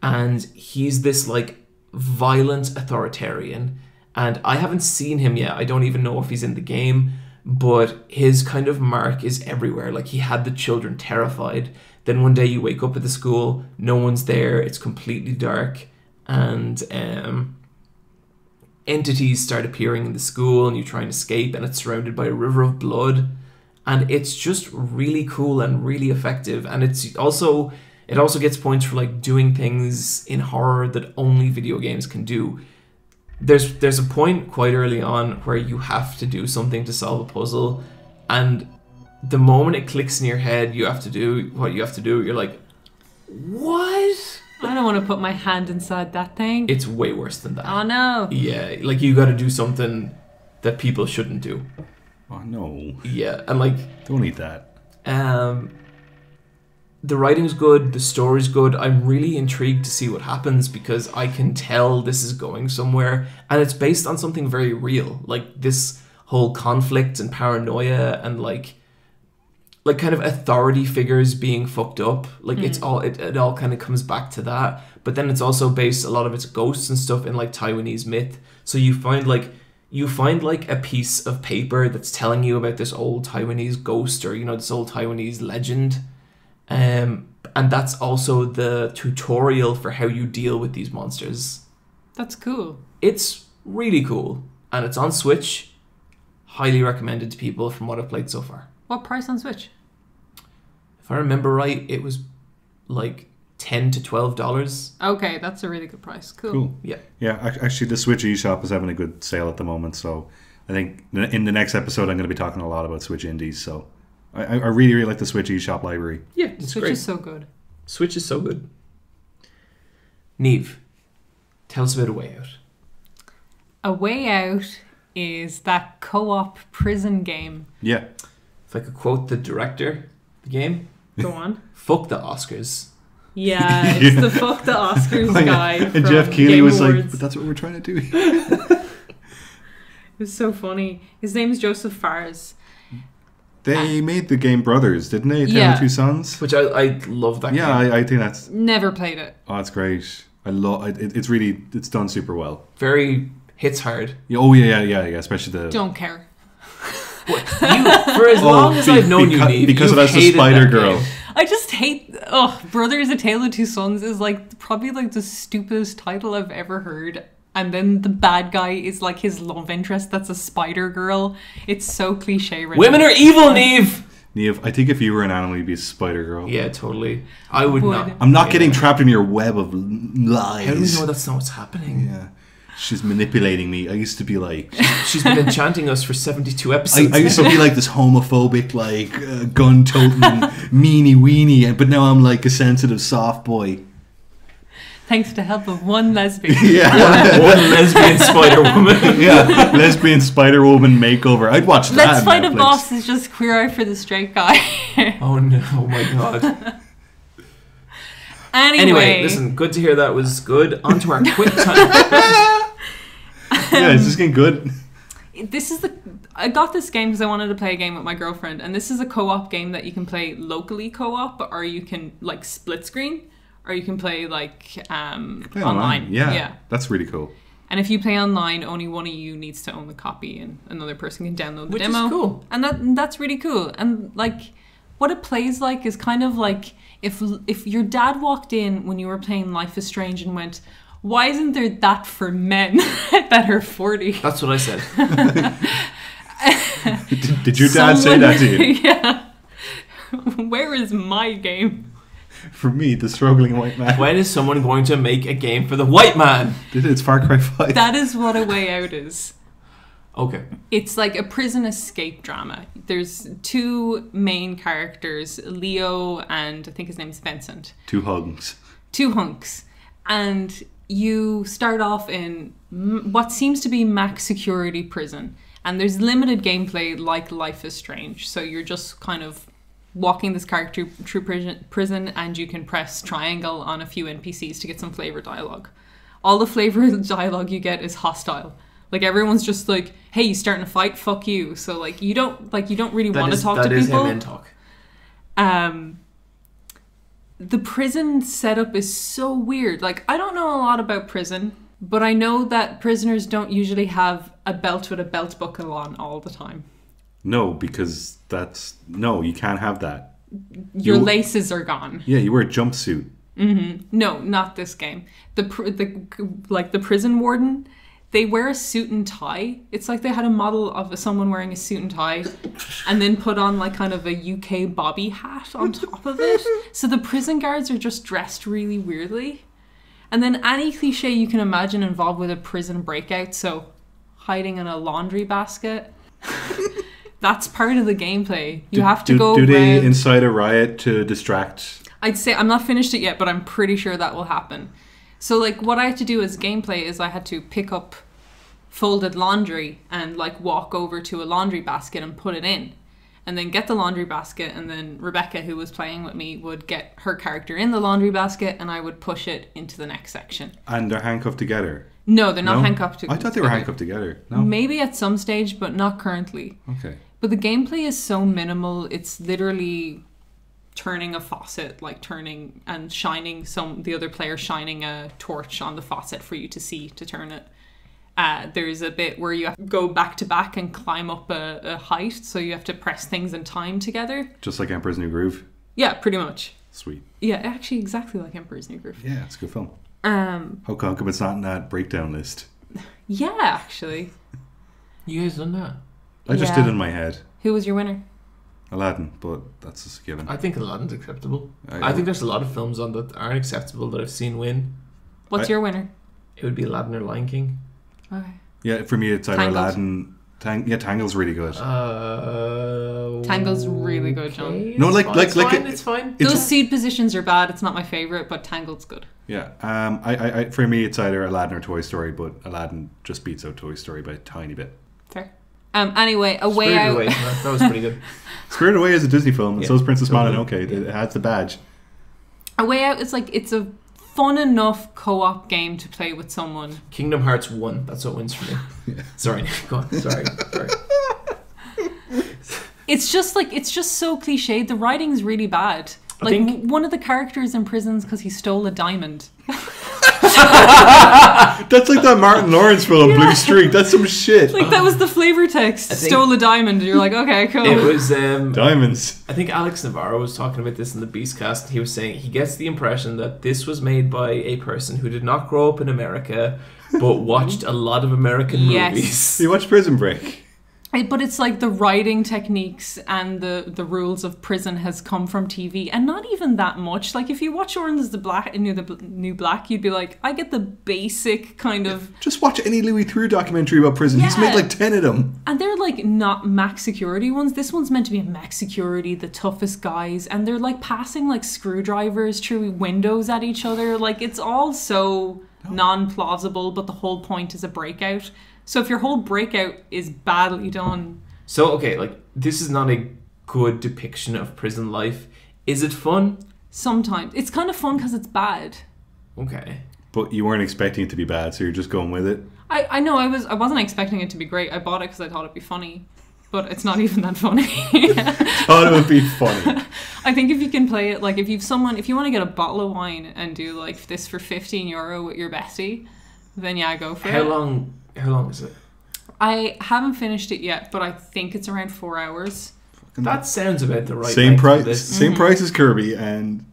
and he's this like violent authoritarian. And I haven't seen him yet. I don't even know if he's in the game, but his kind of mark is everywhere. Like he had the children terrified. Then one day you wake up at the school, no one's there. It's completely dark, and um, entities start appearing in the school and you try and escape and it's surrounded by a river of blood and it's just really cool and really effective and it's also it also gets points for like doing things in horror that only video games can do there's there's a point quite early on where you have to do something to solve a puzzle, and the moment it clicks in your head, you have to do what you have to do. You're like, what? I don't want to put my hand inside that thing. It's way worse than that. oh no. Yeah, like you got to do something that people shouldn't do. Oh no! Yeah, and like Don't eat that. um, the writing's good, the story's good. I'm really intrigued to see what happens because I can tell this is going somewhere, and it's based on something very real, like this whole conflict and paranoia and like like kind of authority figures being fucked up. Like it's all it, it all kind of comes back to that. But then it's also based a lot of its ghosts and stuff in like taiwanese myth. So you find like you find like a piece of paper that's telling you about this old taiwanese ghost or you know this old taiwanese legend. Um and that's also the tutorial for how you deal with these monsters. That's cool. it's really cool. And it's on switch. Highly recommended to people from what i've played so far What price on Switch? if I remember right, it was like ten to twelve dollars. Okay, that's a really good price. Cool. Cool. Yeah. Yeah, actually, the Switch eShop is having a good sale at the moment. So I think in the next episode, I'm going to be talking a lot about Switch indies. So I, I I really, really like the Switch eShop library. Yeah, it's Switch great. is so good. Switch is so good. Niamh, tell us about a way out. A Way Out is that co-op prison game. Yeah. If I could quote the director, of the game, Go on. fuck the Oscars. Yeah, it's the fuck the Oscars Oh, yeah. guy. And Geoff Keighley Game was like, but that's what we're trying to do. It was so funny. His name's Joseph Fares. they made the game Brothers, didn't they? Tale Yeah. Two Sons. Which I, I love that Yeah, game. I, I think that's Never played it. oh, it's great. I love it. It's really it's done super well. Very hits hard. Oh Yeah, Oh yeah, yeah, yeah. Especially the Don't care. You, for as oh, long as be- I've known beca- you, Niamh, because you've it has the hated Spider that Girl. game. I just hate. Oh, Brothers: A Tale of Two Sons is like probably like the stupidest title I've ever heard. And then the bad guy is like his love interest. That's a spider girl. It's so cliche. Written. Women are evil, Niamh. Niamh, I think if you were an animal, you'd be a Spider Girl. Yeah, totally. I would, Would. not. I'm not Yeah. getting trapped in your web of l- lies. How do we know that's not what's happening? Yeah. She's manipulating me. I used to be like, She's been enchanting us for 72 I, episodes. I used to be like this homophobic, like uh, gun toting, meanie weenie, and- but now I'm like a sensitive soft boy. Thanks to the help of one lesbian. Yeah, One lesbian Spider Woman. yeah. Lesbian Spider Woman makeover. I'd watch that. Let's on find a Netflix. boss is just queer eye for the straight guy. Oh no! Oh my god. anyway, Anyway, listen. Good to hear that was good. On to our quick time. Yeah, it's just getting good. this is the I got this game because I wanted to play a game with my girlfriend, and this is a co-op game that you can play locally co-op, or you can like split screen, or you can play like um, Play online. Yeah, yeah. that's really cool. And if you play online, only one of you needs to own the copy, and another person can download the Which is demo. cool. And that that's really cool. And like, what it plays like is kind of like if if your dad walked in when you were playing Life is Strange and went, "Why isn't there that for men that are 40? That's what I said. Did, did your dad say that to you? yeah. Where is my game? For me, the struggling white man. When is someone going to make a game for the white man? It's Far Cry Five. That is what a way out is. Okay. It's like a prison escape drama. There's two main characters, Leo and I think his name's Vincent. Two hunks. Two hunks. And you start off in what seems to be max security prison. And there's limited gameplay like Life is Strange. So you're just kind of walking this character through prison, prison and you can press triangle on a few NPCs to get some flavor dialogue. All the flavor dialogue you get is hostile. Like everyone's just like, "Hey, you starting a fight? Fuck you!" So like you don't like you don't really want to talk that to is people him in talk. um the prison setup is so weird like i don't know a lot about prison but i know that prisoners don't usually have a belt with a belt buckle on all the time No, because that's no. You can't have that. your You- laces are gone Yeah, you wear a jumpsuit. Mm-hmm. no not this game the pr- the like the prison warden they wear a suit and tie it's like they had a model of someone wearing a suit and tie and then put on like kind of a uk bobby hat on top of it so the prison guards are just dressed really weirdly And then any cliche you can imagine involved with a prison breakout, so hiding in a laundry basket. That's part of the gameplay. You Do- have to do, go Do they incite a riot to distract? I'd say I'm not finished it yet, but I'm pretty sure that will happen. So like what I had to do as gameplay is I had to pick up folded laundry and like walk over to a laundry basket and put it in. And then get the laundry basket and then Rebecca who was playing with me would get her character in the laundry basket and I would push it into the next section. And they're handcuffed together. No, they're not No? handcuffed to I thought they were handcuffed together. No. Maybe at some stage, but not currently. Okay. But the gameplay is so minimal. It's literally turning a faucet, like turning and shining some the other player shining a torch on the faucet for you to see to turn it. Uh, there's a bit where you have to go back to back and climb up a, a height, so you have to press things in time together. Just like Emperor's New Groove. Yeah, pretty much. Sweet. Yeah, actually, exactly like Emperor's New Groove. Yeah, it's a good film. Um, How come it's not in that breakdown list? yeah, actually, You guys done that? I just Yeah. did it in my head. who was your winner? Aladdin, but that's just a given. I think Aladdin's acceptable. I- I, think there's a lot of films on that aren't acceptable that I've seen win. What's I- your winner? It would be Aladdin or Lion King. Okay. Yeah, for me, it's either Tangled. Aladdin. Tang- yeah, Tangle's really good. Uh, Tangle's really good, John. okay, No, it's like- fine, like- it's like fine. it- it's fine. It's- Those seed positions are bad. It's not my favorite, but Tangled's good. yeah, um, I, I, I, for me, it's either Aladdin or Toy Story, but Aladdin just beats out Toy Story by a tiny bit. Fair. Um. Anyway, a way Spirited out. Away. That, that was pretty good. Spirited Away is a Disney film, and Yeah, so is Princess totally. Mononoke. It has the badge. A way out is like it's a fun enough co-op game to play with someone. Kingdom Hearts one. That's what wins for me. Sorry, go on. Sorry, sorry. It's just like it's just so cliched. The writing's really bad. I Like think- one of the characters in prisons because he stole a diamond. That's like that Martin Lawrence film, Blue Streak. That's some shit. Like that was the flavor text. Stole a diamond. You're like, okay, cool. It was. Um, Diamonds. I think Alex Navarro was talking about this in the Beastcast. He was saying he gets the impression that this was made by a person who did not grow up in America, but watched a lot of American Yes. movies. He watched Prison Break. It- but it's like the writing techniques and the the rules of prison has come from TV, and not even that much. Like if you watch Orange is the Black, New the New Black, you'd be like, I get the basic kind of, Just watch any Louis Theroux documentary about prison. He's made like ten of them. and they're like not max security ones. This one's meant to be max security, the toughest guys, and they're like passing like screwdrivers through windows at each other. Like it's all so oh. non plausible, but the whole point is a breakout. So if your whole breakout is badly done, So okay, like this is not a good depiction of prison life. Is it fun? sometimes it's kind of fun because it's bad. Okay. But you weren't expecting it to be bad, so you're just going with it. I, I know I was I wasn't expecting it to be great. I bought it because I thought it'd be funny, but it's not even that funny. Thought it would be funny. I think if you can play it like if you've someone if you want to get a bottle of wine and do like this for fifteen euro with your bestie, then yeah, go for How it. How long? How long is it? I haven't finished it yet, but I think it's around four hours. That sounds about the right. same length for price, This. same mm-hmm. price as Kirby, and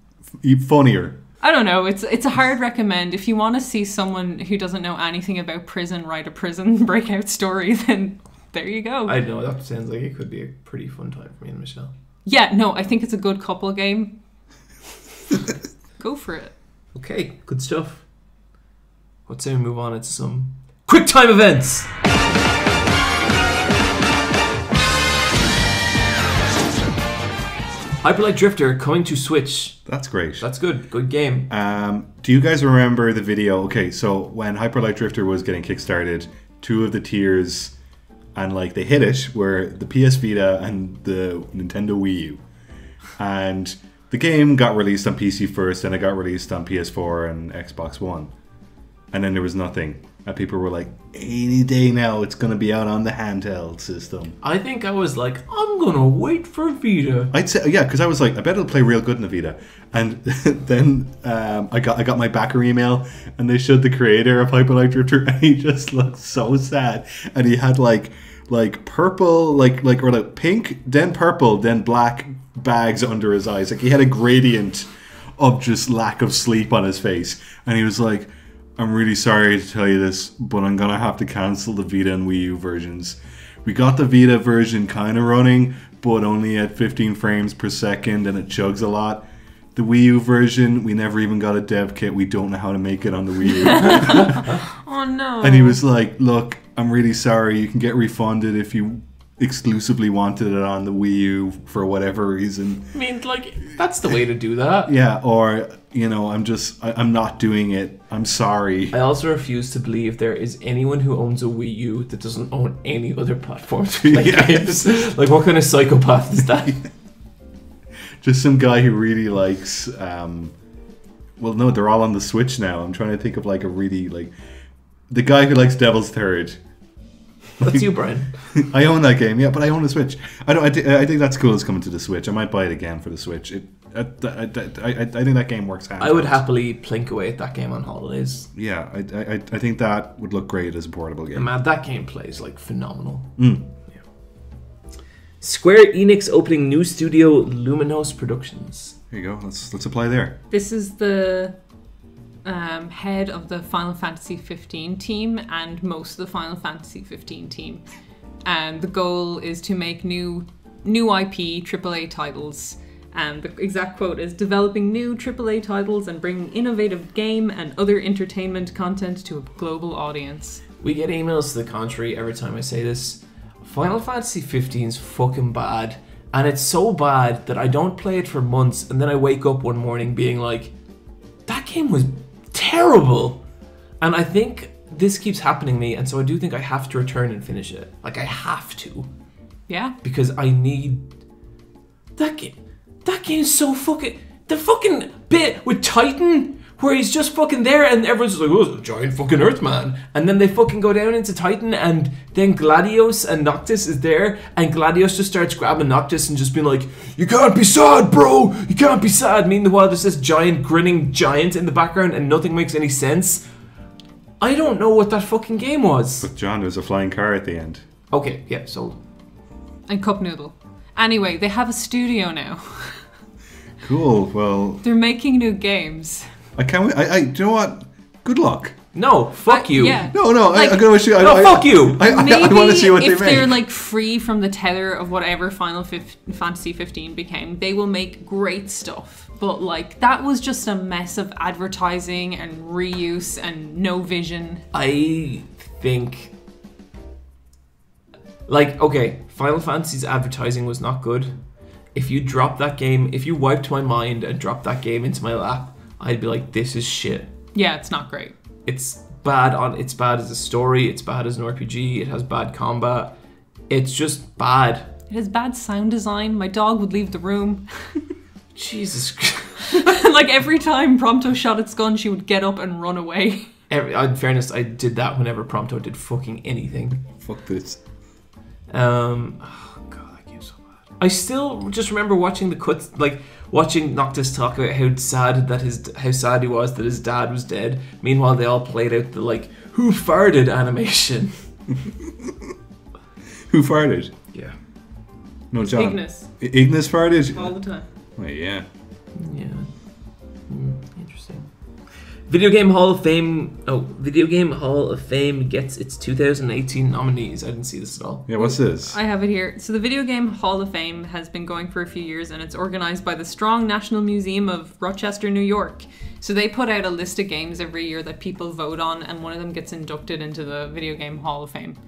f- funnier. I don't know. It's it's a hard recommend if you want to see someone who doesn't know anything about prison write a prison breakout story. Then there you go. I know that sounds like it could be a pretty fun time for me and Michelle. yeah, no, I think it's a good couple game. go for it. Okay, good stuff. Let's say we move on into some quick time events. Hyper Light Drifter coming to Switch. That's great. That's good. Good game. Um, do you guys remember the video? Okay, so when Hyper Light Drifter was getting kickstarted, two of the tiers and like they hit it were the PS Vita and the Nintendo Wii U. And the game got released on PC first, then it got released on PS4 and Xbox One. And then there was nothing. And people were like, any day now it's gonna be out on the handheld system. I think I was like, I'm gonna wait for Vita. I'd say yeah, because I was like, I bet it'll play real good in the Vita. And then um, I got I got my backer email, and they showed the creator of Hyper Light Drifter, and he just looked so sad, and he had like like purple, like like or like pink, then purple, then black bags under his eyes. Like he had a gradient of just lack of sleep on his face, and he was like. I'm really sorry to tell you this, but I'm gonna have to cancel the Vita and Wii U versions. We got the Vita version kind of running, but only at 15 frames per second, and it chugs a lot. the Wii U version, we never even got a dev kit. We don't know how to make it on the Wii U. Oh no. and he was like, "Look, I'm really sorry. You can get refunded if you exclusively wanted it on the Wii U for whatever reason. I mean, like that's the way to do that. Yeah, or you know, I'm just I, I'm not doing it. I'm sorry." I also refuse to believe there is anyone who owns a Wii U that doesn't own any other platforms. play Yes. Like, what kind of psychopath is that? just some guy who really likes um well no they're all on the switch now i'm trying to think of like a really like the guy who likes devil's third That's you, Bryan. i own that game yeah but i own the switch i don't i, thi- I think that's cool it's coming to the switch i might buy it again for the switch it I, I, I, I I think that game works hand I would out. happily plink away at that game on holidays. yeah I, I, I- I think that would look great as a portable game Man, that game plays like phenomenal. Mm. Yeah. Square Enix opening new studio Luminous Productions. there you go let's let's apply there This is the um, head of the Final Fantasy 15 team and most of the Final Fantasy 15 team. And the goal is to make new new IP AAA titles. And the exact quote is developing new AAA titles and bringing innovative game and other entertainment content to a global audience. We get emails to the contrary every time I say this. Final Fantasy 15 is fucking bad, and it's so bad that I don't play it for months, and then I wake up one morning being like, that game was terrible. And I think this keeps happening to me, and so I do think I have to return and finish it. Like, I have to. Yeah? because I need that game. That game is so fucking the fucking bit with Titan where he's just fucking there and everyone's just like, oh, it's a giant fucking Earthman. And then they fucking go down into Titan and then Gladius and Noctis is there and Gladius just starts grabbing Noctis and just being like, you can't be sad, bro! You can't be sad! Meanwhile, there's this giant grinning giant in the background and nothing makes any sense. I don't know what that fucking game was. but john there's a flying car at the end Okay, yeah, sold. And Cup Noodle. Anyway, they have a studio now. cool well They're making new games. I can't wait i, I do you know what good luck no, fuck I- you. Yeah. no no Like- I, i'm gonna wish you I, No, I, fuck you. I, I, Maybe I want to see what they make. if they they're like free from the tether of whatever Final Fif- Fantasy 15 became, they will make great stuff. But like that was just a mess of advertising and reuse and no vision. I think like okay, Final Fantasy's advertising was not good. If you dropped that game, if you wiped my mind and dropped that game into my lap, I'd be like, this is shit. Yeah, it's not great. It's bad on it's bad as a story, it's bad as an RPG, it has bad combat. It's just bad. It has bad sound design. My dog would leave the room. Jesus Christ. like every time Prompto shot its gun, she would get up and run away. Every, in fairness, I did that whenever Prompto did fucking anything. fuck this Um, oh god, that game's so bad. I still just remember watching the cuts, like watching Noctis talk about how sad that his how sad he was that his dad was dead. Meanwhile, they all played out the like who farted animation. who farted Yeah, no john Ignis I- ignis farted all the time. Oh, yeah yeah, Hmm, interesting. Video Game Hall of Fame. Oh, Video Game Hall of Fame gets its 2018 nominees. I didn't see this at all. yeah what's this I have it here. So the Video Game Hall of Fame has been going for a few years and it's organized by the Strong National Museum of Rochester, New York. So they put out a list of games every year that people vote on and one of them gets inducted into the Video Game Hall of Fame.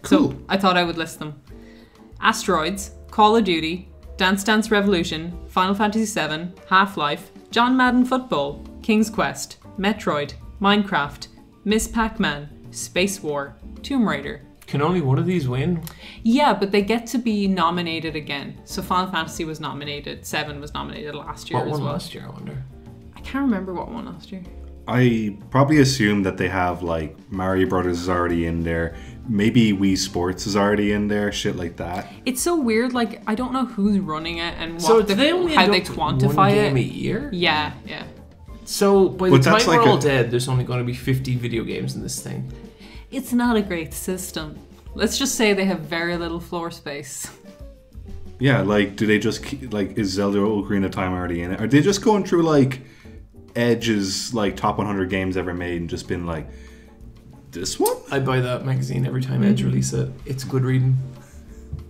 Cool. So I thought I would list them. Asteroids, Call of Duty, Dance Dance Revolution, Final Fantasy VII, Half-Life, John Madden Football, King's Quest, Metroid, Minecraft, Miss Pac-Man, Space War, Tomb Raider, Can only one of these win? yeah, but they get to be nominated again. So Final Fantasy was nominated, Seven was nominated last year What as won well. last year? I wonder. I can't remember what won last year. I probably assume that they have like Mario Brothers is already in there. Maybe Wii Sports is already in there, shit like that. It's so weird. Like I don't know who's running it and what So the, do they only how they induct quantify one game it. a year? Yeah, yeah. So by the But time we're like all a- dead, there's only going to be 50 video games in this thing. It's not a great system. Let's just say they have very little floor space. Yeah, like do they just keep, like is Zelda Ocarina of Time already in it? Are they just going through like Edge's like top 100 games ever made and just been like this one? I buy that magazine every time. Edge mm-hmm. release it. It's good reading.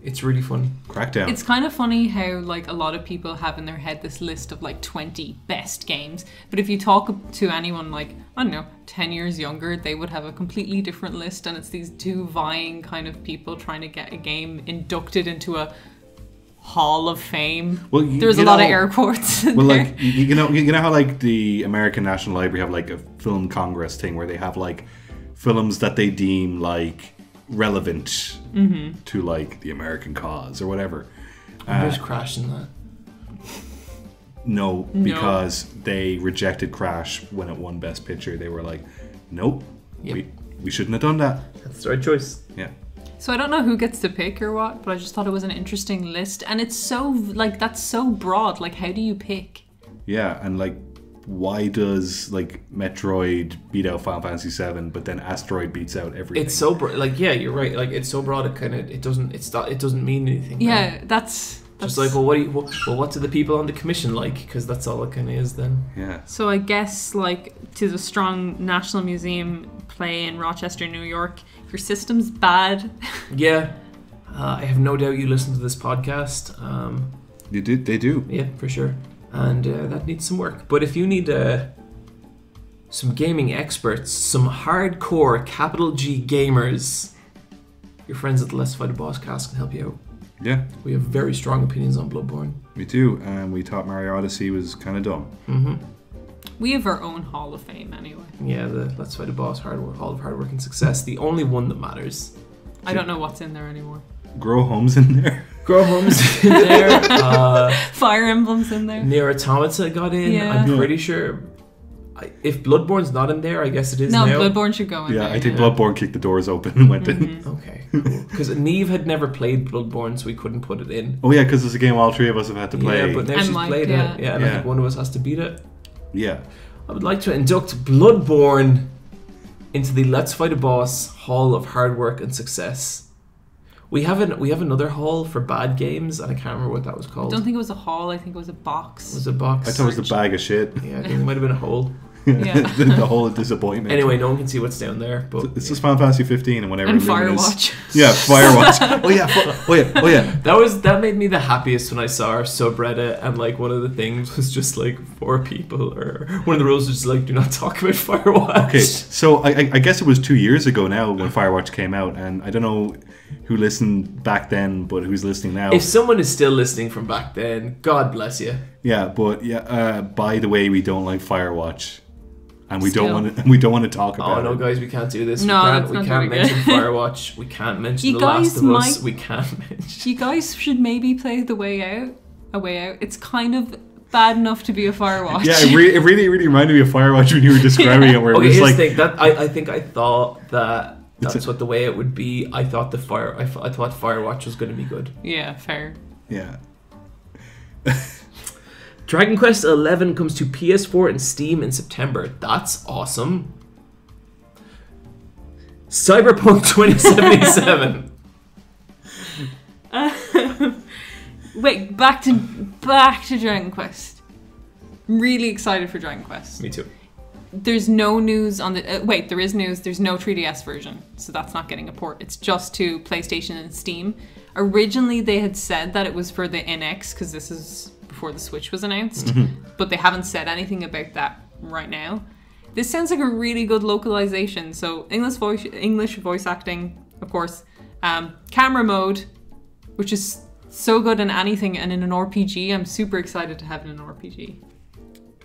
It's really fun. Crackdown. It's kind of funny how like a lot of people have in their head this list of like 20 best games, but if you talk to anyone like I don't know, 10 years younger, they would have a completely different list and it's these two vying kind of people trying to get a game inducted into a hall of fame. Well, you- There's you a lot of know- air quotes. well, there. like you, you know, you know how like the American National Library have like a film congress thing where they have like films that they deem like relevant Mm-hmm. to like the American cause or whatever. There's Crash in that. No, because they rejected Crash when it won Best Picture. They were like, "Nope, Yep. we we shouldn't have done that." That's the right choice. Yeah, So I don't know who gets to pick or what, but I just thought it was an interesting list and it's so like that's so broad. Like how do you pick? yeah, and like, why does like Metroid beat out Final Fantasy VII, but then Asteroid beats out everything? It's so broad. Like yeah, you're right. Like it's so broad. It kind of it doesn't it's not it doesn't mean anything. Yeah, that's Just like well, what do you well, well what do the people on the commission like? Because that's all it kind of is then. yeah. So I guess like to the strong National Museum play in Rochester, New York, your system's bad. Yeah, uh, I have no doubt you listen to this podcast. Um, You do, they do. yeah, for sure, and uh, that needs some work. But if you need uh, some gaming experts, some hardcore capital G gamers, your friends at the Let's Fight a Boss cast can help you out. Yeah, We have very strong opinions on Bloodborne. we do. And we thought Mario Odyssey was kind of dumb. hmm We have our own Hall of Fame anyway. Yeah, the Let's Fight a Boss hard work, Hall of Hard Work and Success, the only one that matters. I don't know what's in there anymore. Grow homes in there. Grow Homes in there. Uh, Fire Emblem's in there. Nier Automata got in. Yeah. I'm pretty sure. I, if Bloodborne's not in there, I guess it is No, now. Bloodborne should go in Yeah, there. I think yeah. Bloodborne kicked the doors open and went in. Okay, because Niamh had never played Bloodborne, so we couldn't put it in. Oh yeah, because it's a game all three of us have had to play. Yeah, but now And she's like, played yeah. it. Yeah, and I think one of us has to beat it. yeah. I would like to induct Bloodborne into the Let's Fight a Boss Hall of Hard Work and Success. We have an we have another hall for bad games, and I can't remember what that was called. I called. don't think it was a hall. I think it was a box. it was a box. I thought it was the bag of shit. Yeah, I think it might have been a hole. Yeah. the, the whole disappointment. Anyway, no one can see what's down there. But It's just Final Fantasy 15 and whenever and Luminous- Firewatch. Yeah, Firewatch. oh yeah, oh yeah, oh yeah. That was that made me the happiest when I saw our subreddit and like one of the things was just like four people or one of the rules was just like do not talk about Firewatch. Okay, so I, I- I guess it was two years ago now when Firewatch came out, and I don't know who listened back then, but who's listening now. If someone is still listening from back then, God bless you. yeah, but yeah. Uh, by the way, we don't like Firewatch, and we don't want to. We don't want to talk about. Oh about no, guys, we can't do this. No, we can't, that's we not can't very mention good. Firewatch. We can't mention You The Last guys of Us. might- We can't mention. You guys should maybe play the way out. A way out. It's kind of bad enough to be a Firewatch. Yeah, it, re- it really, really reminded me of Firewatch when you were describing it, where it Okay, was like thing. That I, I think I thought that that's a- what the way it would be. I thought the fire. I, f- I thought Firewatch was going to be good. yeah, fair. yeah. Dragon Quest XI comes to PS4 and Steam in September. That's awesome. Cyberpunk 2077. Wait, back to back to Dragon Quest. I'm Really excited for Dragon Quest. Me too. There's no news on the. Uh, wait, there is news. There's no 3DS version, so that's not getting a port. It's just to PlayStation and Steam. Originally, they had said that it was for the NX because this is before the Switch was announced, but they haven't said anything about that right now. This sounds like a really good localization. So English voice, English voice acting, of course. Um, camera mode, which is so good in anything, and in an RPG, I'm super excited to have it in an RPG.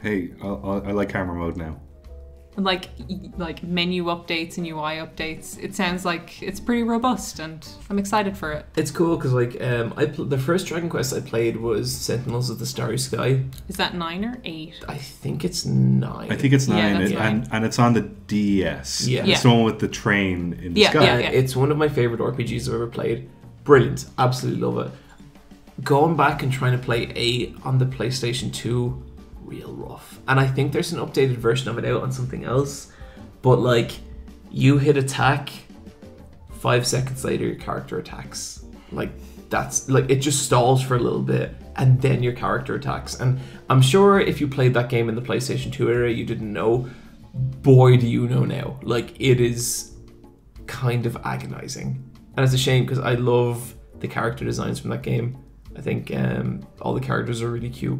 Hey, I, I, I like camera mode now. And like like menu updates and UI updates. It sounds like it's pretty robust, and I'm excited for it. It's cool because like um, I pl- the first Dragon Quest I played was Sentinels of the Starry Sky. Is that nine or eight? I think it's nine. I think it's nine, that's it- fine. and and it's on the DS. Yeah. it's the one with the train in the Yeah, sky. yeah, Uh, it's one of my favorite RPGs I've ever played. Brilliant, absolutely love it. Going back and trying to play eight on the PlayStation Two, real rough. And I think there's an updated version of it out on something else. But like, you hit attack, five seconds later your character attacks. Like that's like it just stalls for a little bit and then your character attacks. And I'm sure if you played that game in the PlayStation 2 era, you didn't know. Boy, do you know now. Like it is kind of agonizing. And it's a shame because I love the character designs from that game. I think um, all the characters are really cute.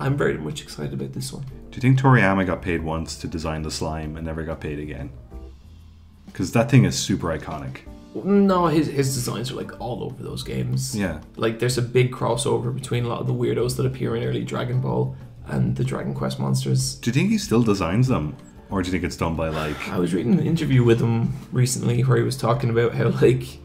I'm very much excited about this one. Do you think Toriyama got paid once to design the slime and never got paid again? Because that thing is super iconic. No, his his designs are like all over those games. Yeah. Like there's a big crossover between a lot of the weirdos that appear in early Dragon Ball and the Dragon Quest monsters. Do you think he still designs them? Or do you think it's done by like. I was reading an interview with him recently where he was talking about how like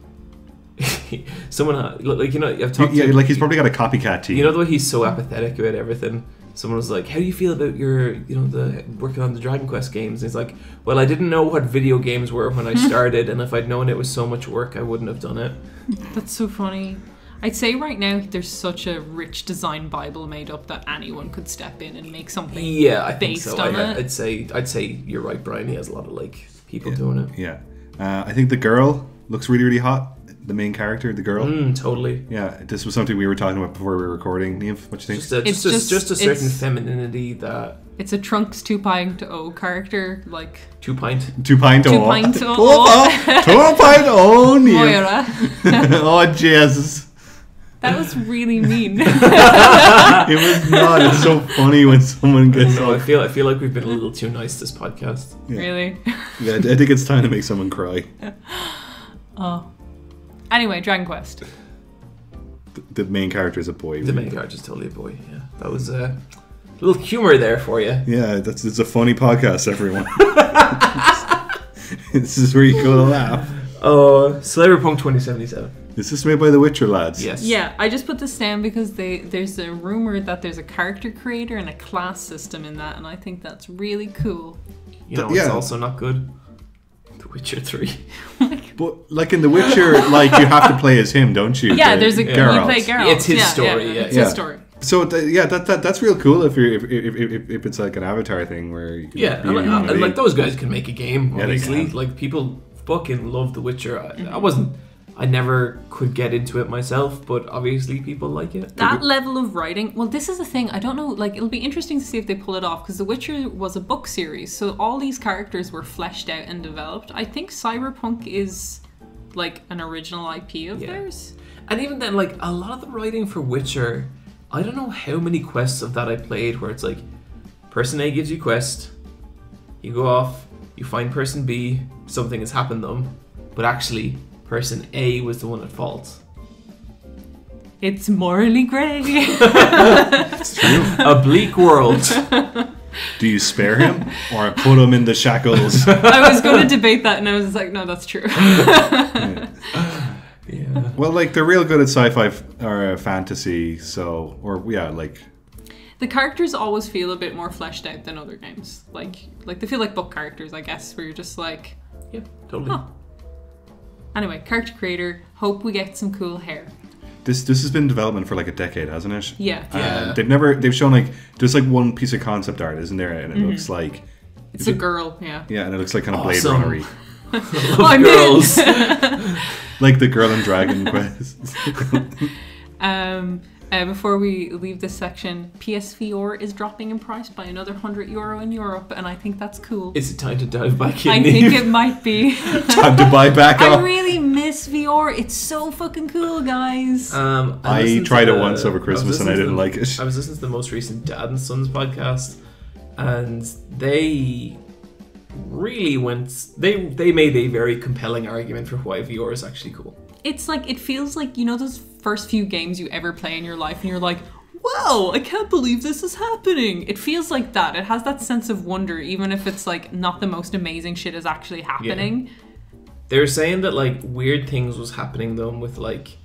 someone uh, like you know I've talked Yeah, to like he's probably got a copycat team. you know the way he's so apathetic about everything. Someone was like, "How do you feel about your, you know, the working on the Dragon Quest games?" And he's like, "Well, I didn't know what video games were when I started, and if I'd known it was so much work, I wouldn't have done it." That's so funny. I'd say right now there's such a rich design bible made up that anyone could step in and make something. Yeah, I think based so. I, I'd say, I'd say you're right, Bryan. He has a lot of like people doing it. Yeah. Uh, I think the girl looks really, really hot. The main character, the girl. Mm, totally. Yeah, this was something we were talking about before we were recording. Niamh, what do you think? Just a, It's just, a, just- just a certain femininity that It's a Trunks 2.0 character, like two pint. Two pint Two pint Two oh. pint- Two pint oh, Niamh. Moira. oh, Jesus. That was really mean. It was not. It's so funny when someone gets No, I feel, I feel like we've been a little too nice this podcast. really. Yeah, I think it's time to make someone cry. Oh. Anyway, Dragon Quest. The main character is a boy. The main character's totally a boy. Yeah, that was uh, a little humor there for you. Yeah, that's it's a funny podcast, everyone. this is where you go to laugh. Oh, Cyberpunk 2077. Is this made by the Witcher lads? Yes. Yeah, I just put this down because they there's a rumor that there's a character creator and a class system in that, and I think that's really cool. You know, Th- it's yeah. also not good. The Witcher 3. But like in The Witcher, like you have to play as him, don't you? Yeah, The- there's a Geralt. you play Geralt. It's his yeah, story, Yeah, yeah. it's Yeah. his story. So th- yeah, that, that that's real cool if you if, if, if, if it's like an avatar thing where you can Yeah, be and, like, and, like those guys can make a game, Yeah, obviously. can. Like people fucking love The Witcher. I, Mm-hmm. I wasn't I never could get into it myself, but obviously people like it. That level of writing, well, this is the thing. I don't know. Like, it'll be interesting to see if they pull it off because The Witcher was a book series, so all these characters were fleshed out and developed. I think Cyberpunk is like an original IP of Yeah. theirs. And even then, like a lot of the writing for Witcher, I don't know how many quests of that I played where it's like, person A gives you quest, you go off, you find person B, something has happened to them, but actually person A was the one at fault. It's morally grey. True. A bleak world. Do you spare him or put him in the shackles? I was going to debate that, and I was like, no, that's true. yeah. well, like they're real good at sci-fi f- or uh, fantasy, so or yeah, like the characters always feel a bit more fleshed out than other games. Like, like they feel like book characters, I guess, where you're just like, Yeah, totally. Huh. Anyway, character creator. Hope we get some cool hair. this this has been in development for like a decade, hasn't it? Yeah, Yeah. And they've never they've shown like there's like one piece of concept art, isn't there? And it Mm-hmm. looks like it's a girl. Yeah. yeah, and it looks like kind of Blade Awesome. Runnery. I'm. Girls. like the girl in Dragon Quest. Um, uh, before we leave this section, PSVR is dropping in price by another hundred euro in Europe, and I think that's cool. Is it time to dive back in? I think it might be. Time to buy back up. I up. really miss VR. It's so fucking cool, guys. Um, I listened to tried it the- once over was Christmas and I didn't the- like it. I was listening to the most recent Dad and Sons podcast, and they really went. They they made a very compelling argument for why VR is actually cool. it's like it feels like you know those first few games you ever play in your life, and you're like, "Wow, I can't believe this is happening." It feels like that. It has that sense of wonder, even if it's like not the most amazing shit is actually happening. They were saying that like weird things was happening them with like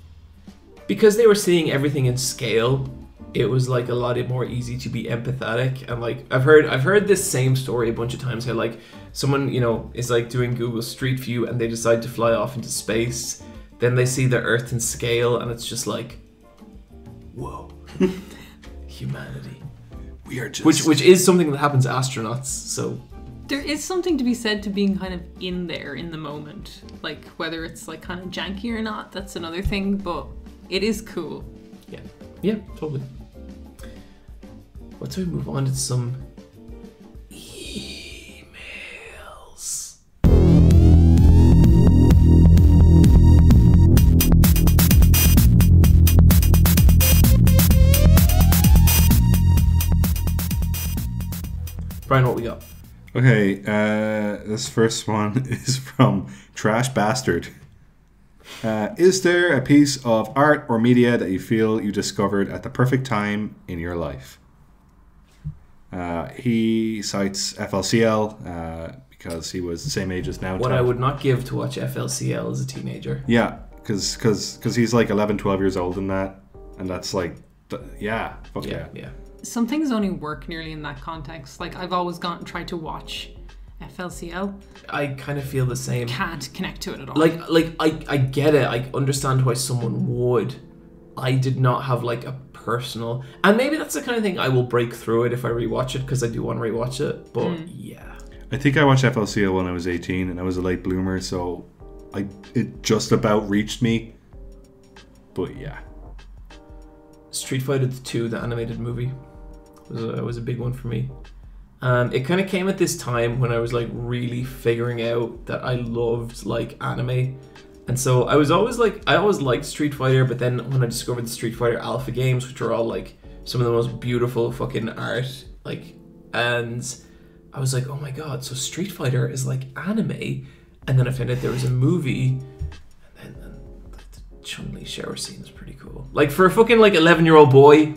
because they were seeing everything in scale. It was like a lot more easy to be empathetic and like I've heard I've heard this same story a bunch of times how like someone you know is like doing Google Street View and they decide to fly off into space, then they see the Earth in scale and it's just like, whoa, humanity. We are just Which which is something that happens to astronauts. So There is something to be said to being kind of in there in the moment. Like whether it's like kind of janky or not, that's another thing, but it is cool. Yeah. Yeah, totally. Let's we move on to some Bryan, what we got? Okay, uh, this first one is from Trash Bastard. Uh, is there a piece of art or media that you feel you discovered at the perfect time in your life? Uh, he cites FLCL uh, because he was the same age as now. What I would not give to watch FLCL as a teenager. Yeah, because cause, cause he's like 11, 12 years old in that. And that's like, th- yeah, fuck yeah. Yeah, yeah. Some things only work nearly in that context. Like I've always gone and tried to watch FLCL, I kind of feel the same. can't connect to it at all. Like, like I, I get it. I understand why someone would. I did not have like a personal, and maybe that's the kind of thing I will break through it if I rewatch it because I do want to rewatch it. But mm. yeah, I think I watched FLCL when I was 18 and I was a late bloomer, so I it just about reached me. But yeah. Street Fighter 2, the animated movie, was a, was a big one for me. Um, it kind of came at this time when I was like really figuring out that I loved like anime, and so I was always like I always liked Street Fighter, but then when I discovered the Street Fighter Alpha games, which are all like some of the most beautiful fucking art, like, and I was like, oh my god, so Street Fighter is like anime, and then I found out there was a movie, and then the Chun Li shower scene is pretty cool. Like for a fucking like eleven year old boy,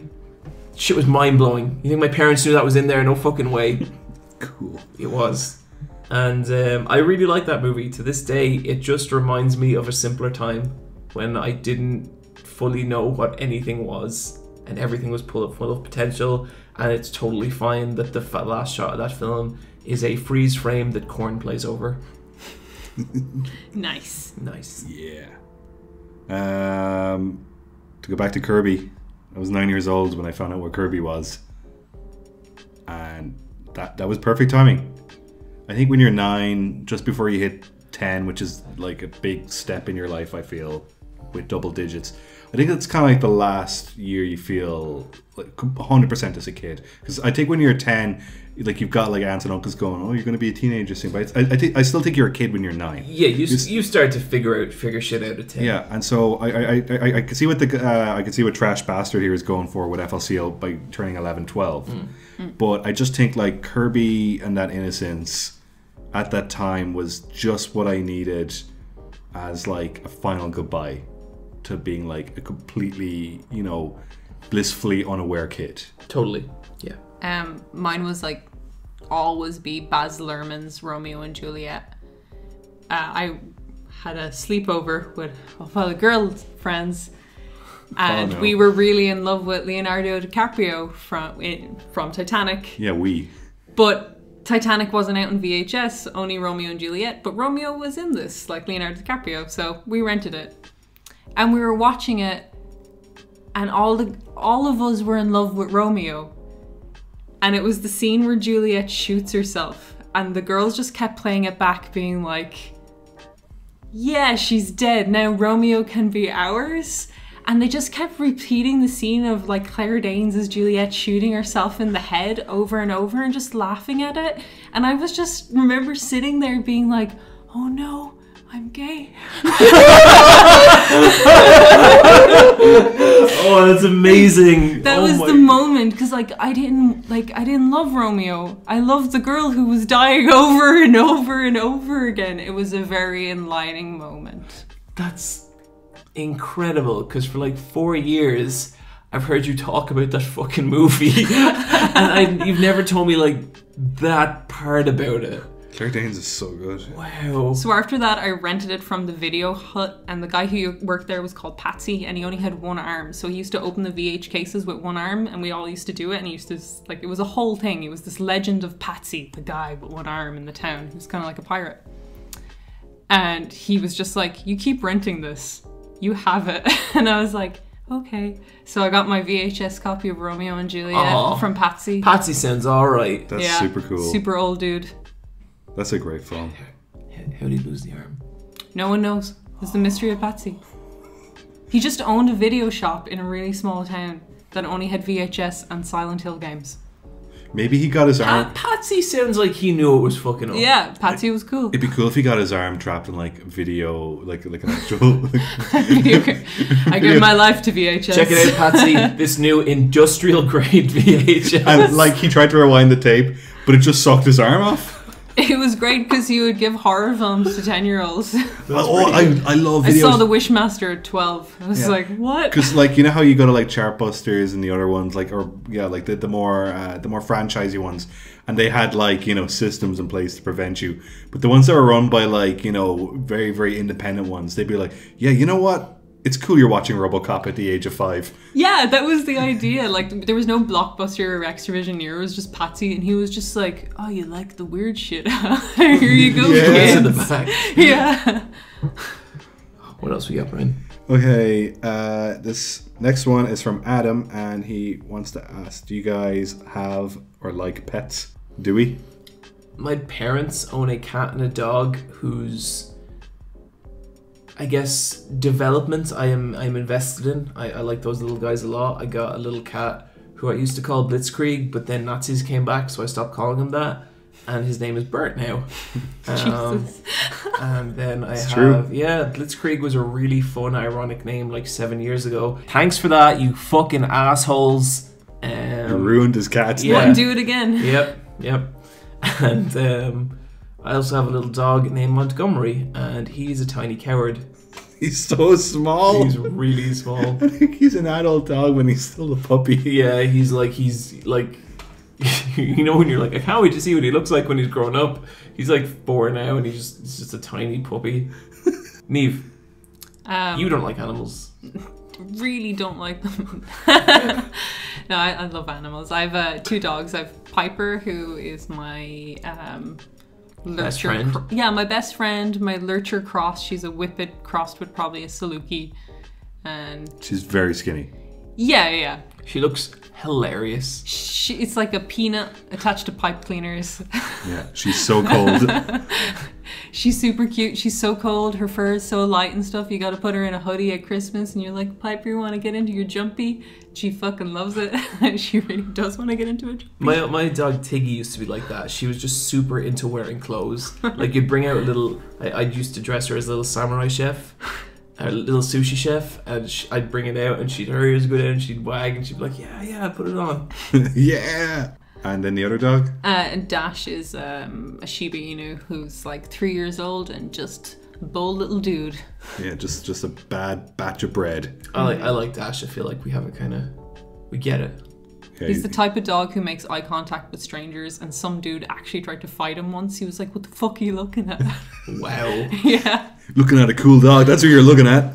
shit was mind blowing. You think my parents knew that was in there? No fucking way. Cool. It was. And um, I really like that movie. To this day, it just reminds me of a simpler time when I didn't fully know what anything was and everything was full of, full of potential. And it's totally fine that the fa- last shot of that film is a freeze frame that Korn plays over. nice. Nice. Yeah. Um, to go back to Kirby, I was nine years old when I found out what Kirby was, and that that was perfect timing. I think when you're nine, just before you hit ten, which is like a big step in your life, I feel, with double digits. I think it's kind of like the last year you feel like 100% as a kid. Because I think when you're 10, like you've got like aunts and uncles going, "Oh, you're going to be a teenager soon." But I, I think I still think you're a kid when you're nine. Yeah, you, It's- you start to figure out figure shit out at ten. Yeah, and so I I, I, I, I can see what the uh, I can see what Trash Bastard here is going for with FLCL by turning 11, 12. But I just think like Kirby and that innocence at that time was just what I needed as like a final goodbye to being like a completely you know blissfully unaware kid. Totally. Um, mine was like always be Baz Luhrmann's Romeo and Juliet. Uh, I had a sleepover with a fellow girlfriends, and no. we were really in love with Leonardo DiCaprio from in, from Titanic. Yeah, we. But Titanic wasn't out in VHS, only Romeo and Juliet. But Romeo was in this, like Leonardo DiCaprio, so we rented it, and we were watching it, and all the all of us were in love with Romeo, and it was the scene where Juliet shoots herself, and the girls just kept playing it back, being like, "Yeah, she's dead now. Romeo can be ours." And they just kept repeating the scene of like Claire Danes as Juliet shooting herself in the head over and over and just laughing at it. And I was just remember sitting there being like, oh no, I'm gay. Oh, that's amazing. That Oh was my- the moment because like I didn't like I didn't love Romeo. I loved the girl who was dying over and over and over again. It was a very enlightening moment. That's incredible because for like four years I've heard you talk about that fucking movie, and I, you've never told me like that part about it. Claire Danes is so good. Wow. So after that, I rented it from the Video Hut, and the guy who worked there was called Patsy, and he only had one arm. So he used to open the VH cases with one arm, and we all used to do it. And he used to like it was a whole thing. It was this legend of Patsy, the guy with one arm in the town. He was kind of like a pirate, and he was just like, "You keep renting this, you have it," and I was like. Okay, so I got my VHS copy of Romeo and Juliet Aw. from Patsy. Patsy sounds alright. That's yeah, super cool. Super old dude. That's a great film. How did he lose the arm? No one knows. It's the mystery of Patsy. He just owned a video shop in a really small town that only had VHS and Silent Hill games. Maybe he got his arm. Pat- Patsy sounds like he knew it was fucking up. Yeah, Patsy was cool. It'd be cool if he got his arm trapped in like video, like like an actual. I give my life to VHS. Check it out, Patsy. this new industrial grade VHS. and like he tried to rewind the tape, but it just sucked his arm off. It was great because he would give horror films to ten year olds. oh, I, I love I saw The Wishmaster at twelve. I was Yeah. like, what? Because like you know how you go to like Chartbusters and the other ones like or yeah like the, the more uh, the more franchisey ones and they had like you know systems in place to prevent you but the ones that were run by like you know very very independent ones they'd be like yeah you know what it's cool you're watching RoboCop at the age of five Yeah, that was the idea. Like, there was no blockbuster or Xtra-vision near. It was just Patsy, and he was just like, "Oh, you like the weird shit? Here you go, Yeah. It's in the back. Yeah. What else we got, Bryan? okay uh, this next one is from Adam and he wants to ask do you guys have or like pets do we My parents own a cat and a dog whose, I guess, development I am I am invested in. I, I like those little guys a lot. I got a little cat who I used to call Blitzkrieg, but then Nazis came back, so I stopped calling him that. And his name is Bert now. Um, Jesus. and then I It's have true. yeah, Blitzkrieg was a really fun, ironic name like seven years ago. Thanks for that, you fucking assholes. you Um, ruined his cat yeah. Do it again. Yep, yep. And um, I also have a little dog named Montgomery, and he's a tiny coward. he's so small He's really small. I think he's an adult dog when he's still a puppy. Yeah, he's like he's like you know when you're like I can't wait to see what he looks like when he's grown up. He's like four now, and he's just he's just a tiny puppy. Niamh, Um, you don't like animals. really don't like them. no, I, I love animals. I have uh, two dogs. I have Piper, who is my um, Best lurcher. friend? cr- yeah, my best friend. My lurcher cross. She's a whippet crossed with probably a Saluki, and She's very skinny. yeah, yeah, yeah. She looks hilarious. She, it's like a peanut attached to pipe cleaners. Yeah, she's so cold. She's super cute. She's so cold. Her fur is so light and stuff. You got to put her in a hoodie at Christmas, and you're like, Piper, you want to get into your jumpy? She fucking loves it. she really does want to get into it. My my dog Tiggy used to be like that. She was just super into wearing clothes. Like you'd bring out a little. I, I used to dress her as a little samurai chef, a little sushi chef, and sh I'd bring it out, and she'd her ears go down, and she'd wag, and she'd be like, "Yeah, yeah, put it on." yeah. And then the other dog? Uh, and Dash is um, a Shiba Inu who's like three years old and just a bold little dude. Yeah, just just a bad batch of bread. I like I like Dash. I feel like we have a kind of we get it. Yeah, He's the type of dog who makes eye contact with strangers, and some dude actually tried to fight him once. He was like, "What the fuck are you looking at?" Wow, yeah. looking at a cool dog. That's what you're looking at.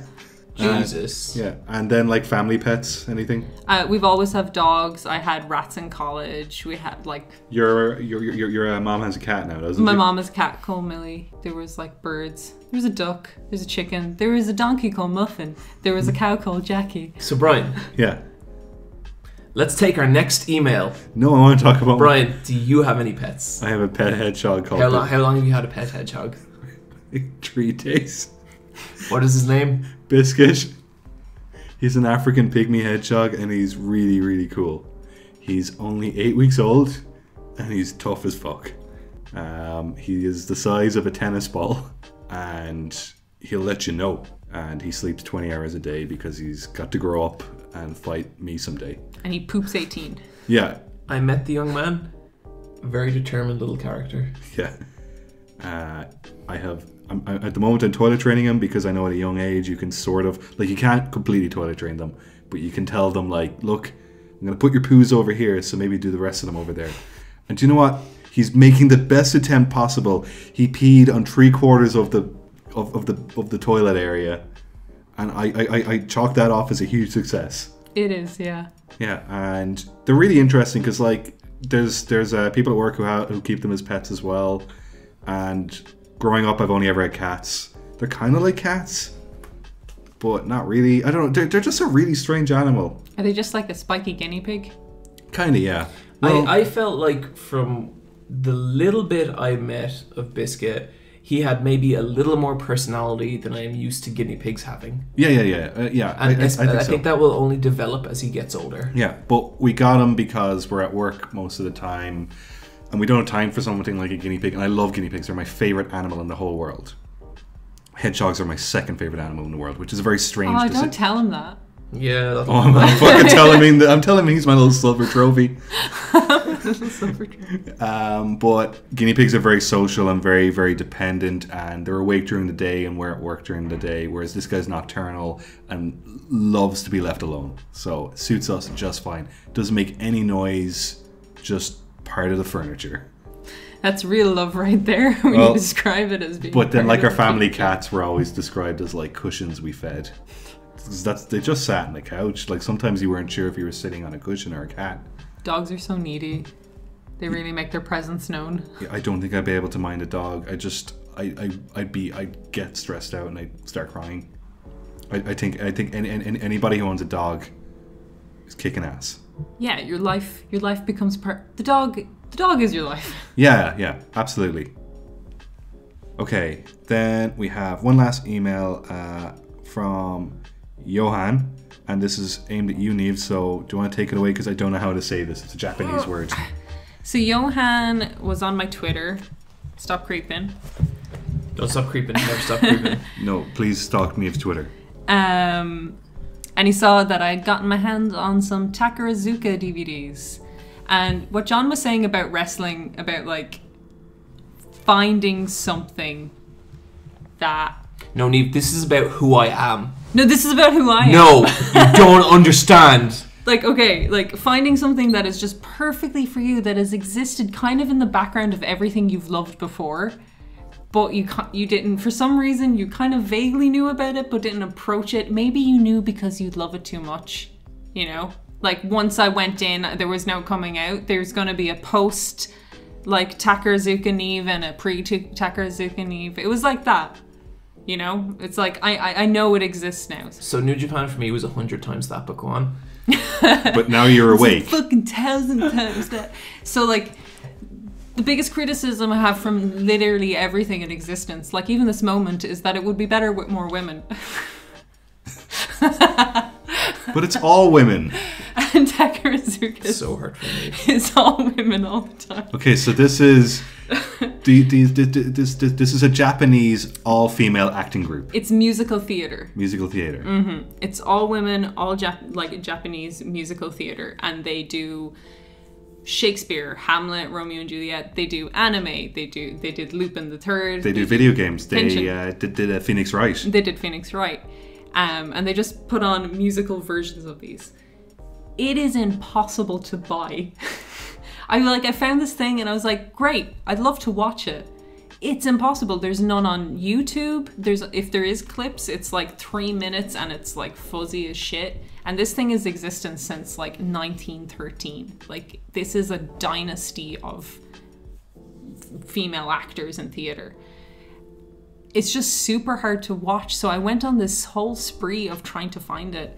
Jesus. Yeah, and then like family pets, anything? Uh, we've always have dogs. I had rats in college. We had like Your your your, your uh, mom has a cat now, doesn't my she? mom has a cat called Millie. There was like birds. There was a duck. There's a chicken. There was a donkey called Muffin. There was a cow called Jackie. So Bryan, Yeah. Let's take our next email. No, I want to talk about. Bryan, do you have any pets? I have a pet hedgehog called How long? How long have you had a pet hedgehog? Three days. What is his name? Biscuit. He's an African pygmy hedgehog, and he's really really cool. He's only eight weeks old, and he's tough as fuck. Um, he is the size of a tennis ball, and he'll let you know. And he sleeps 20 hours a day because he's got to grow up and fight me someday. And he poops 18. Yeah, I met the young man. Very determined little character. yeah. Uh, I have I'm, I, at the moment I'm toilet training him because I know at a young age you can sort of like you can't completely toilet train them, but you can tell them like, look, I'm gonna put your poos over here, so maybe do the rest of them over there. And do you know what? He's making the best attempt possible. He peed on three quarters of the of, of the of the toilet area, and I, I I- I chalk that off as a huge success. It is, yeah. Yeah, and they're really interesting because like there's there's uh, people at work who ha- who keep them as pets as well. And growing up, I've only ever had cats. They're kind of like cats, but not really. I don't know. They're, they're just a really strange animal. Are they just like a spiky guinea pig? Kind of, yeah. Well, I, I felt like from the little bit I met of Biscuit, he had maybe a little more personality than I am used to guinea pigs having. Yeah, yeah, yeah, uh, yeah. I, And I, I I, think I so. think that will only develop as he gets older. Yeah, but we got him because we're at work most of the time, and we don't have time for something like a guinea pig. And I love guinea pigs; they're my favorite animal in the whole world. Hedgehogs are my second favorite animal in the world, which is a very strange. Oh, decision. don't tell him that. Yeah, that'll Oh, I'm, I'm fucking telling him that I'm telling him he's my little silver trophy. Um, but guinea pigs are very social and very, very dependent, and they're awake during the day and we're at work during the day. Whereas this guy's nocturnal and loves to be left alone, so it suits us just fine. Doesn't make any noise, just part of the furniture. That's real love right there when Well, you describe it as being. But then, like our family cats were always described as like cushions we fed. That's they just sat on the couch. Like sometimes you weren't sure if you were sitting on a cushion or a cat. Dogs are so needy. They really make their presence known. Yeah, I don't think I'd be able to mind a dog. I just, I, I, I'd be, I'd get stressed out and I'd start crying. I, I think, I think any, any, anybody who owns a dog is kicking ass. Yeah, your life, your life becomes part. The dog, the dog is your life. Yeah, yeah, absolutely. Okay, then we have one last email uh, from Johan, and this is aimed at you, Niamh. So do you want to take it away? Because I don't know how to say this. It's a Japanese word. So Johan was on my Twitter. Stop creeping. Don't stop creeping. Never stop creeping. No, please stalk Niamh's Twitter. Um, and he saw that I had gotten my hands on some Takarazuka DVDs. And what John was saying about wrestling, about like finding something that. No, Niamh, this is about who I am. No, this is about who I am. No, you don't understand. Like, okay, like finding something that is just perfectly for you, that has existed kind of in the background of everything you've loved before. But you you didn't for some reason you kind of vaguely knew about it but didn't approach it. Maybe you knew because you'd love it too much, you know? Like once I went in, there was no coming out. There's going to be a post like Takarazuka Niamh and a pre Takarazuka Niamh. It was like that. You know? It's like I, I I know it exists now. So New Japan for me was a hundred times that, but go on. But now you're awake. fucking thousand times that. So like the biggest criticism I have from literally everything in existence, like even this moment, is that it would be better with more women. But it's all women. and Takarazuka So hard for me. is all women all the time. Okay, so this is this, this this is a Japanese all-female acting group, It's musical theater. musical theater. It's all women, all Jap- like Japanese musical theater, and they do Shakespeare, Hamlet, Romeo and Juliet. They do anime. They do they did Lupin the Third. They do video games. They uh, did, did uh, Phoenix Wright. They did Phoenix Wright. Um, and they just put on musical versions of these. It is impossible to buy. I like I found this thing and I was like, great, I'd love to watch it. It's impossible. There's none on YouTube. There's if there is clips, it's like three minutes and it's like fuzzy as shit. And this thing has existed since like 1913. Like this is a dynasty of female actors in theater it's just super hard to watch. So I went on this whole spree of trying to find it.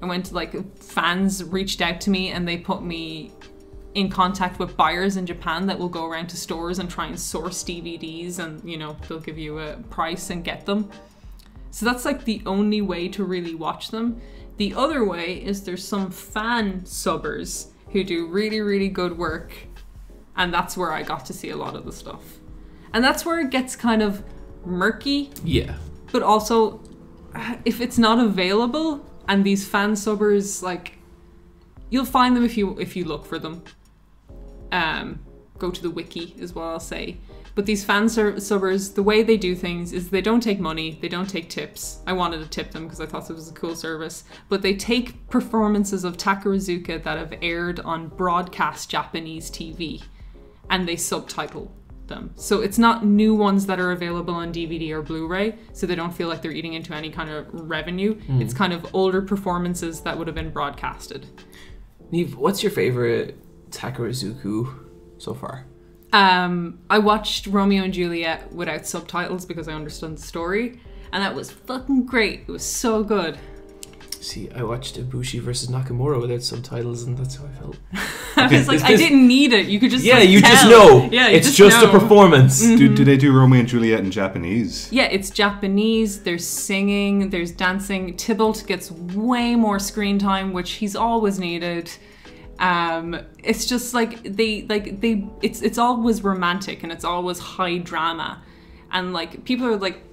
I went to like fans reached out to me and they put me in contact with buyers in Japan that will go around to stores and try and source DVDs and you know they'll give you a price and get them. So that's like the only way to really watch them. The other way is there's some fan subbers who do really really good work and that's where I got to see a lot of the stuff. And that's where it gets kind of murky, Yeah. but also if it's not available and these fan subbers like you'll find them if you if you look for them. Um go to the wiki is what I'll say. But these fan subbers, the way they do things is they don't take money, they don't take tips. I wanted to tip them because I thought it was a cool service. But they take performances of Takarazuka that have aired on broadcast Japanese TV and they subtitle them. So it's not new ones that are available on DVD or Blu-ray, so they don't feel like they're eating into any kind of revenue. It's kind of older performances that would have been broadcasted. Niamh, what's your favorite Takarazuka so far? Um, I watched Romeo and Juliet without subtitles because I understood the story, and that was fucking great. It was so good. See, I watched Ibushi versus Nakamura without subtitles, and that's how I felt. I was like, Is I didn't need it. You could just Yeah, like, you just know. Yeah, you it's just, know. Mm-hmm. a performance. Do, do they do Romeo and Juliet in Japanese? Yeah, it's Japanese. There's singing. There's dancing. Tybalt gets way more screen time, which he's always needed. Um, it's just like they like they. It's it's always romantic and it's always high drama, and like people are like.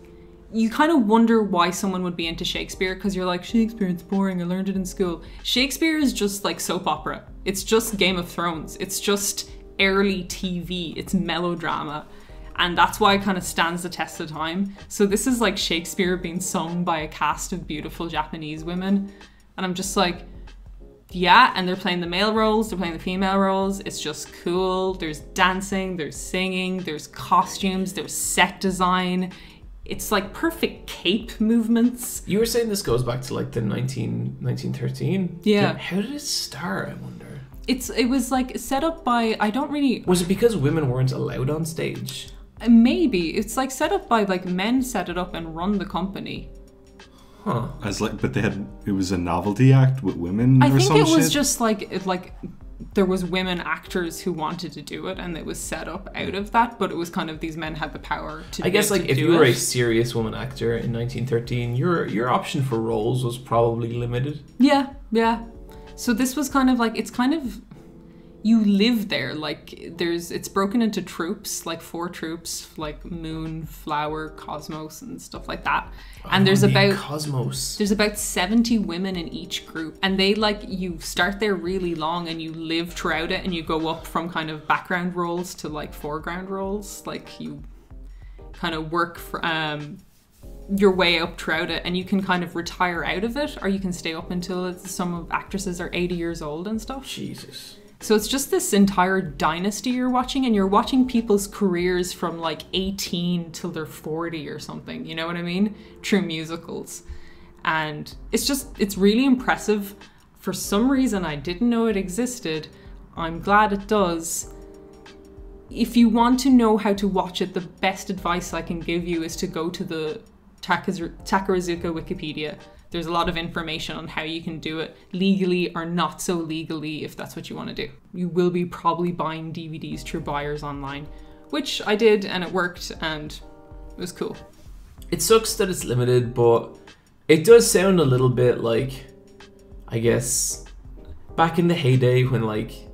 You kind of wonder why someone would be into Shakespeare because you're like Shakespeare, it's boring. I learned it in school. Shakespeare is just like soap opera. It's just Game of Thrones. It's just early TV. It's melodrama and that's why it kind of stands the test of time. So this is like Shakespeare being sung by a cast of beautiful Japanese women, and I'm just like, yeah, and they're playing the male roles, they're playing the female roles. It's just cool. There's dancing, there's singing, there's costumes, there's set design. It's like perfect cape movements. You were saying this goes back to like the 19, 1913? Yeah. How did it start, I wonder? It's it was like set up by I don't really Was it because women weren't allowed on stage? Uh, maybe it's like set up by like men set it up and run the company. Huh. As like, but they had it was a novelty act with women I or think some it was shit? just like it, like there was women actors who wanted to do it, and it was set up out of that. But it was kind of these men had the power to. I guess like to if do you were a serious woman actor in 1913, your your option for roles was probably limited. yeah, yeah. So this was kind of like it's kind of you live there. Like there's it's broken into troops, like four troops, like Moon, Flower, Cosmos, and stuff like that. And there's Oh, the about Cosmos. There's about 70 women in each group, and they like you start there really long and you live throughout it, and you go up from kind of background roles to like foreground roles. Like you kind of work for, um, your way up throughout it, and you can kind of retire out of it, or you can stay up until it's, some of actresses are 80 years old and stuff. Jesus. So it's just this entire dynasty you're watching, and you're watching people's careers from like 18 till they're 40 or something. You know what I mean? True musicals. And it's just, it's really impressive. For some reason, I didn't know it existed. I'm glad it does. If you want to know how to watch it, the best advice I can give you is to go to the Takarazuka Wikipedia. There's a lot of information on how you can do it legally or not so legally if that's what you want to do. You will be probably buying DVDs through buyers online, which I did and it worked and it was cool. It sucks that it's limited, but it does sound a little bit like, I guess, back in the heyday when like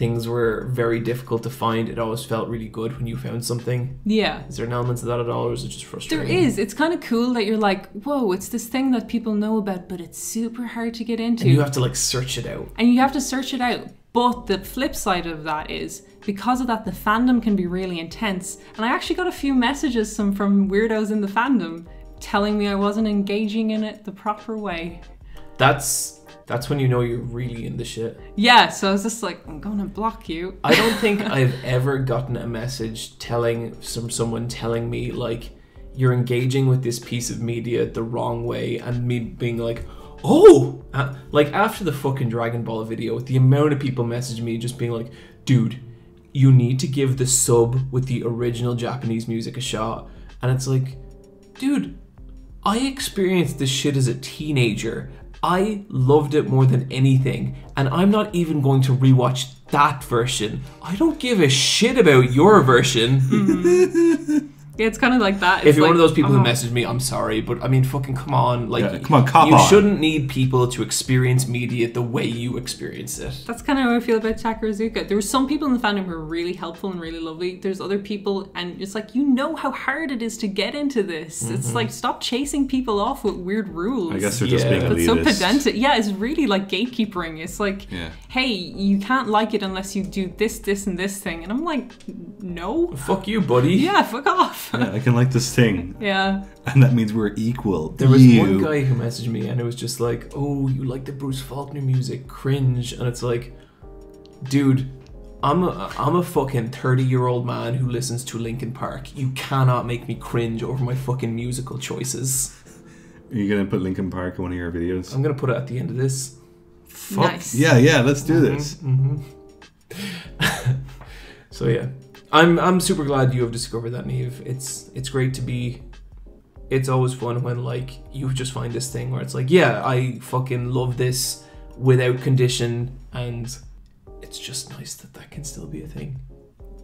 things were very difficult to find. It always felt really good when you found something. Yeah. Is there an element of that at all, or is it just frustrating? There is. It's kind of cool that you're like, whoa, it's this thing that people know about, but it's super hard to get into. And you have to like search it out. and you have to search it out. But the flip side of that is because of that, the fandom can be really intense. And I actually got a few messages some from weirdos in the fandom telling me I wasn't engaging in it the proper way. That's that's when you know you're really in the shit. Yeah, so I was just like, I'm gonna block you. I don't think I've ever gotten a message telling some someone telling me like you're engaging with this piece of media the wrong way, and me being like, oh, uh, like after the fucking Dragon Ball video, the amount of people messaging me just being like, dude, you need to give the sub with the original Japanese music a shot, and it's like, dude, I experienced this shit as a teenager. I loved it more than anything, and I'm not even going to rewatch that version. I don't give a shit about your version. Mm-hmm. Yeah, it's kind of like that. if you're one of those people oh. who message me, I'm sorry, but I mean, fucking come on, like, Yeah, come on, cop you on. shouldn't need people to experience media the way you experience it. That's kind of how I feel about Takarazuka. There were some people in the fandom who were really helpful and really lovely. There's other people, and it's like, you know how hard it is to get into this. It's like, stop chasing people off with weird rules. Mm-hmm. I guess they're just Yeah. being But elitist. so pedantic. Yeah, it's really like gatekeeping. It's like, Yeah. hey, you can't like it unless you do this, this, and this thing. And I'm like, no. Fuck you, buddy. Yeah, fuck off. Yeah, I can like this thing, yeah. and that means we're equal. There was you. one guy who messaged me, and it was just like, "Oh, you like the Bruce Faulconer music? Cringe!" And it's like, dude, I'm a I'm a fucking thirty year old man who listens to Linkin Park. You cannot make me cringe over my fucking musical choices. Are you gonna put Linkin Park in one of your videos? I'm gonna put it at the end of this. Fuck. Nice. Yeah, yeah. Let's do mm-hmm, this. Mm-hmm. So yeah, I'm I'm super glad you have discovered that, Niamh. It's it's great to be. It's always fun when like you just find this thing where it's like, yeah, I fucking love this without condition, and it's just nice that that can still be a thing.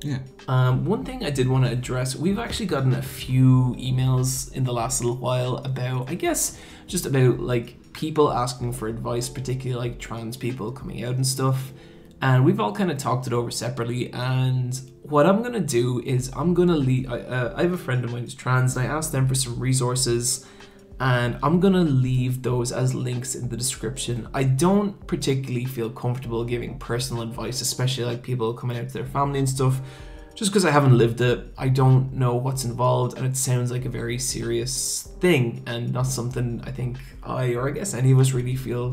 Yeah. Um, one thing I did want to address, we've actually gotten a few emails in the last little while about, I guess, just about like people asking for advice, particularly like trans people coming out and stuff. And we've all kind of talked it over separately. And what I'm gonna do is I'm gonna leave. I, uh, I have a friend of mine who's trans, and I asked them for some resources and I'm gonna leave those as links in the description. I don't particularly feel comfortable giving personal advice, especially like people coming out to their family and stuff, just because I haven't lived it. I don't know what's involved, and it sounds like a very serious thing, and not something I think I or I guess any of us really feel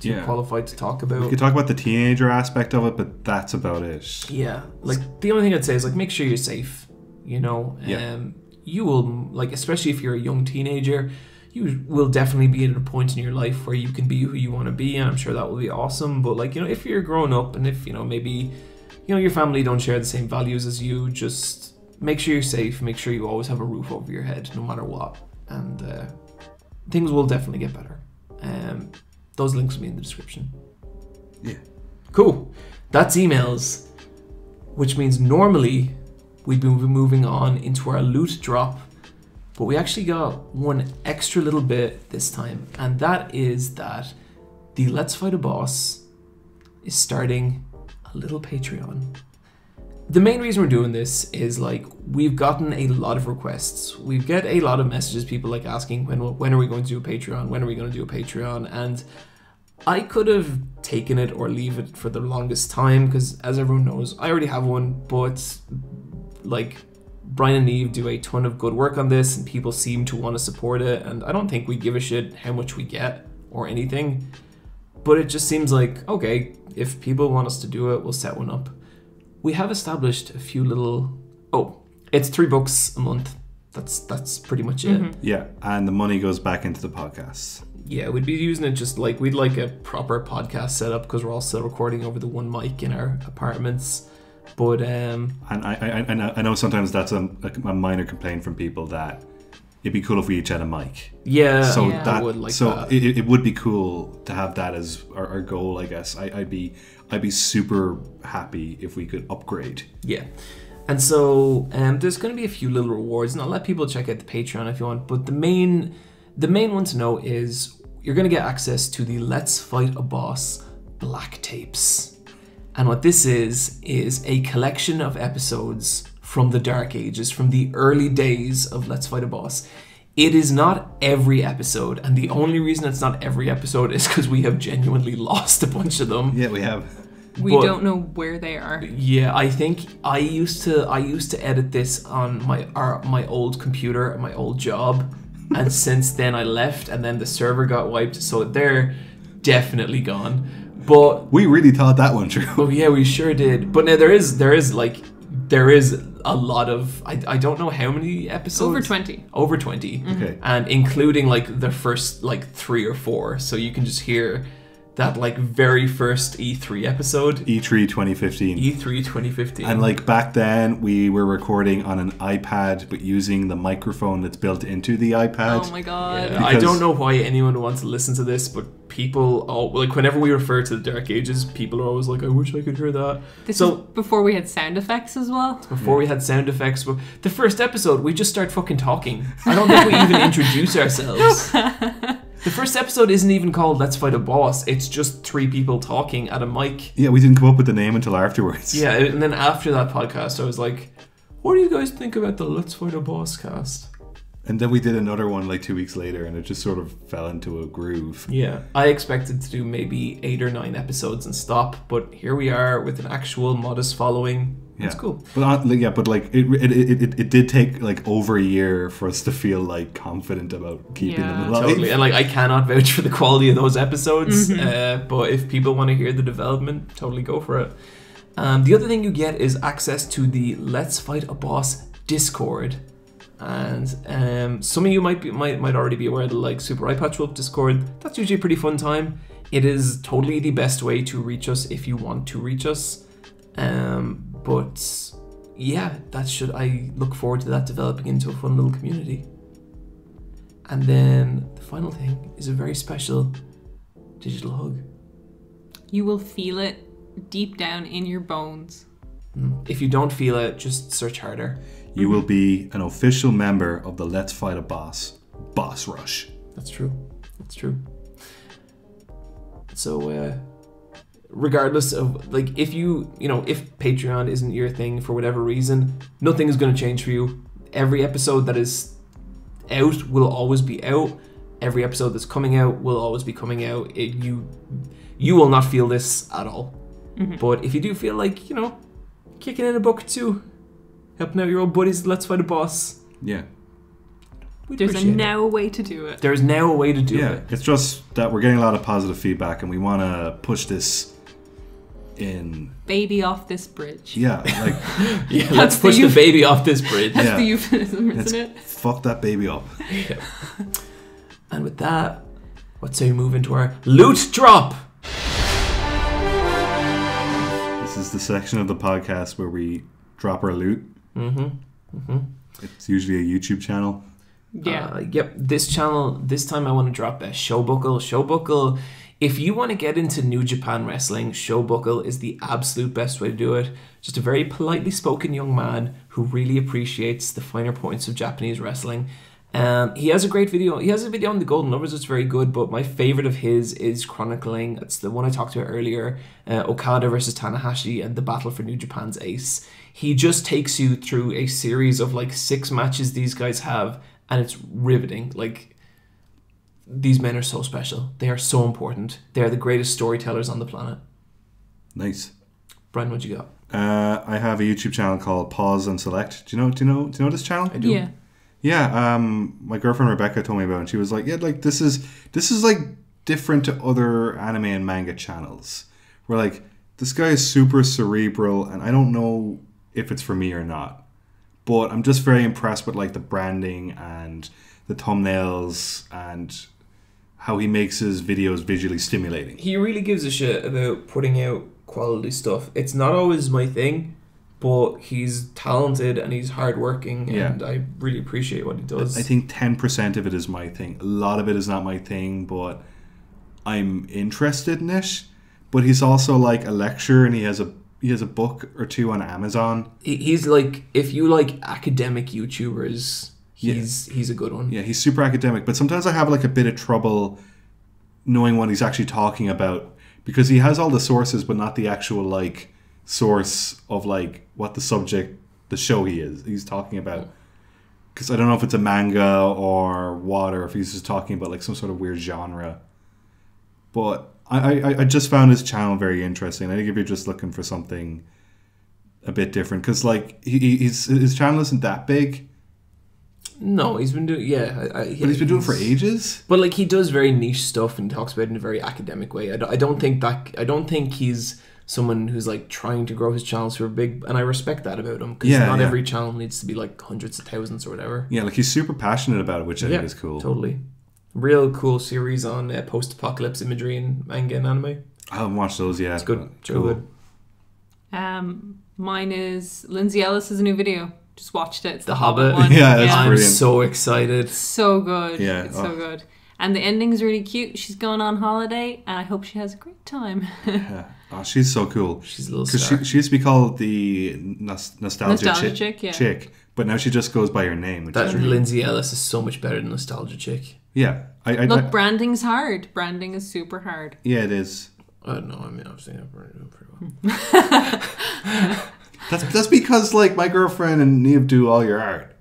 too Yeah. qualified to talk about. We about. could talk about the teenager aspect of it, but that's about it. Yeah, like the only thing I'd say is like make sure you're safe. You know, Yeah. um, you will like especially if you're a young teenager, you will definitely be at a point in your life where you can be who you want to be, and I'm sure that will be awesome. But like you know, if you're grown up and if you know maybe you know your family don't share the same values as you, just make sure you're safe. Make sure you always have a roof over your head, no matter what, and uh, things will definitely get better. Um, those links will be in the description. Yeah. Cool. That's emails, which means normally we'd be moving on into our loot drop, but we actually got one extra little bit this time, and that is that the Let's Fight a Boss is starting little Patreon. The main reason we're doing this is like we've gotten a lot of requests. We get a lot of messages, people like asking when when are we going to do a Patreon? When are we going to do a Patreon? And I could have taken it or leave it for the longest time because, as everyone knows, I already have one. But like Bryan and Niamh do a ton of good work on this, and people seem to want to support it. And I don't think we give a shit how much we get or anything. But it just seems like okay, if people want us to do it, we'll set one up. We have established a few little. Oh, it's three books a month. That's that's pretty much it. Yeah, and the money goes back into the podcast. Yeah, we'd be using it just like we'd like a proper podcast setup because we're all still recording over the one mic in our apartments. But um, And I, I, I know- I know sometimes that's a, a minor complaint from people that it'd be cool if we each had a mic. yeah, So Yeah. that I would like so that. It, it would be cool to have that as our, our goal. I guess I, I'd be I'd be super happy if we could upgrade. Yeah. And so um, there's going to be a few little rewards, and I'll let people check out the Patreon if you want. But the main, the main one to know is you're going to get access to the Let's Fight a Boss black tapes, and what this is is a collection of episodes from the Dark Ages, from the early days of Let's Fight a Boss. It is not every episode, and the only reason it's not every episode is because we have genuinely lost a bunch of them. Yeah, we have. We But- don't know where they are. Yeah, I think I used to I used to edit this on my our, my old computer at my old job, and since then I left, and then the server got wiped, so they're definitely gone. But We really thought that one true. oh yeah, we sure did. But now there is there is like there is a lot of I, I don't know how many episodes Over 20. over 20 mm-hmm. Okay. and including like the first like three or four so you can just hear that like very first E3 episode E3 2015. E3 2015 And like back then, we were recording on an iPad, but using the microphone that's built into the iPad. Oh my god. Yeah, I don't know why anyone wants to listen to this, but people, oh, like whenever we refer to the Dark Ages, people are always like, "I wish I could hear that." This so is before we had sound effects as well. before we had sound effects, but the first episode we just start fucking talking. I don't think we even introduce ourselves. The first episode isn't even called "Let's Fight a Boss." It's just three people talking at a mic. Yeah, we didn't come up with the name until afterwards. Yeah, and then after that podcast, I was like, "What do you guys think about the Let's Fight a Boss cast?" And then we did another one like two weeks later, and it just sort of fell into a groove. Yeah, I expected to do maybe eight or nine episodes and stop, but here we are with an actual modest following. Yeah. It's cool. But uh, like, yeah, but like it, it, it, it, it did take like over a year for us to feel like confident about keeping Yeah. them alive. Totally. And like, I cannot vouch for the quality of those episodes, uh, but if people want to hear the development, totally go for it. Um, the other thing you get is access to the Let's Fight a Boss Discord. And um, some of you might be, might might already be aware of the like Super Eyepatch Wolf Discord. That's usually a pretty fun time. It is totally the best way to reach us if you want to reach us. Um, but yeah, that should I look forward to that developing into a fun little community. And then the final thing is a very special digital hug. You will feel it deep down in your bones. If you don't feel it, just search harder. You will be an official member of the Let's Fight a Boss Boss Rush. That's true. That's true. So, uh, regardless of like, if you you know if Patreon isn't your thing for whatever reason, nothing is going to change for you. Every episode that is out will always be out. Every episode that's coming out will always be coming out. It, you you will not feel this at all. Mm-hmm. But if you do feel like you know kicking in a buck too, helping out your old buddies, let's fight a boss. Yeah. we'd There's a appreciate it. way to do it. There's now a way to do Yeah. it. It's just that we're getting a lot of positive feedback and we want to push this in. Baby off this bridge. Yeah. Like, Yeah, let's the push the euph- baby off this bridge. That's Yeah. the euphemism, let's isn't it? fuck that baby up. And with that, let's say we move into our loot drop. This is the section of the podcast where we drop our loot. Mm-hmm. It's usually a YouTube channel. Yeah. Uh, yep. This channel. This time, I want to drop a Showbuckle. Showbuckle. If you want to get into New Japan Wrestling, Showbuckle is the absolute best way to do it. Just a very politely spoken young man who really appreciates the finer points of Japanese wrestling. Um, he has a great video. He has a video on the Golden Lovers that's very good, but my favorite of his is chronicling. It's the one I talked about earlier uh, Okada versus Tanahashi and the battle for New Japan's ace. He just takes you through a series of like six matches these guys have, and it's riveting. Like, these men are so special. They are so important. They are the greatest storytellers on the planet. Nice. Bryan, what you got? Uh, I have a YouTube channel called Pause and Select. Do you know? Do you know? Do you know this channel? I do. yeah. Yeah, um, my girlfriend Rebecca told me about it. And she was like, "Yeah, like this is this is like different to other anime and manga channels. Where like this guy is super cerebral, and I don't know if it's for me or not, but I'm just very impressed with like the branding and the thumbnails and how he makes his videos visually stimulating. He really gives a shit about putting out quality stuff. It's not always my thing, but he's talented and he's hardworking, Yeah. and I really appreciate what he does. I think ten percent of it is my thing. A lot of it is not my thing, but I'm interested in it. But he's also like a lecturer, and he has a he has a book or two on Amazon. He- he's like if you like academic YouTubers, he's he's a good one. Yeah, he's super academic, but sometimes I have like a bit of trouble knowing what he's actually talking about because he has all the sources, but not the actual like source of like what the subject, the show he is he's talking about. Because I don't know if it's a manga or what, or if he's just talking about like some sort of weird genre. But I, I, I just found his channel very interesting. I think if you're just looking for something a bit different, because like he, he- he's his channel isn't that big, No, he's been doing yeah, I, I, but he's been doing it for ages. But like he does very niche stuff and talks about it in a very academic way. I don't, I don't think that I don't think he's someone who's like trying to grow his channel super big, and I respect that about him because Yeah, not yeah. every channel needs to be like hundreds of thousands or whatever. Yeah, like he's super passionate about it, which I think is cool. Totally, real cool series on uh, post-apocalypse imagery in manga and anime. I haven't watched those yet. It's good, but so good. Um, mine is Lindsay Ellis has a new video. Just watched it. It's The Hobbit. one. Yeah, that's I'm so excited. so good. Yeah, it's oh. so good. And the ending's really cute. She's going on holiday, and I hope she has a great time. Yeah. Oh, she's so cool. She's a little Because star. she, she used to be called the nos- nostalgia, Nostalgia chick, chick, yeah. chick, but now she just goes by her name, which that is really Lindsay Ellis is so much better than Nostalgia Chick. yeah. I, I, Look, I- branding's hard. Branding is super hard. yeah, it is. I don't know. I mean, I've seen it pretty, pretty well. That's that's because like my girlfriend and Niamh do all your art.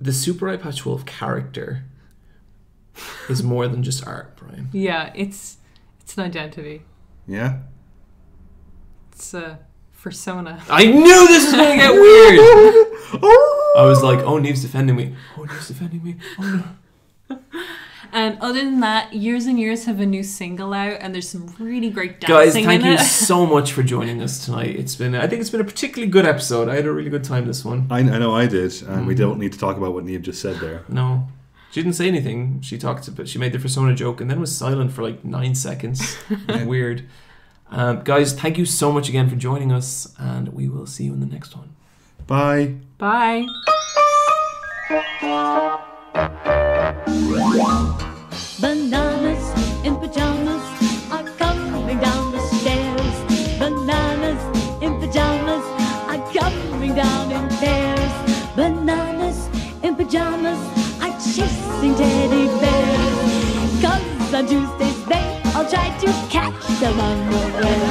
the Super Eyepatch Wolf character is more than just art, Bryan. Yeah, it's it's an identity. Yeah. It's a persona. I knew this was going to get weird. I was like, oh, Niamh's defending me. Oh, Niamh's defending me. Oh, no. And other than that, Years and Years have a new single out, and there's some really great dancing. Guys, thank in you it. so much for joining us tonight. It's been, I think it's been a particularly good episode. I had a really good time this one. I, I know I did, and Mm-hmm. we don't need to talk about what Niamh just said there. No, she didn't say anything. She talked but she made the persona joke and then was silent for like nine seconds. Weird. Um, guys, thank you so much again for joining us, and we will see you in the next one. Bye. Bye. Bananas in pajamas are coming down the stairs. Bananas in pajamas are coming down in pairs. Bananas in pajamas are chasing teddy bears. Cause on Tuesday's day, I'll try to catch them on the way.